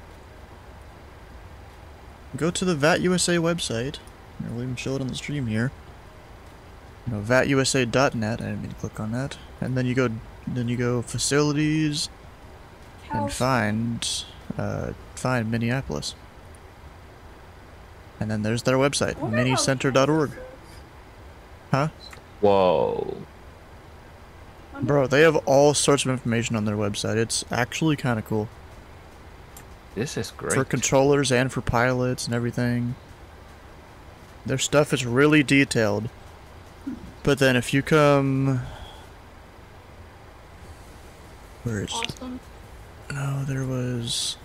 Go to the VATUSA website. Here, We'll even show it on the stream here. You know, VATUSA.net. I didn't mean to click on that. And then you go, then you go facilities, and find, uh, find Minneapolis. And then there's their website, minicenter.org. Huh? Whoa. Bro, they have all sorts of information on their website. It's actually kind of cool. This is great. For controllers and for pilots and everything. Their stuff is really detailed. But then if you come... Where is... Awesome. No, there was...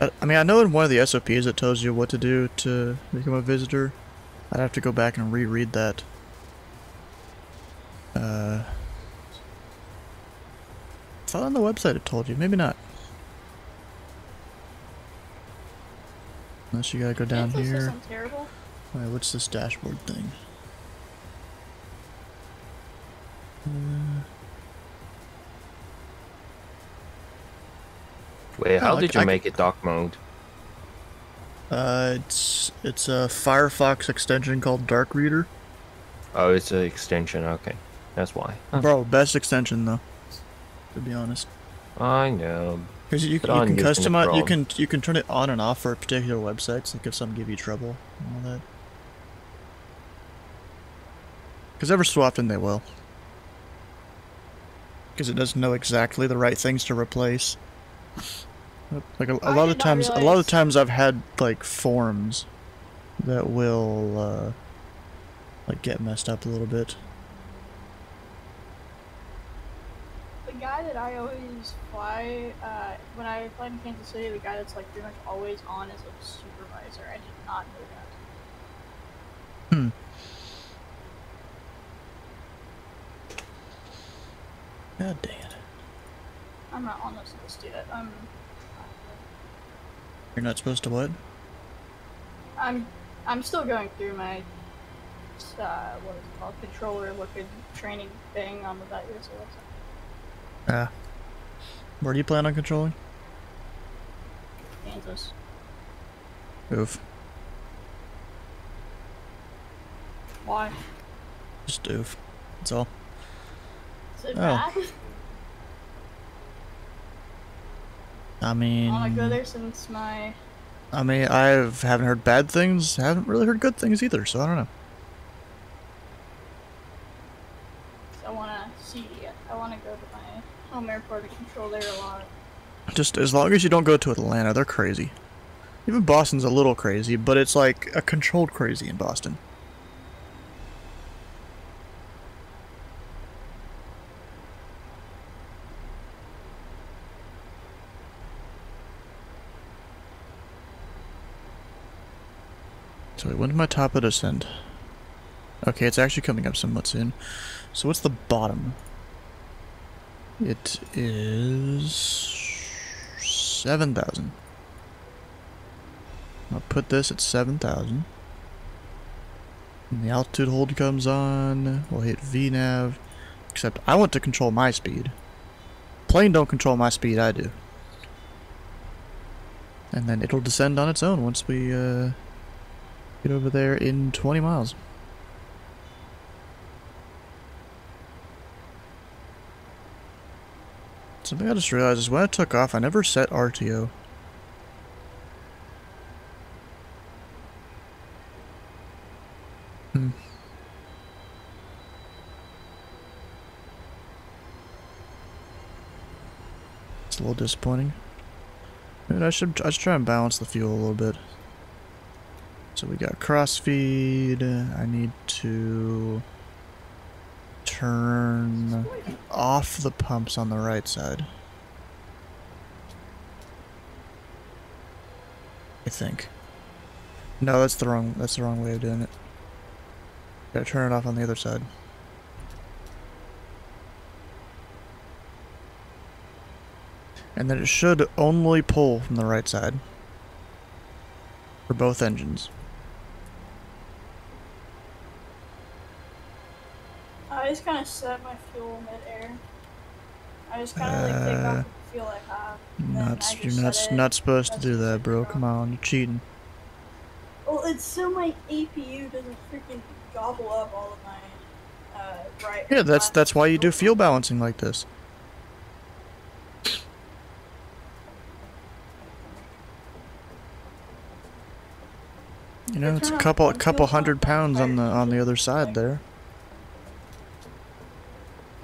I, I mean, I know in one of the SOPs it tells you what to do to become a visitor. I'd have to go back and reread that. Uh... I thought on the website it told you. Maybe not. Unless you gotta go down here. here. isn't terrible. Wait, what's this dashboard thing? Wait, how Oh, I- did you I- make it dark mode? Uh, it's it's a Firefox extension called Dark Reader. Oh, it's an extension, okay. That's why. Huh. Bro, best extension though. To be honest, I know. because you, you can customize, you can you can turn it on and off for particular websites, like if some give you trouble and all that. Because ever so often they will. Because it doesn't know exactly the right things to replace. Like a, a lot of times, a lot of times I've had like forms that will uh, like get messed up a little bit. The guy that I always fly, uh, when I fly in Kansas City, the guy that's like pretty much always on is a supervisor. I did not know that. God dang it! I'm not on this list yet. I'm, You're not supposed to what? I'm, I'm still going through my uh, what is it called, controller looking training thing on the VATUSA website. Yeah. Where do you plan on controlling? Kansas. Oof. Why? Just oof. That's all. It Oh. bad? I oh, I mean, want to go there since my I mean, I haven't heard bad things. Haven't really heard good things either. So I don't know. I want to see. I want to go to my home airport and control there a lot. Just as long as you don't go to Atlanta, they're crazy. Even Boston's a little crazy, but it's like a controlled crazy in Boston. So wait, when's my top of descent? Okay, it's actually coming up somewhat soon. So what's the bottom? It is seven thousand. I'll put this at seven thousand. And the altitude hold comes on. We'll hit VNAV. Except I want to control my speed. Plane don't control my speed, I do. And then it'll descend on its own once we uh, get over there in 20 miles. Something I just realized is when I took off, I never set RTO. Hmm. It's a little disappointing. Maybe I should I should try and balance the fuel a little bit. So we got crossfeed. I need to turn off the pumps on the right side. I think. No, that's the wrong that's the wrong way of doing it. Gotta turn it off on the other side. And then it should only pull from the right side. For both engines. I just kind of set my fuel mid-air. I just kind of like take Uh, off the fuel I have. you're not not supposed to do that, bro. Come on, you're cheating. Well, it's so my APU doesn't freaking gobble up all of my uh, right. Yeah, that's that's why you do fuel balancing like this. You know, it's a couple one couple hundred pounds on the on the other side there.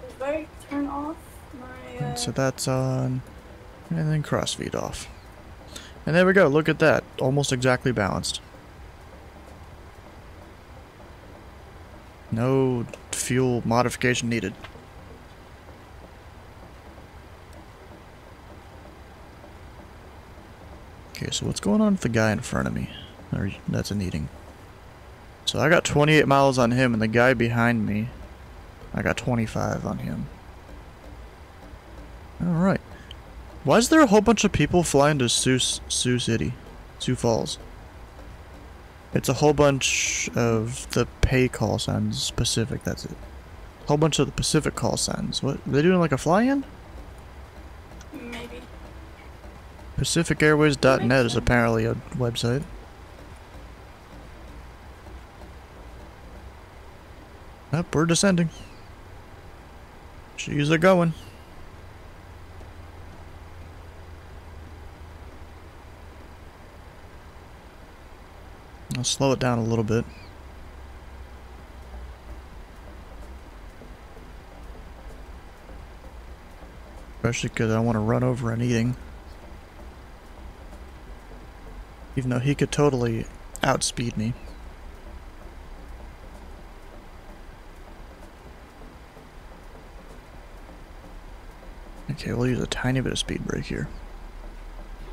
If I turn off my. Uh, So that's on, and then crossfeed off. And there we go. Look at that, almost exactly balanced. No fuel modification needed. Okay, so what's going on with the guy in front of me? Or that's an eating. So I got 28 miles on him, and the guy behind me, I got 25 on him. Alright. Why is there a whole bunch of people flying to Sioux, Sioux City? Sioux Falls. It's a whole bunch of the pay call signs Pacific, that's it. A whole bunch of the Pacific call signs. What? Are they doing like a fly-in? maybe. PacificAirways.net is apparently a website. Up, we're descending. She's a going. I'll slow it down a little bit. Especially because I want to run over an eating. Even though he could totally outspeed me. Okay, we'll use a tiny bit of speed brake here.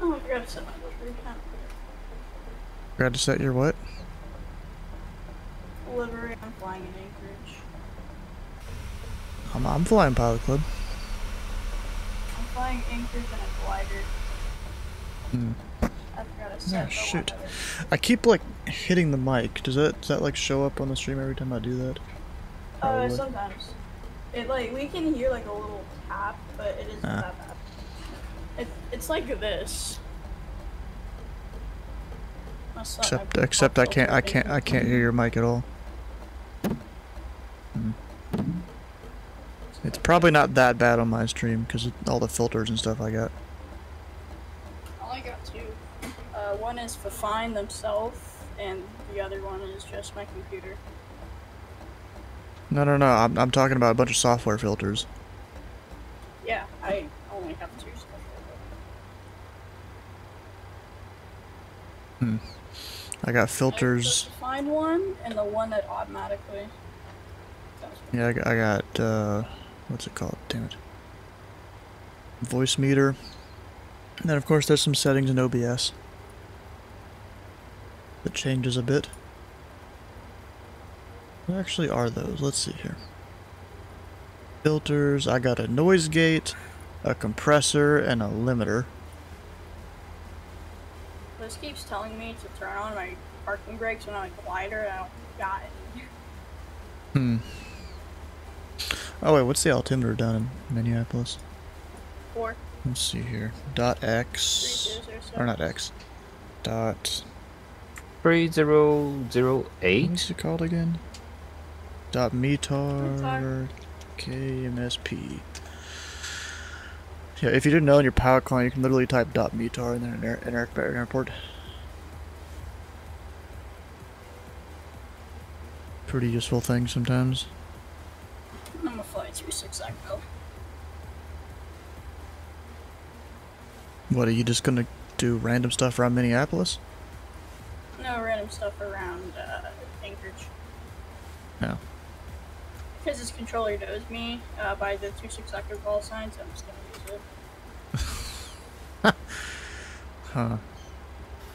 Oh, I forgot to set my livery. Kind Forgot to set your what? livery. I'm flying in Anchorage. I'm, I'm flying Pilot Club. I'm flying Anchorage in a glider. Hmm. I forgot I said Yeah, shoot. I keep like hitting the mic. Does that does that like show up on the stream every time I do that? Uh, sometimes. It like we can hear like a little tap, but it isn't Ah. that bad. It, it's like this. Except except I can't I can't I can't hear your mic at all. Hmm. It's probably not that bad on my stream because all the filters and stuff I got. I got two. Uh, one is for Fine themselves, and the other one is just my computer. No no no. I'm I'm talking about a bunch of software filters. Yeah, I only have two special. Hmm. I got filters. The Fine one and the one that automatically. Yeah, I got, I got uh, what's it called? Damn it. Voicemeeter. And then of course there's some settings in OBS. That changes a bit. What actually are those? Let's see here. Filters. I got a noise gate, a compressor, and a limiter. This keeps telling me to turn on my parking brakes when I'm quieter. and I don't got it. Hmm. Oh wait, what's the altimeter down in Minneapolis? Four. Let's see here. Dot X. Or not X. Dot. Three zero zero eight. What's it called again? Dot METAR KMSP. Yeah, if you didn't know in your power client, you can literally type dot METAR and then an, air, an air, airport. Pretty useful thing sometimes. I'm gonna fly 26 Echo. What are you just gonna do? Random stuff around Minneapolis? No random stuff around uh, Anchorage. No. Because this controller knows me uh, by the 26 Echo call signs, I'm just gonna. [LAUGHS] Huh.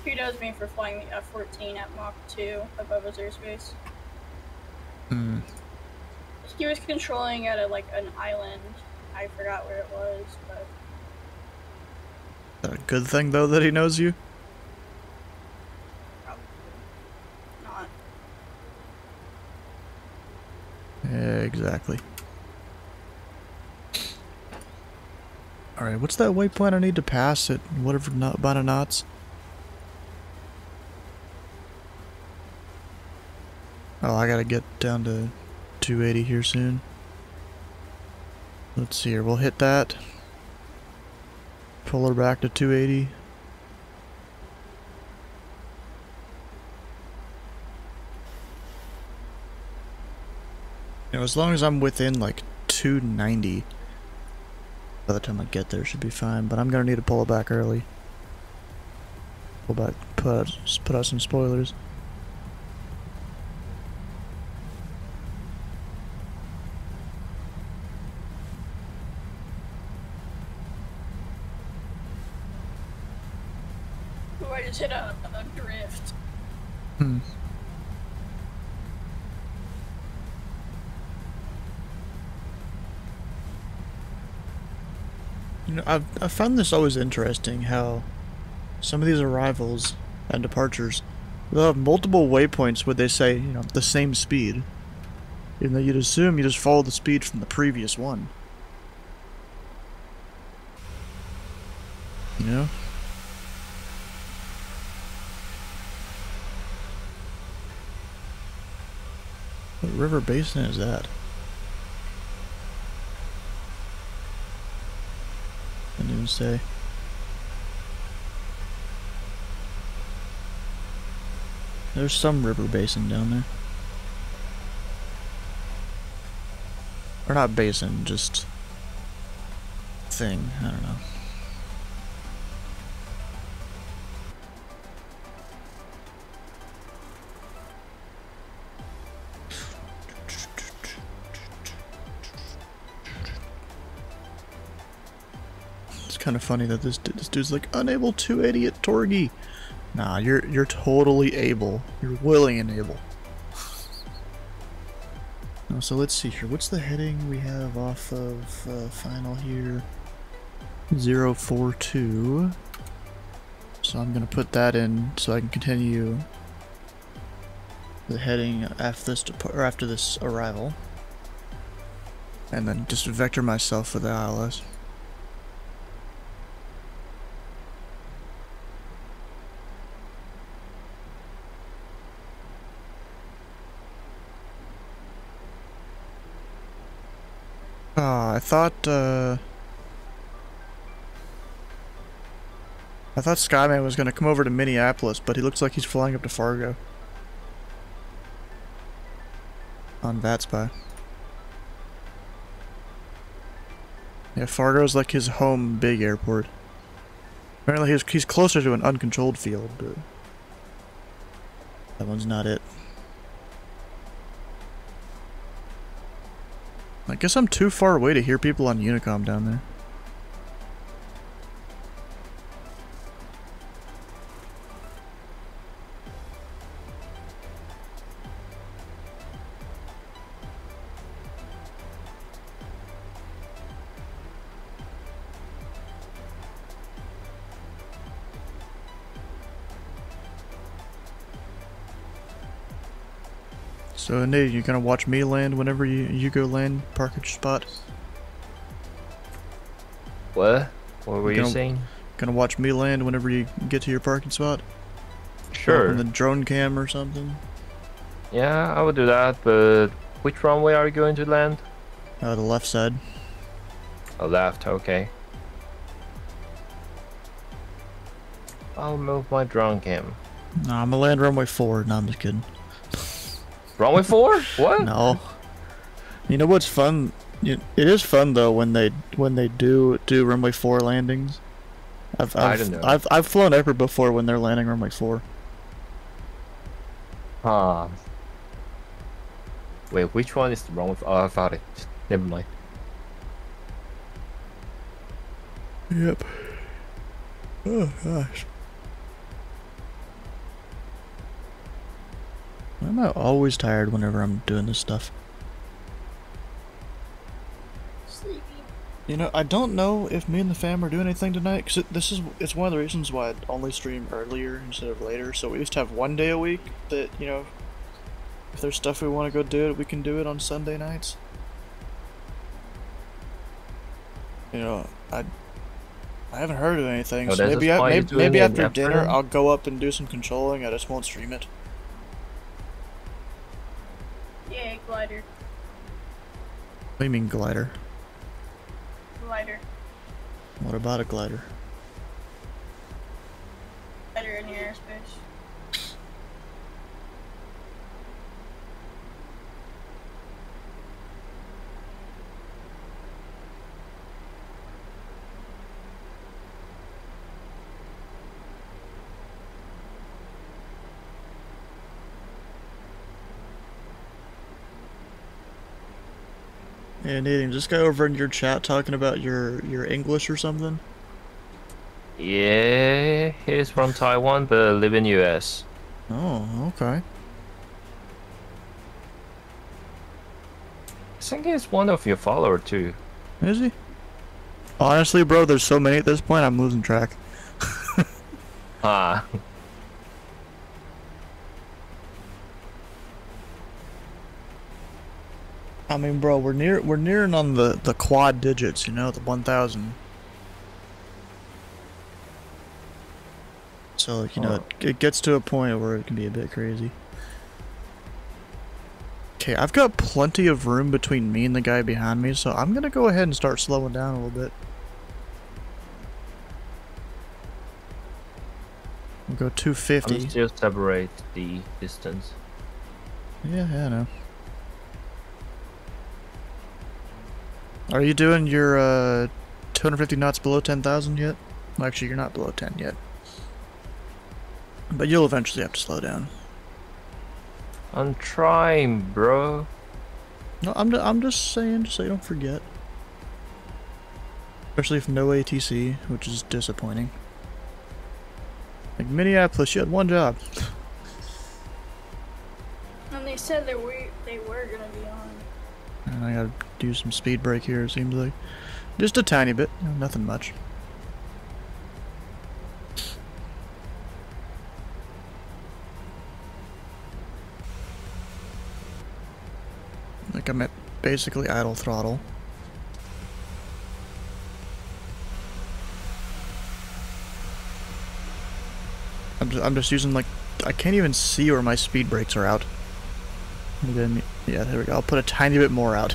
He knows me for flying the F-14 at Mach 2 above his airspace. Hmm. He was controlling at a, like an island. I forgot where it was, but Is that a good thing though that he knows you? not. Yeah, exactly. Alright, what's that waypoint I need to pass at whatever not amount of knots? Oh, I gotta get down to 280 here soon. Let's see here, we'll hit that. Pull her back to 280. You know, as long as I'm within like 290, by the time I get there, should be fine. But I'm gonna need to pull it back early. Pull back, put out, put out some spoilers. Ooh, I just hit a, a drift. Hmm. You know, I've, I found this always interesting how some of these arrivals and departures they'll have multiple waypoints where they say, you know, the same speed. Even though you'd assume you just follow the speed from the previous one. You know? What river basin is that? Say. There's some river basin down there. Or not basin, just thing. I don't know. Kind of funny that this this dude's like unable to idiot Torgy. Nah, you're you're totally able. You're willing and able. No, so let's see here. What's the heading we have off of uh, final here? 042. So I'm gonna put that in so I can continue the heading after this or after this arrival. And then just vector myself for the ILS. Ah, I thought, uh... I thought Skyman was gonna come over to Minneapolis, but he looks like he's flying up to Fargo. On VATSPY. Yeah, Fargo's like his home big airport. Apparently he's, he's closer to an uncontrolled field, but... That one's not it. I guess I'm too far away to hear people on Unicom down there. So Nate, you gonna watch me land whenever you, you go land park at your spot? What? What were you gonna, saying? Gonna watch me land whenever you get to your parking spot? Sure. On the drone cam or something? Yeah, I would do that, but which runway are you going to land? Uh, the left side. Oh, left, okay. I'll move my drone cam. Nah, I'm gonna land runway 4. No, I'm just kidding. Runway 4? What? No. You know what's fun? It is fun though when they when they do do runway 4 landings. I've I I've, don't know. I've I've flown Ever before when they're landing runway 4. Huh. Wait, which one is the runway? Oh, I found it. Never mind. Yep. Oh gosh. Why am I always tired whenever I'm doing this stuff? Sleepy. You know, I don't know if me and the fam are doing anything tonight, because this is, it's one of the reasons why I only stream earlier instead of later, so we just have one day a week that, you know, if there's stuff we want to go do, we can do it on Sunday nights. You know, I I haven't heard of anything, Oh, so maybe, I, maybe, maybe after dinner? I'll go up and do some controlling, I just won't stream it. Yeah, glider. What do you mean glider? Glider. What about a glider? Glider in your airspace. Yeah, Nathan, this guy over in your chat talking about your your English or something? Yeah, he's from Taiwan, but live in US. Oh, okay. I think he's one of your follower too. Is he? Honestly, bro, there's so many at this point, I'm losing track. [LAUGHS] Ah. I mean, bro, we're near we're nearing on the the quad digits, you know, the 1000. So, like, you know, it, it gets to a point where it can be a bit crazy. Okay, I've got plenty of room between me and the guy behind me, so I'm gonna go ahead and start slowing down a little bit. We'll go 250. I'm still separate the distance. Yeah, yeah, I know. Are you doing your uh, 250 knots below 10,000 yet? Well, actually, you're not below 10 yet. But you'll eventually have to slow down. I'm trying, bro. No, I'm, I'm just saying, just so you don't forget. Especially if no ATC, which is disappointing. Like Minneapolis, you had one job. And they said they were they were gonna be on. I gotta do some speed brake here, it seems like. Just a tiny bit, nothing much. Like I'm at basically idle throttle. I'm just, I'm just using like, I can't even see where my speed brakes are out. And then- yeah, there we go. I'll put a tiny bit more out.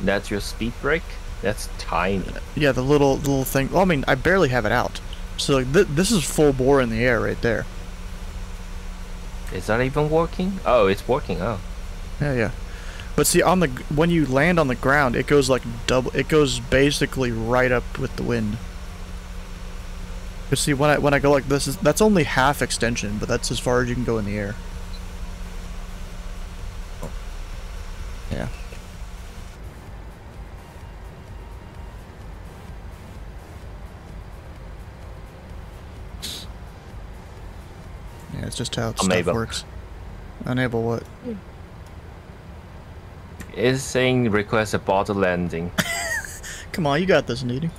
That's your speed brake? That's tiny. Yeah, the little the little thing. Well, I mean, I barely have it out. So like, th this is full bore in the air right there. Is that even working? Oh, it's working. Oh. Yeah, yeah. But see, on the when you land on the ground, it goes like double. It goes basically right up with the wind. But see, when I when I go like this, is that's only half extension, but that's as far as you can go in the air. Yeah. Yeah, it's just how stuff Unable. works. Unable what? It's saying request a bottle landing. [LAUGHS] Come on, you got this, Needy.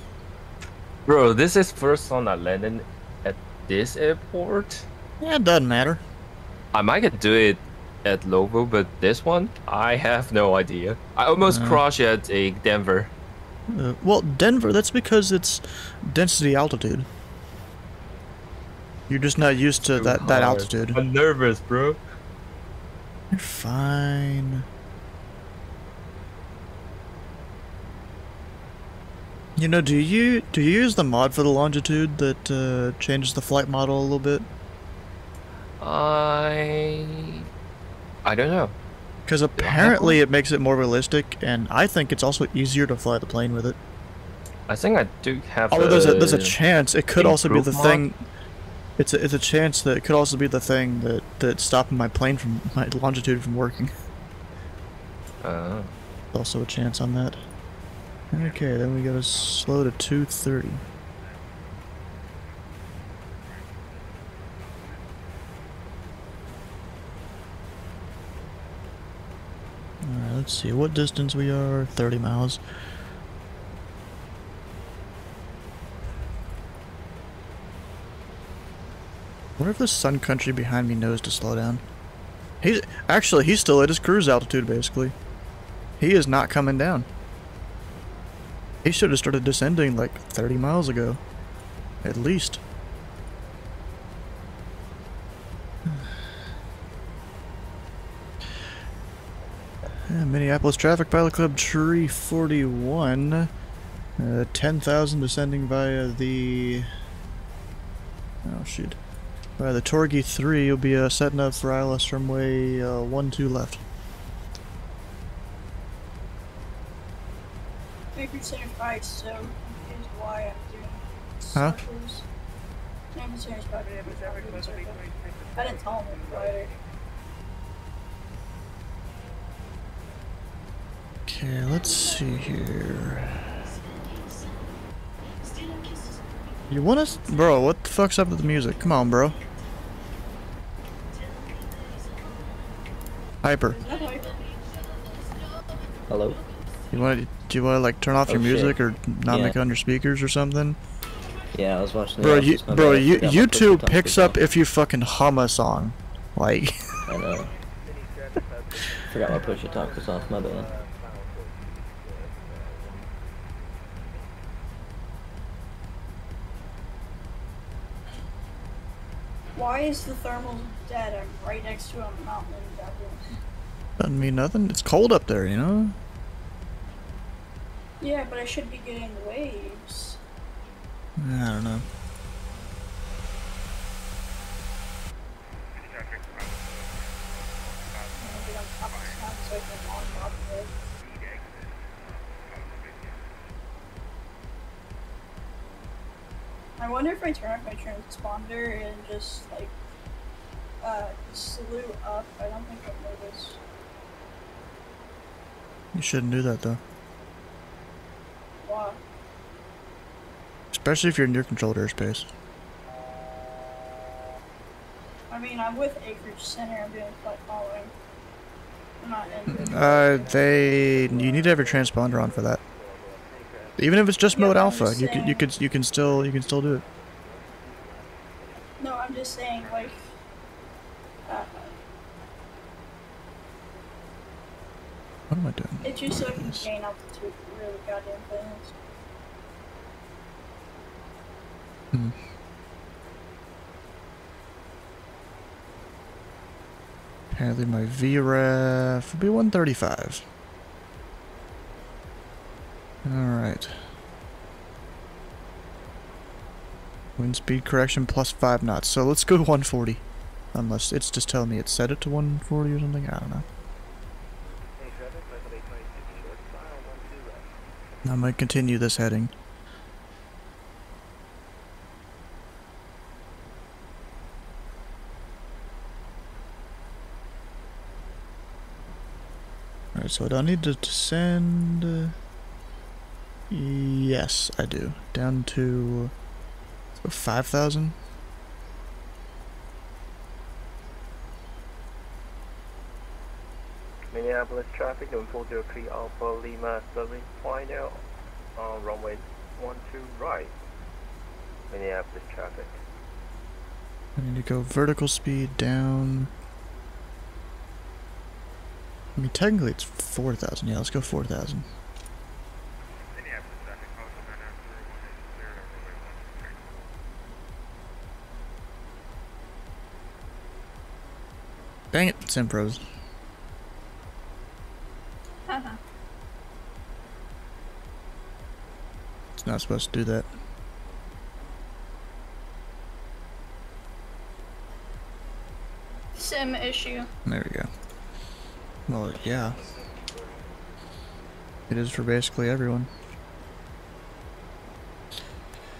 Bro, this is first time I landed at this airport. Yeah, it doesn't matter. I might could do it at Lovo, but this one, I have no idea. I almost No. crashed at a Denver. Uh, well, Denver, that's because it's density altitude. You're just not used to that, that hard. altitude. I'm nervous, bro. You're fine. You know, do you do you use the mod for the longitude that uh, changes the flight model a little bit? I I don't know. Because apparently it makes it more realistic, and I think it's also easier to fly the plane with it. I think I do have. Although there's a there's a chance it could also be the mod. thing. It's a, it's a chance that it could also be the thing that that's stopping my plane from [LAUGHS] my longitude from working. Uh, Also a chance on that. Okay, then we gotta slow to 230. Alright, let's see what distance we are. 30 miles. What if the Sun Country behind me knows to slow down? He's actually he's still at his cruise altitude basically. He is not coming down. He should have started descending like 30 miles ago. At least. Minneapolis Traffic Pilot Club Tree 41. Uh, 10,000 descending via the. Oh, shoot. Via the Torgy 3, you'll be uh, setting up for ILS runway uh, 1 2 left. Maker Center 5, so is why I'm doing Huh? circles. 5, I didn't tell him Friday. Okay, let's see here. You want us, bro? What the fuck's up with the music? Come on, bro. Hyper. Hello? You wanna- Do you want to like turn off Oh, your shit. music or not Yeah. make it on your speakers or something? Yeah, I was watching the Bro, you, bro, you, forgot my push YouTube picks up if you fucking hum a song, like. I know. [LAUGHS] Forgot my push to talk was off, my bad. Why is the thermal dead? I'm right next to a mountain in Dublin. Doesn't mean nothing. It's cold up there, you know. Yeah, but I should be getting waves. I don't know. I wonder if I turn off my transponder and just like uh slew up. I don't think I'll notice. You shouldn't do that though, Why? especially if you're near controlled airspace. I mean, I'm with Anchorage Center. I'm doing flight following. I'm not in. Uh, they you need to have your transponder on for that. Even if it's just Yeah, mode alpha, just you can you can you can still you can still do it. No, I'm just saying, like, uh, What am I doing? It's just so I can gain altitude really goddamn fast. Hmm. Apparently my VREF will be 135. Alright. Wind speed correction plus 5 knots. So let's go to 140. Unless it's just telling me it set it to 140 or something. I don't know. I might continue this heading. Alright, so I don't need to descend. uh, Yes, I do. Down to 5,000. Minneapolis traffic, doing 403 Alpha Lima, flying out on runway 12 right. Minneapolis traffic. I need to go vertical speed down. I mean, technically it's 4,000. Yeah, let's go 4,000. Dang it, it's impros. Haha. It's not supposed to do that. Sim issue. There we go. Well, yeah. It is for basically everyone.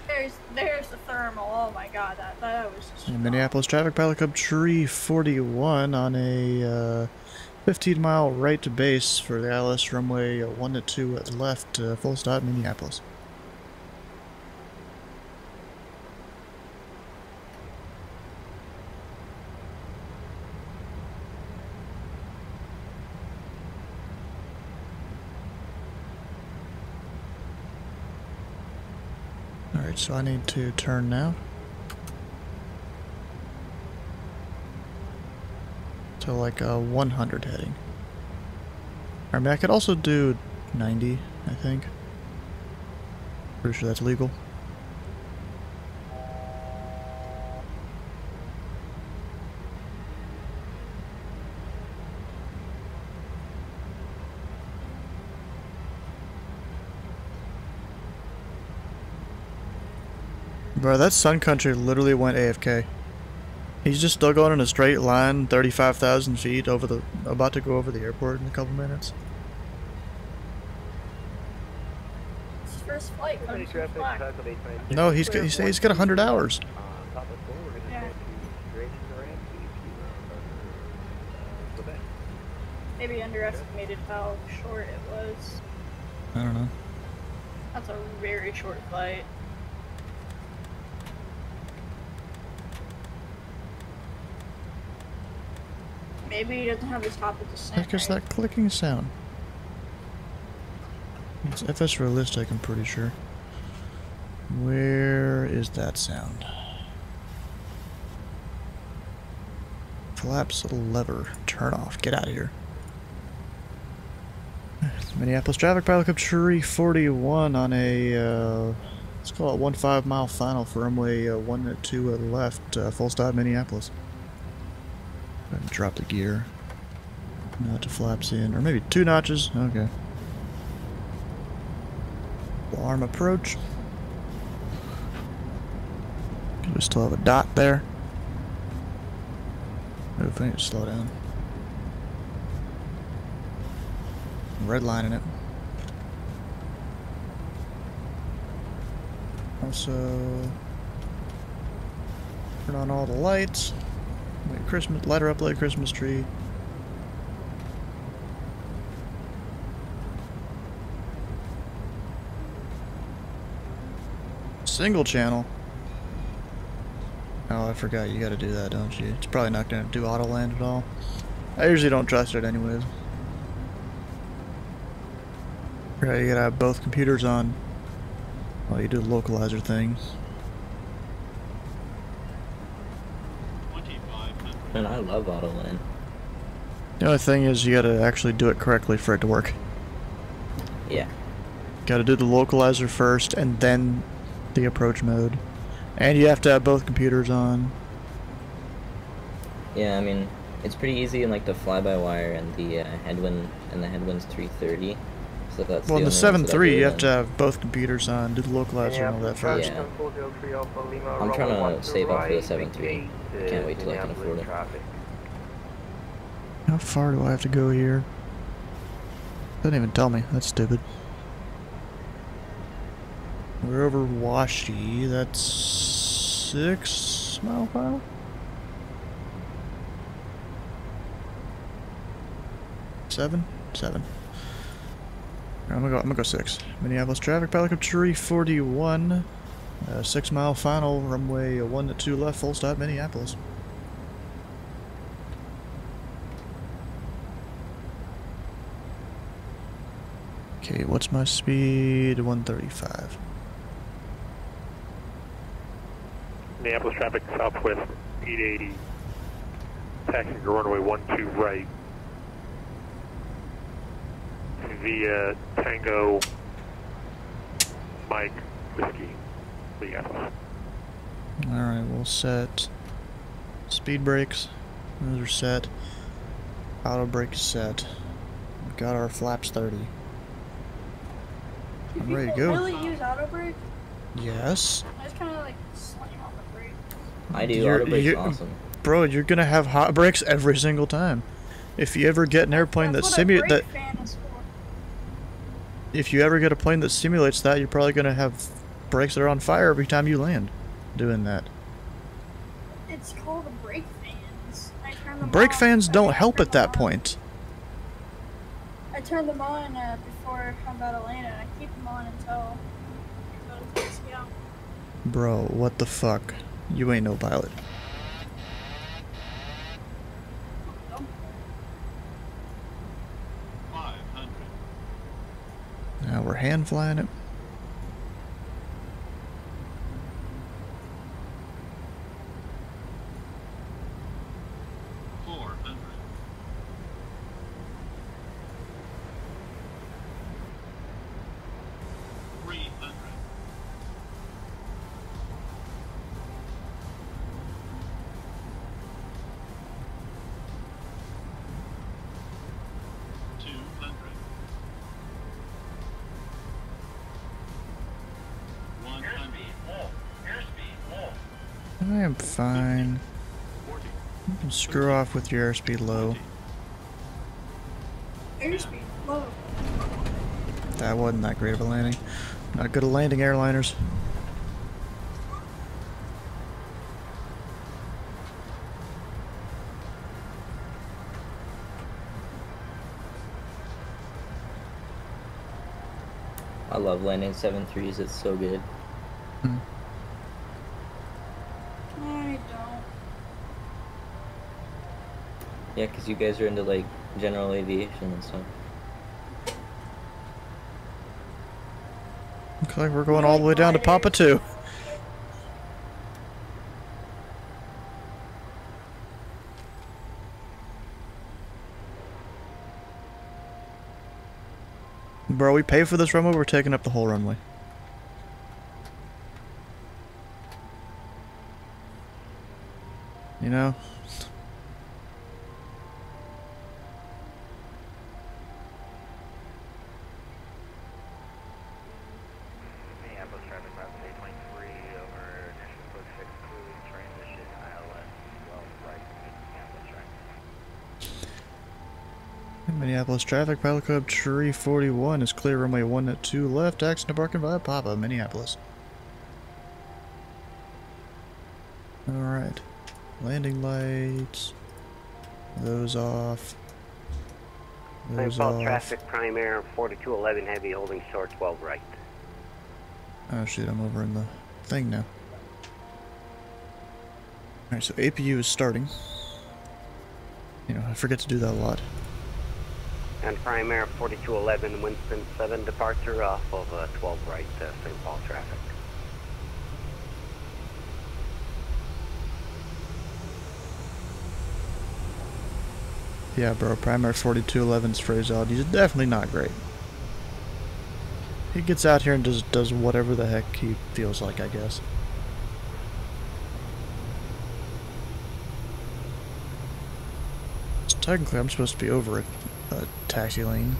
There's there's the thermal. Oh my god, that that was just Minneapolis Traffic Pilot Club Tree 41 on a uh, 15 mile right to base for the ILS runway uh, 1 to 2 at left, uh, full stop Minneapolis. Alright, so I need to turn now. To like a 100 heading. I mean, I could also do 90, I think. Pretty sure that's legal. Bro, that Sun Country literally went AFK. He's just still going in a straight line, 35,000 feet over the, about to go over the airport in a couple minutes. his first flight comes from. No, he's got, he's, he's got 100 hours. Yeah. Maybe underestimated how short it was. I don't know. That's a very short flight. Maybe he doesn't have his top of descent. Heck is that clicking sound? It's FSRealistic, I'm pretty sure. Where is that sound? Flaps lever. Turn off. Get out of here. Minneapolis Traffic Pilot Club Tree 41 on a, uh, let's call it one five mile final for runway uh, 1 at 2 at left, uh, full stop Minneapolis. Drop the gear. Notch the flaps in, or maybe two notches. Okay. Alarm approach. We still have a dot there. Move, to slow down. Red line in it. Also, turn on all the lights. Christmas, light her up like a Christmas tree. Single channel. Oh, I forgot you gotta do that, don't you? It's probably not gonna do auto land at all. I usually don't trust it anyways. Right, you gotta have both computers on while you do the localizer thing. Man, I love Autoland. The only thing is you gotta actually do it correctly for it to work. Yeah. Gotta do the localizer first and then the approach mode. And you have to have both computers on. Yeah, I mean, it's pretty easy in like the fly-by-wire and the uh, headwind and the headwind's 330. So that's Well, in the only ones that I 7.3 you have to have both computers on, do the localizer and all that first. Yeah. I'm trying to save up for the 7.3. I can't wait till I can afford it. How far do I have to go here? Doesn't even tell me. That's stupid. We're over Washi. That's six mile per hour. Seven? Seven. I'm gonna go. I'm gonna go six. Minneapolis traffic, pilot up tree 41. Uh, six mile final, runway one to two left, full stop, Minneapolis. Okay, what's my speed? 135. Minneapolis traffic southwest 880. Taxing to runway 12 right. Via Tango Mike Whiskey. Minneapolis. Alright, we'll set speed brakes. Those are set. Auto brake is set. We've got our flaps 30. Do I'm ready to go. really use auto brake? Yes. I just kind of like slam on the brake. I do. You're- Auto brake's you- awesome. Bro, you're gonna have hot brakes every single time. If you ever get an airplane that That's what a simulates that, fan is for. if you ever get a plane that simulates that, you're probably gonna have brakes that are on fire every time you land. Doing that. It's called a brake fans. I turn them Brake on- fans don't turn help at that on- point. I turn them on uh, before I'm about to land, and I keep them on until it takes me out. Bro, what the fuck? You ain't no pilot. Now we're hand flying it. Fine. Screw off with your airspeed low. Airspeed low. That wasn't that great of a landing. Not good at landing airliners. I love landing seven threes. It's so good. I Yeah, 'cause you guys are into like general aviation and stuff. Looks like we're going all the way down to Papa 2. Bro, we pay for this runway, we're taking up the whole runway. You know? Minneapolis traffic route 823 over National Code 6 cruise transition ILS 12 right Minneapolis traffic. Minneapolis traffic, pilot club tree 41 is clear runway 1 at 2 left, action debarking via Papa, Minneapolis. Alright. Landing lights. Those off. Those off. traffic, prime air 4211 heavy, holding short 12 right. Oh shit, I'm over in the thing now. Alright, so APU is starting. You know, I forget to do that a lot. And prime air 4211 Winston 7 departure off of uh, 12 right uh, St. Paul traffic. Yeah, bro, Prime Air 4211's phraseology is definitely not great. He gets out here and just does whatever the heck he feels like, I guess. So technically, I'm supposed to be over a, a taxi lane.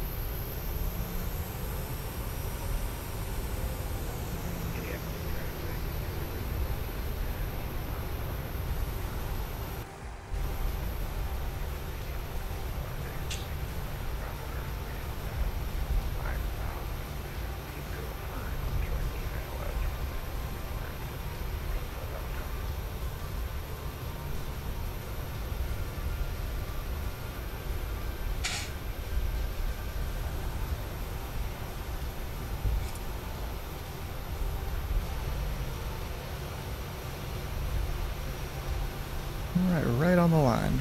Alright, right on the line.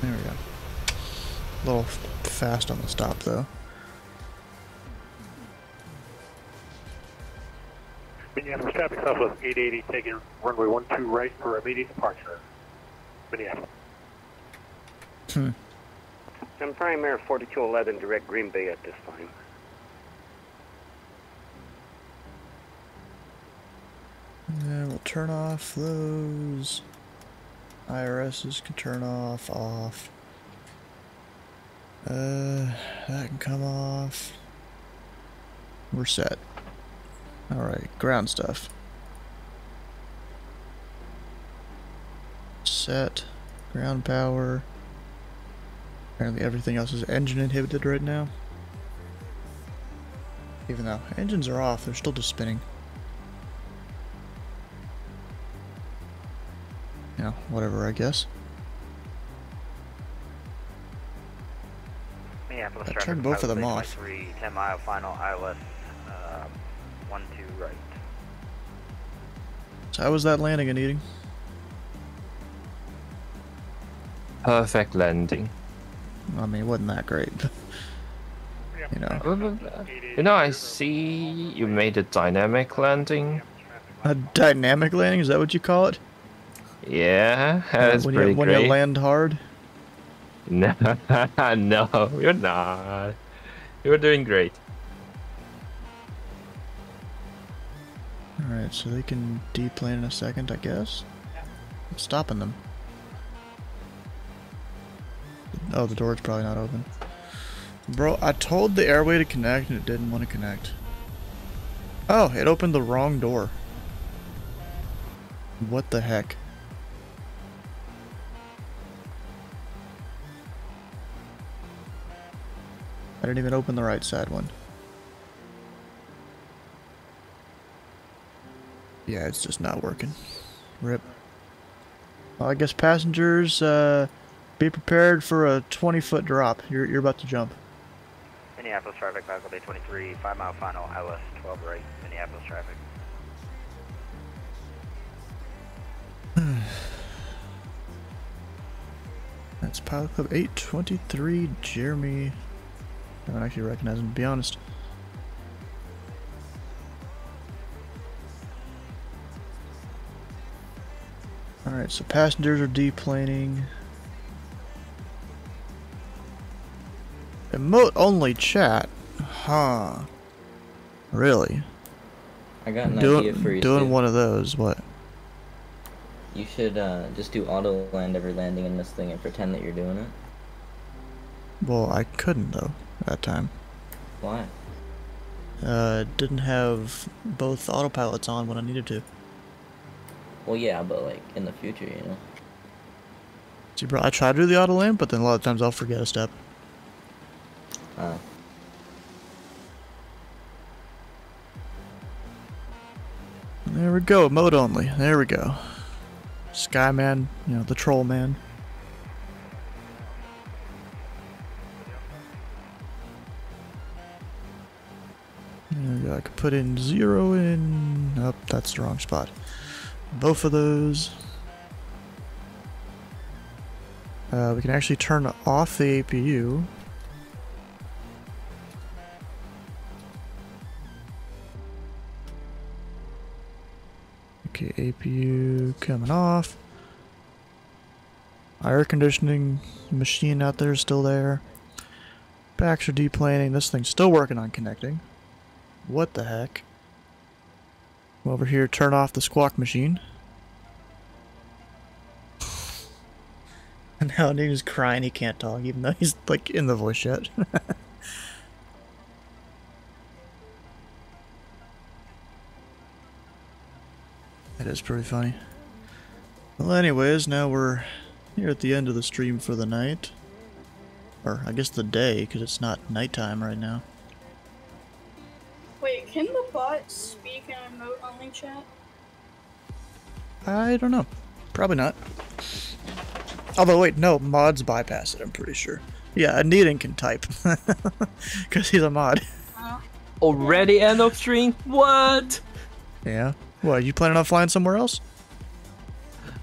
There we go. A little f- fast on the stop, though. Minneapolis traffic southwest 880, taking runway 12 right for immediate departure. Minneapolis. Hmm. And Prime Air 4211 direct Green Bay at this time. Yeah, we'll turn off those. IRSs can turn off, off. Uh, that can come off. We're set. Alright, ground stuff. Set. Ground power. Apparently everything else is engine inhibited right now. Even though engines are off, they're still just spinning. Yeah, whatever, I guess. Minneapolis I turned both of them off. 23, 10 mile final ILS, um, 1 2 right. So how was that landing, Anita? Perfect landing. I mean, it wasn't that great. you know. You know, I see you made a dynamic landing. A dynamic landing, is that what you call it? Yeah, that's when pretty you, when great. you land hard? [LAUGHS] No, no, you're not. You're doing great. Alright, so they can deplane in a second, I guess. What's stopping them? Oh, the door's probably not open. Bro, I told the airway to connect and it didn't want to connect. Oh, it opened the wrong door. What the heck? I didn't even open the right side one. Yeah, it's just not working. Rip. Well, I guess passengers, uh, be prepared for a 20 foot drop. You're, you're about to jump. Minneapolis traffic, Bicycle Bay 23, 5 mile final ILS 12 right. Minneapolis traffic. [SIGHS] That's Pilot Club 823, Jeremy. I don't actually recognize him, to be honest. Alright, so passengers are deplaning. Emote only chat? Huh. Really? I got an doing, idea for you. Doing Stew. one of those, what? You should uh, just do auto land every landing in this thing and pretend that you're doing it. Well, I couldn't though, that time. Why? Uh, didn't have both autopilots on when I needed to. Well, yeah, but like in the future, you know. See, bro, I try to do the auto land, but then a lot of times I'll forget a step. Uh, There we go, mode only. There we go. Skyman, you know, the troll man. I could put in zero in. Nope, that's the wrong spot. Both of those. Uh, we can actually turn off the APU. Okay, APU coming off. Air conditioning machine out there is still there. Backs are deplaning. This thing's still working on connecting. What the heck? Over here, turn off the squawk machine. And [LAUGHS] now he's crying he can't talk, even though he's like in the voice chat. [LAUGHS] that is pretty funny. Well, anyways, now we're here at the end of the stream for the night. Or, I guess the day, because it's not nighttime right now. Wait, can the bot speak in a remote only chat? I don't know. Probably not. Although, wait, no, mods bypass it, I'm pretty sure. Yeah, Needing can type. [LAUGHS] Because he's a mod. Already end of stream? What? Yeah. What, you planning on flying somewhere else?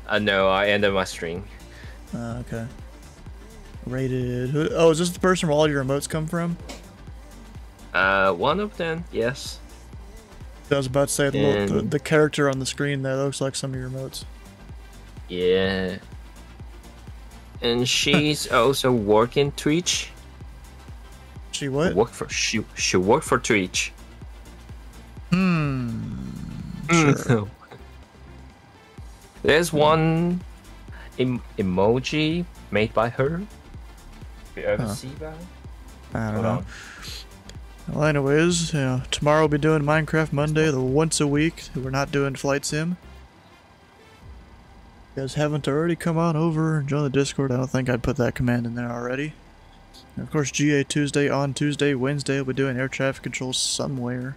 Uh, no, I ended my stream. Uh, okay. Rated. Oh, is this the person where all your emotes come from? Uh, one of them, yes. I was about to say the, little, the, the character on the screen there looks like some of your emotes. Yeah. And she's [LAUGHS] also working Twitch. She what? Work for she she worked for Twitch. Hmm. Sure. [LAUGHS] There's one em- emoji made by her. You ever Huh. see that? I don't Hold know. on. Well, anyways, you know, tomorrow we'll be doing Minecraft Monday, the once a week. We're not doing Flight Sim. If you guys haven't already, come on over and join the Discord. I don't think I'd put that command in there already. And of course, GA Tuesday on Tuesday, Wednesday we'll be doing air traffic control somewhere.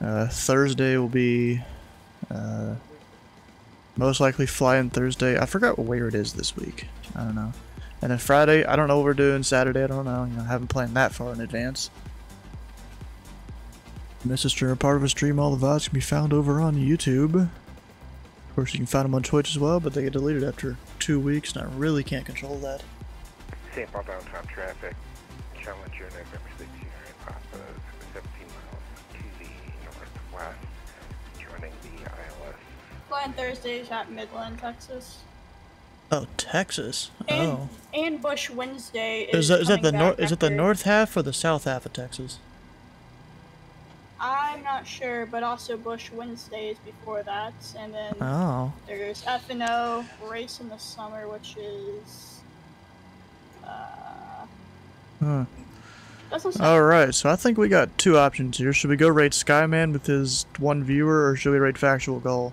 Uh, Thursday will be uh, most likely flying Thursday. I forgot where it is this week. I don't know. And then Friday, I don't know what we're doing. Saturday, I don't know. You know, I haven't planned that far in advance. Miss a stream, part of a stream. All the VODs can be found over on YouTube. Of course, you can find them on Twitch as well, but they get deleted after two weeks, and I really can't control that. St. Paul downtown traffic. Challenger November 6 Unit Papa 17 miles to the northwest, joining the ILS. Flying Thursdays at Midland, Texas. Oh, Texas. And, Oh, and Bush Wednesday is, is that is that the north? Is it the north half or the south half of Texas? I'm not sure, but also Bush Wednesday is before that, and then Oh. there's F and O Race in the Summer, which is uh, Huh. All right, so I think we got two options here. Should we go rate Skyman with his one viewer, or should we rate Factual Goal?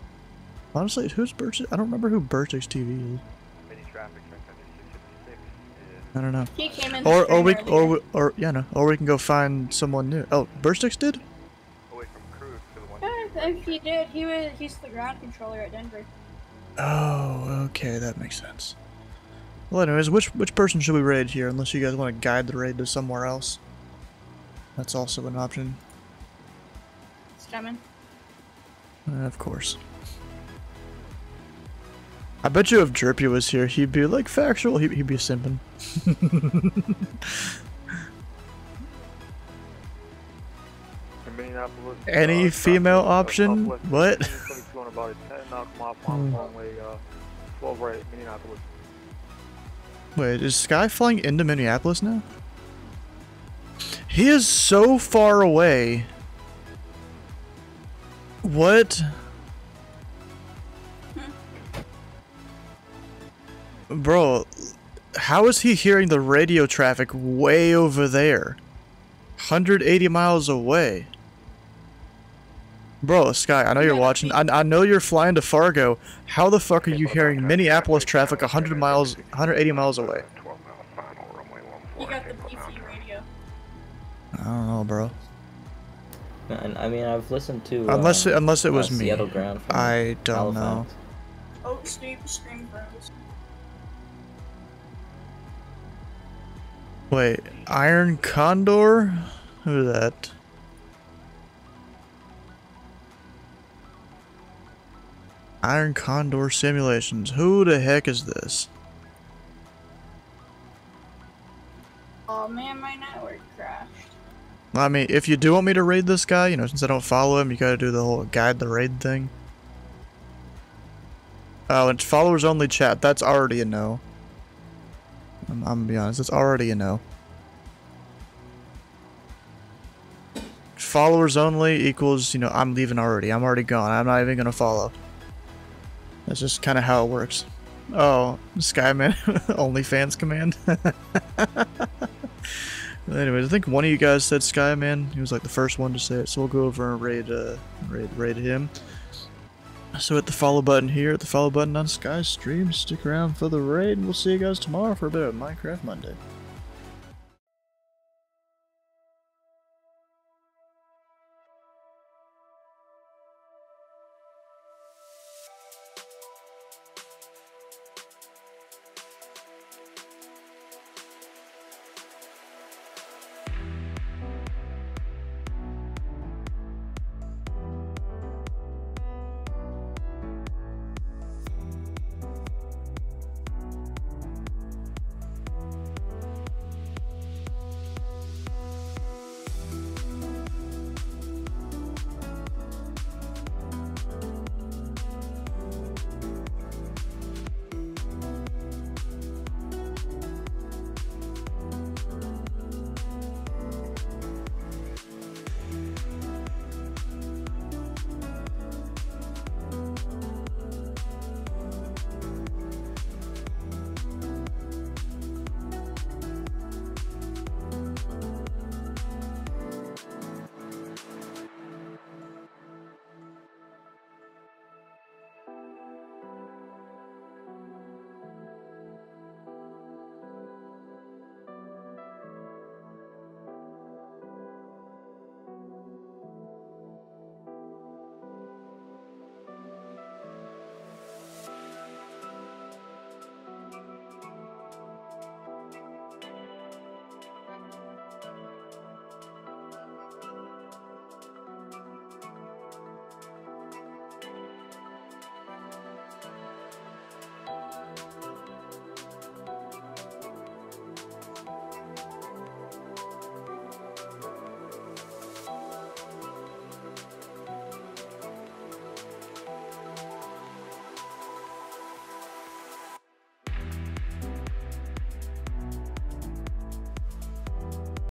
Honestly, who's Birch? I don't remember who Birch's TV is. I don't know. He came in Or or we or we, or yeah no or we can go find someone new. Oh, Burstix did. If he did. He was he's the ground controller at Denver. Oh, okay, that makes sense. Well, anyways, which which person should we raid here? Unless you guys want to guide the raid to somewhere else. That's also an option. It's. Uh, of course. I bet you if Jerpy was here, he'd be like factual. He'd, he'd be simping. [LAUGHS] Minneapolis, Any uh, female southwest, option? What? about 10 knock them off on Hmm. uh, 12 right Minneapolis. Wait, is Sky flying into Minneapolis now? He is so far away. What? Bro, how is he hearing the radio traffic way over there? 180 miles away. Bro, Sky, I know you're watching. I, I know you're flying to Fargo. How the fuck are you hearing Minneapolis traffic 100 miles, 180 miles away? He got the PC radio. I don't know, bro. I mean, I've listened to Unless um, it, unless it uh, was me. Seattle Ground. From I don't know. Oh, stream stream froze. Wait, Iron Condor? Who's that? Iron Condor Simulations. Who the heck is this? Oh man, my network crashed. I mean, if you do want me to raid this guy, you know, since I don't follow him, you gotta do the whole guide the raid thing. Oh, it's followers only chat. That's already a no. I'm, I'm gonna be honest. It's already a no. Followers only equals, you know, I'm leaving already. I'm already gone. I'm not even gonna follow. That's just kind of how it works. Oh, Skyman [LAUGHS] OnlyFans command. [LAUGHS] Anyways, I think one of you guys said Skyman. He was like the first one to say it, so we'll go over and raid, uh, raid, raid him. So hit the follow button here, hit the follow button on Sky Stream. Stick around for the raid, and we'll see you guys tomorrow for a bit of Minecraft Monday.